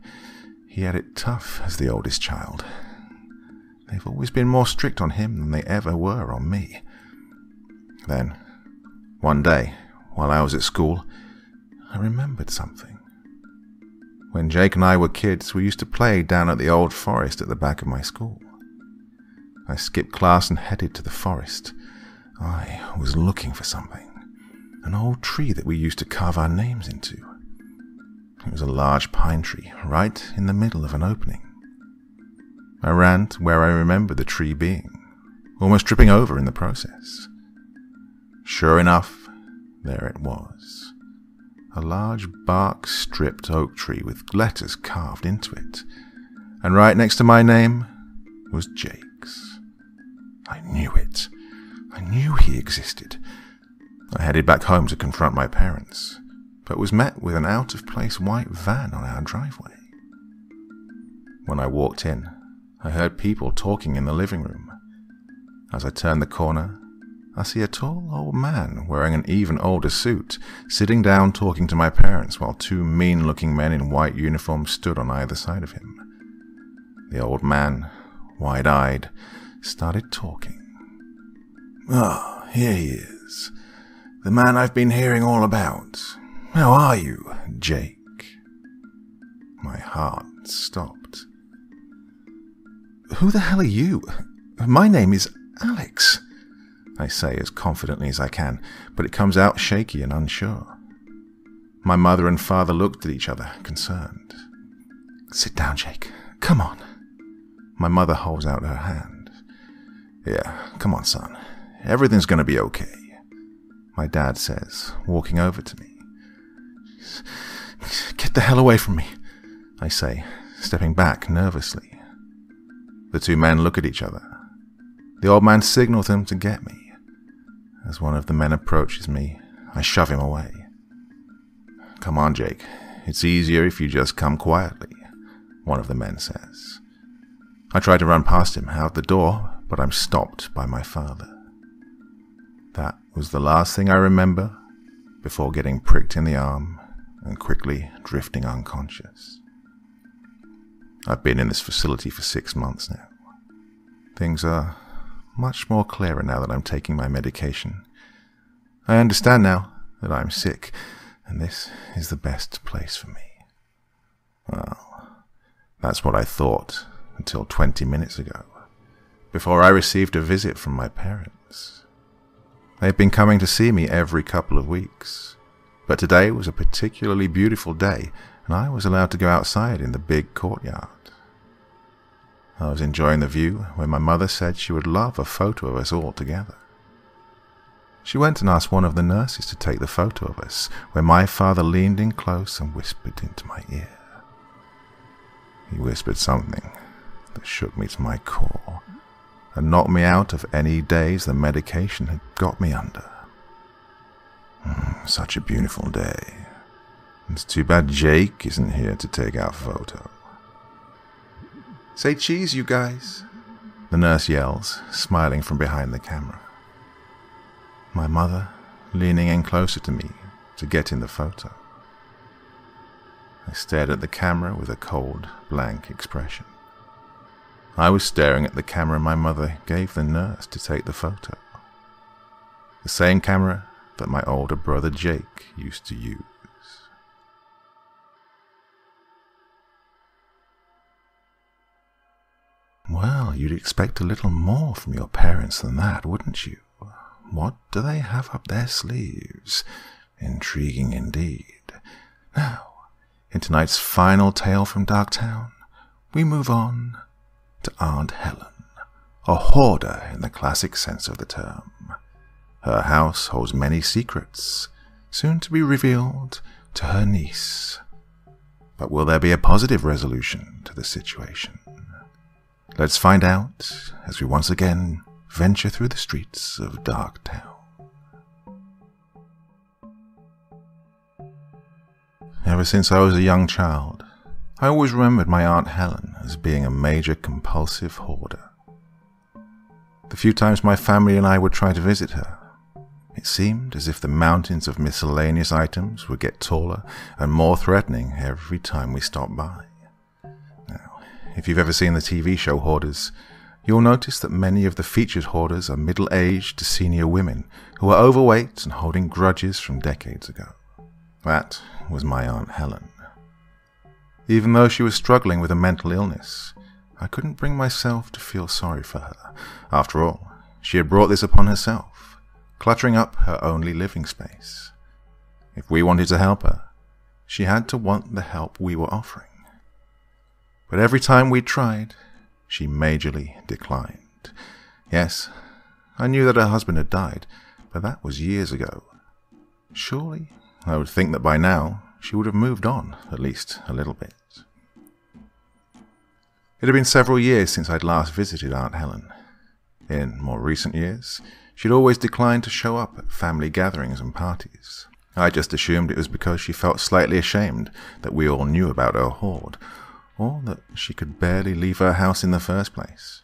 He had it tough as the oldest child. They've always been more strict on him than they ever were on me. Then, one day, while I was at school, I remembered something. When Jake and I were kids, we used to play down at the old forest at the back of my school. I skipped class and headed to the forest. I was looking for something. An old tree that we used to carve our names into. It was a large pine tree, right in the middle of an opening. I ran to where I remembered the tree being, almost tripping over in the process. Sure enough, there it was. A large bark stripped oak tree with letters carved into it. And right next to my name was Jake's. I knew it. I knew he existed. I headed back home to confront my parents, but was met with an out of place white van on our driveway. When I walked in, I heard people talking in the living room. As I turned the corner, I see a tall old man wearing an even older suit, sitting down talking to my parents while two mean looking men in white uniforms stood on either side of him. The old man, wide eyed, started talking. Ah, oh, here he is. The man I've been hearing all about. How are you, Jake? My heart stopped. Who the hell are you? My name is Alex, I say as confidently as I can, but it comes out shaky and unsure. My mother and father looked at each other, concerned. Sit down, Jake. Come on. My mother holds out her hand. Yeah, come on, son. Everything's going to be okay. My dad says, walking over to me. Get the hell away from me, I say, stepping back nervously. The two men look at each other. The old man signals them to get me. As one of the men approaches me, I shove him away. Come on, Jake. It's easier if you just come quietly, one of the men says. I try to run past him out the door, but I'm stopped by my father. That was the last thing I remember before getting pricked in the arm and quickly drifting unconscious. I've been in this facility for six months now. Things are much more clearer now that I'm taking my medication. I understand now that I'm sick, and this is the best place for me. Well, that's what I thought until 20 minutes ago, before I received a visit from my parents. They've been coming to see me every couple of weeks, but today was a particularly beautiful day, and I was allowed to go outside in the big courtyard. I was enjoying the view when my mother said she would love a photo of us all together. She went and asked one of the nurses to take the photo of us, where my father leaned in close and whispered into my ear. He whispered something that shook me to my core and knocked me out of any daze the medication had got me under. Mm, such a beautiful day. It's too bad Jake isn't here to take our photo. Say cheese, you guys, the nurse yells, smiling from behind the camera. My mother leaning in closer to me to get in the photo. I stared at the camera with a cold, blank expression. I was staring at the camera my mother gave the nurse to take the photo. The same camera that my older brother Jake used to use. Well, you'd expect a little more from your parents than that, wouldn't you? What do they have up their sleeves? Intriguing indeed. Now, in tonight's final tale from Dark Town, we move on to Aunt Helen, a hoarder in the classic sense of the term. Her house holds many secrets, soon to be revealed to her niece. But will there be a positive resolution to the situation? Let's find out as we once again venture through the streets of Dark Town. Ever since I was a young child, I always remembered my Aunt Helen as being a major compulsive hoarder. The few times my family and I would try to visit her, it seemed as if the mountains of miscellaneous items would get taller and more threatening every time we stopped by. If you've ever seen the TV show Hoarders, you'll notice that many of the featured hoarders are middle aged to senior women who are overweight and holding grudges from decades ago. That was my Aunt Helen. Even though she was struggling with a mental illness, I couldn't bring myself to feel sorry for her. After all, she had brought this upon herself, cluttering up her only living space. If we wanted to help her, she had to want the help we were offering. But every time we tried, she majorly declined. Yes, I knew that her husband had died, but that was years ago. Surely, I would think that by now she would have moved on, at least a little bit. It had been several years since I'd last visited Aunt Helen. In more recent years, she'd always declined to show up at family gatherings and parties. I just assumed it was because she felt slightly ashamed that we all knew about her hoard, or that she could barely leave her house in the first place.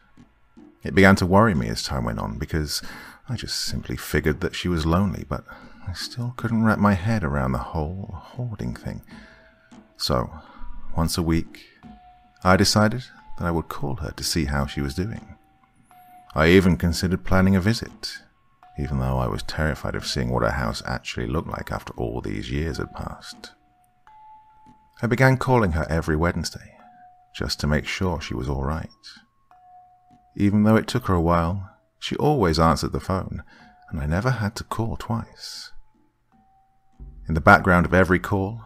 It began to worry me as time went on because I just simply figured that she was lonely, but I still couldn't wrap my head around the whole hoarding thing. So, once a week, I decided that I would call her to see how she was doing. I even considered planning a visit, even though I was terrified of seeing what her house actually looked like after all these years had passed. I began calling her every Wednesday, just to make sure she was all right. Even though it took her a while, she always answered the phone, and I never had to call twice. In the background of every call,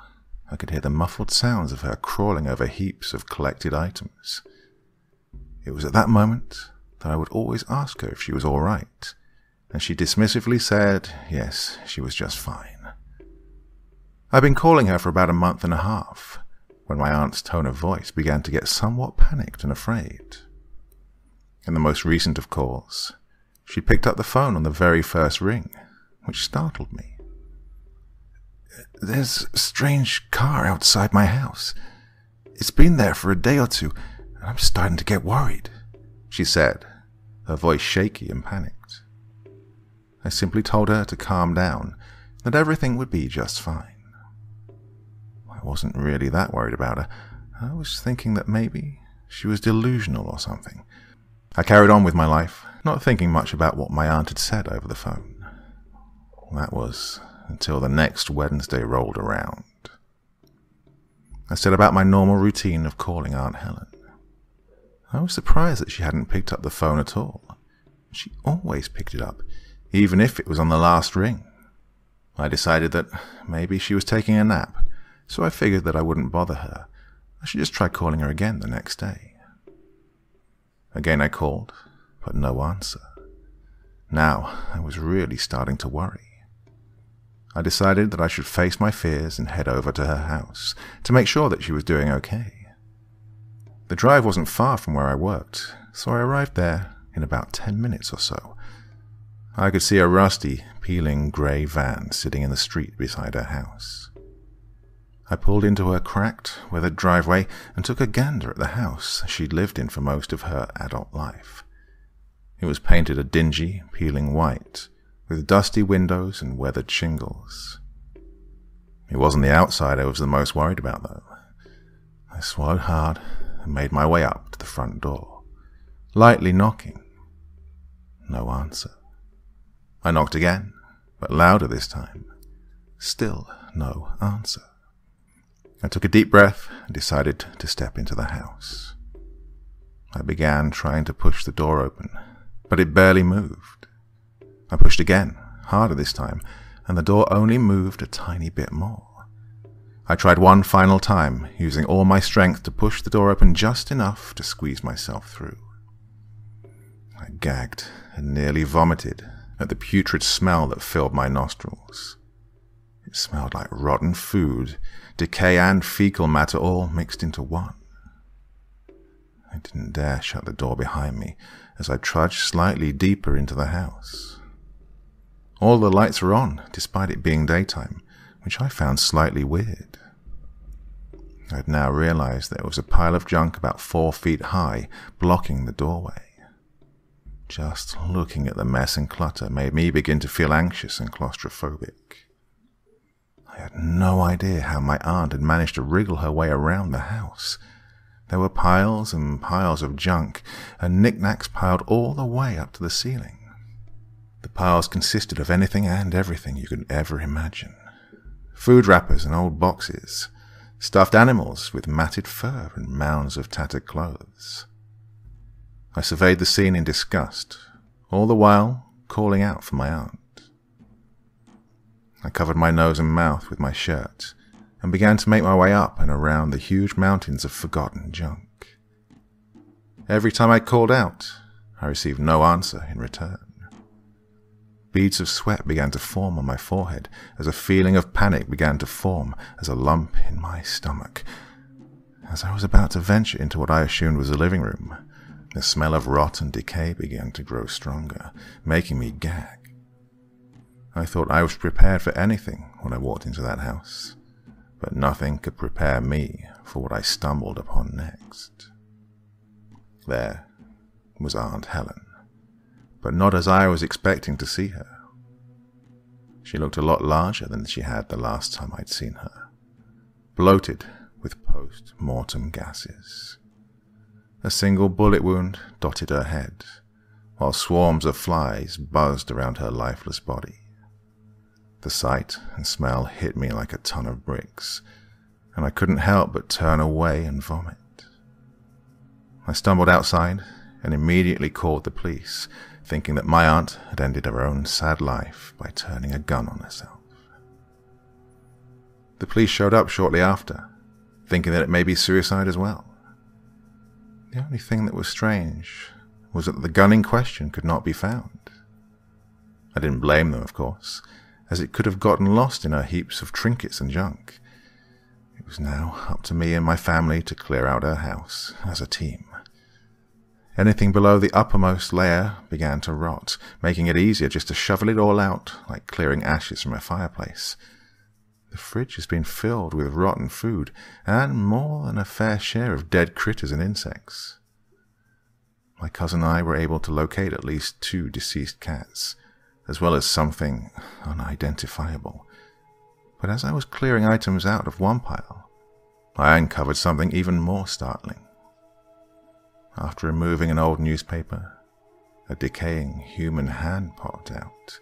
I could hear the muffled sounds of her crawling over heaps of collected items. It was at that moment that I would always ask her if she was all right, and she dismissively said yes, she was just fine. I'd been calling her for about a month and a half, when my aunt's tone of voice began to get somewhat panicked and afraid. In the most recent of calls, she picked up the phone on the very first ring, which startled me. there's a strange car outside my house. It's been there for a day or two, and I'm starting to get worried, she said, her voice shaky and panicked. I simply told her to calm down, that everything would be just fine. Wasn't really that worried about her. I was thinking that maybe she was delusional or something. I carried on with my life, not thinking much about what my aunt had said over the phone. That was until the next Wednesday rolled around. I set about my normal routine of calling Aunt Helen. I was surprised that she hadn't picked up the phone at all. She always picked it up, even if it was on the last ring. I decided that maybe she was taking a nap, so I figured that I wouldn't bother her. I should just try calling her again the next day. Again I called, but no answer. Now I was really starting to worry. I decided that I should face my fears and head over to her house to make sure that she was doing okay. The drive wasn't far from where I worked, so I arrived there in about ten minutes or so. I could see a rusty, peeling grey van sitting in the street beside her house. I pulled into her cracked, weathered driveway and took a gander at the house she'd lived in for most of her adult life. It was painted a dingy, peeling white, with dusty windows and weathered shingles. It wasn't the outside I was the most worried about, though. I swallowed hard and made my way up to the front door, lightly knocking. No answer. I knocked again, but louder this time. Still no answer. I took a deep breath and decided to step into the house. I began trying to push the door open, but it barely moved. I pushed again, harder this time, and the door only moved a tiny bit more. I tried one final time, using all my strength to push the door open just enough to squeeze myself through. I gagged and nearly vomited at the putrid smell that filled my nostrils. It smelled like rotten food, decay and fecal matter all mixed into one. I didn't dare shut the door behind me as I trudged slightly deeper into the house. All the lights were on, despite it being daytime, which I found slightly weird. I had now realized there was a pile of junk about four feet high blocking the doorway. Just looking at the mess and clutter made me begin to feel anxious and claustrophobic. I had no idea how my aunt had managed to wriggle her way around the house. There were piles and piles of junk, and knickknacks piled all the way up to the ceiling. The piles consisted of anything and everything you could ever imagine. Food wrappers and old boxes, stuffed animals with matted fur and mounds of tattered clothes. I surveyed the scene in disgust, all the while calling out for my aunt. I covered my nose and mouth with my shirt and began to make my way up and around the huge mountains of forgotten junk. Every time I called out, I received no answer in return. Beads of sweat began to form on my forehead as a feeling of panic began to form as a lump in my stomach. As I was about to venture into what I assumed was the living room, the smell of rot and decay began to grow stronger, making me gag. I thought I was prepared for anything when I walked into that house, but nothing could prepare me for what I stumbled upon next. There was Aunt Helen but not as I was expecting to see her. She looked a lot larger than she had the last time I'd seen her, bloated with post mortem gases. A single bullet wound dotted her head, while swarms of flies buzzed around her lifeless body. The sight and smell hit me like a ton of bricks, and I couldn't help but turn away and vomit. I stumbled outside and immediately called the police, thinking that my aunt had ended her own sad life by turning a gun on herself. The police showed up shortly after, thinking that it may be suicide as well. The only thing that was strange was that the gun in question could not be found. I didn't blame them, of course, as it could have gotten lost in her heaps of trinkets and junk. It was now up to me and my family to clear out her house as a team. Anything below the uppermost layer began to rot, making it easier just to shovel it all out, like clearing ashes from a fireplace. The fridge has been filled with rotten food and more than a fair share of dead critters and insects. My cousin and I were able to locate at least two deceased cats, as well as something unidentifiable. But as I was clearing items out of one pile, I uncovered something even more startling. After removing an old newspaper, a decaying human hand popped out,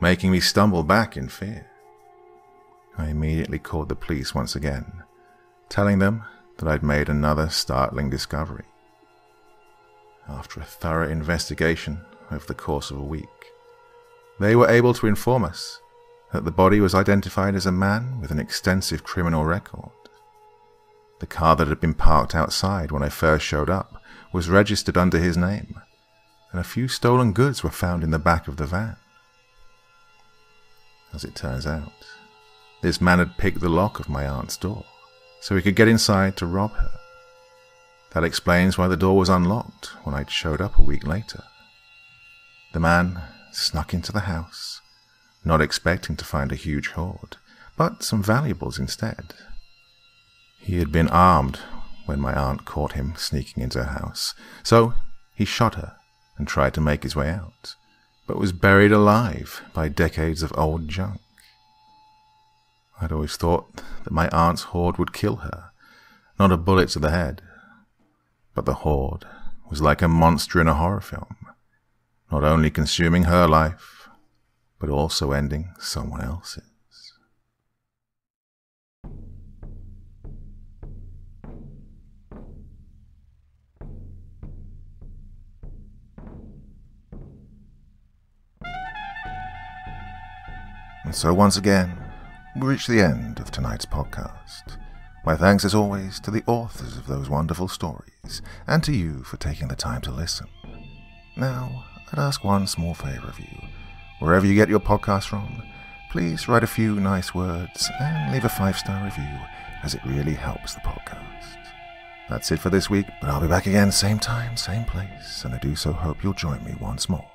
making me stumble back in fear. I immediately called the police once again, telling them that I'd made another startling discovery. After a thorough investigation over the course of a week, they were able to inform us that the body was identified as a man with an extensive criminal record. The car that had been parked outside when I first showed up was registered under his name, and a few stolen goods were found in the back of the van. As it turns out, this man had picked the lock of my aunt's door so he could get inside to rob her. That explains why the door was unlocked when I'd showed up a week later. The man snuck into the house, not expecting to find a huge hoard, but some valuables instead. He had been armed when my aunt caught him sneaking into her house, so he shot her and tried to make his way out, but was buried alive by decades of old junk. I'd always thought that my aunt's hoard would kill her, not a bullet to the head. But the hoard was like a monster in a horror film, not only consuming her life, but also ending someone else's. And so once again, we reach the end of tonight's podcast. My thanks, as always, to the authors of those wonderful stories, and to you for taking the time to listen. Now, I'd ask one small favor of you. Wherever you get your podcast from, please write a few nice words and leave a five star review, as it really helps the podcast. That's it for this week, but I'll be back again, same time, same place, and I do so hope you'll join me once more.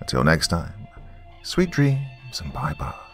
Until next time, sweet dreams and bye bye.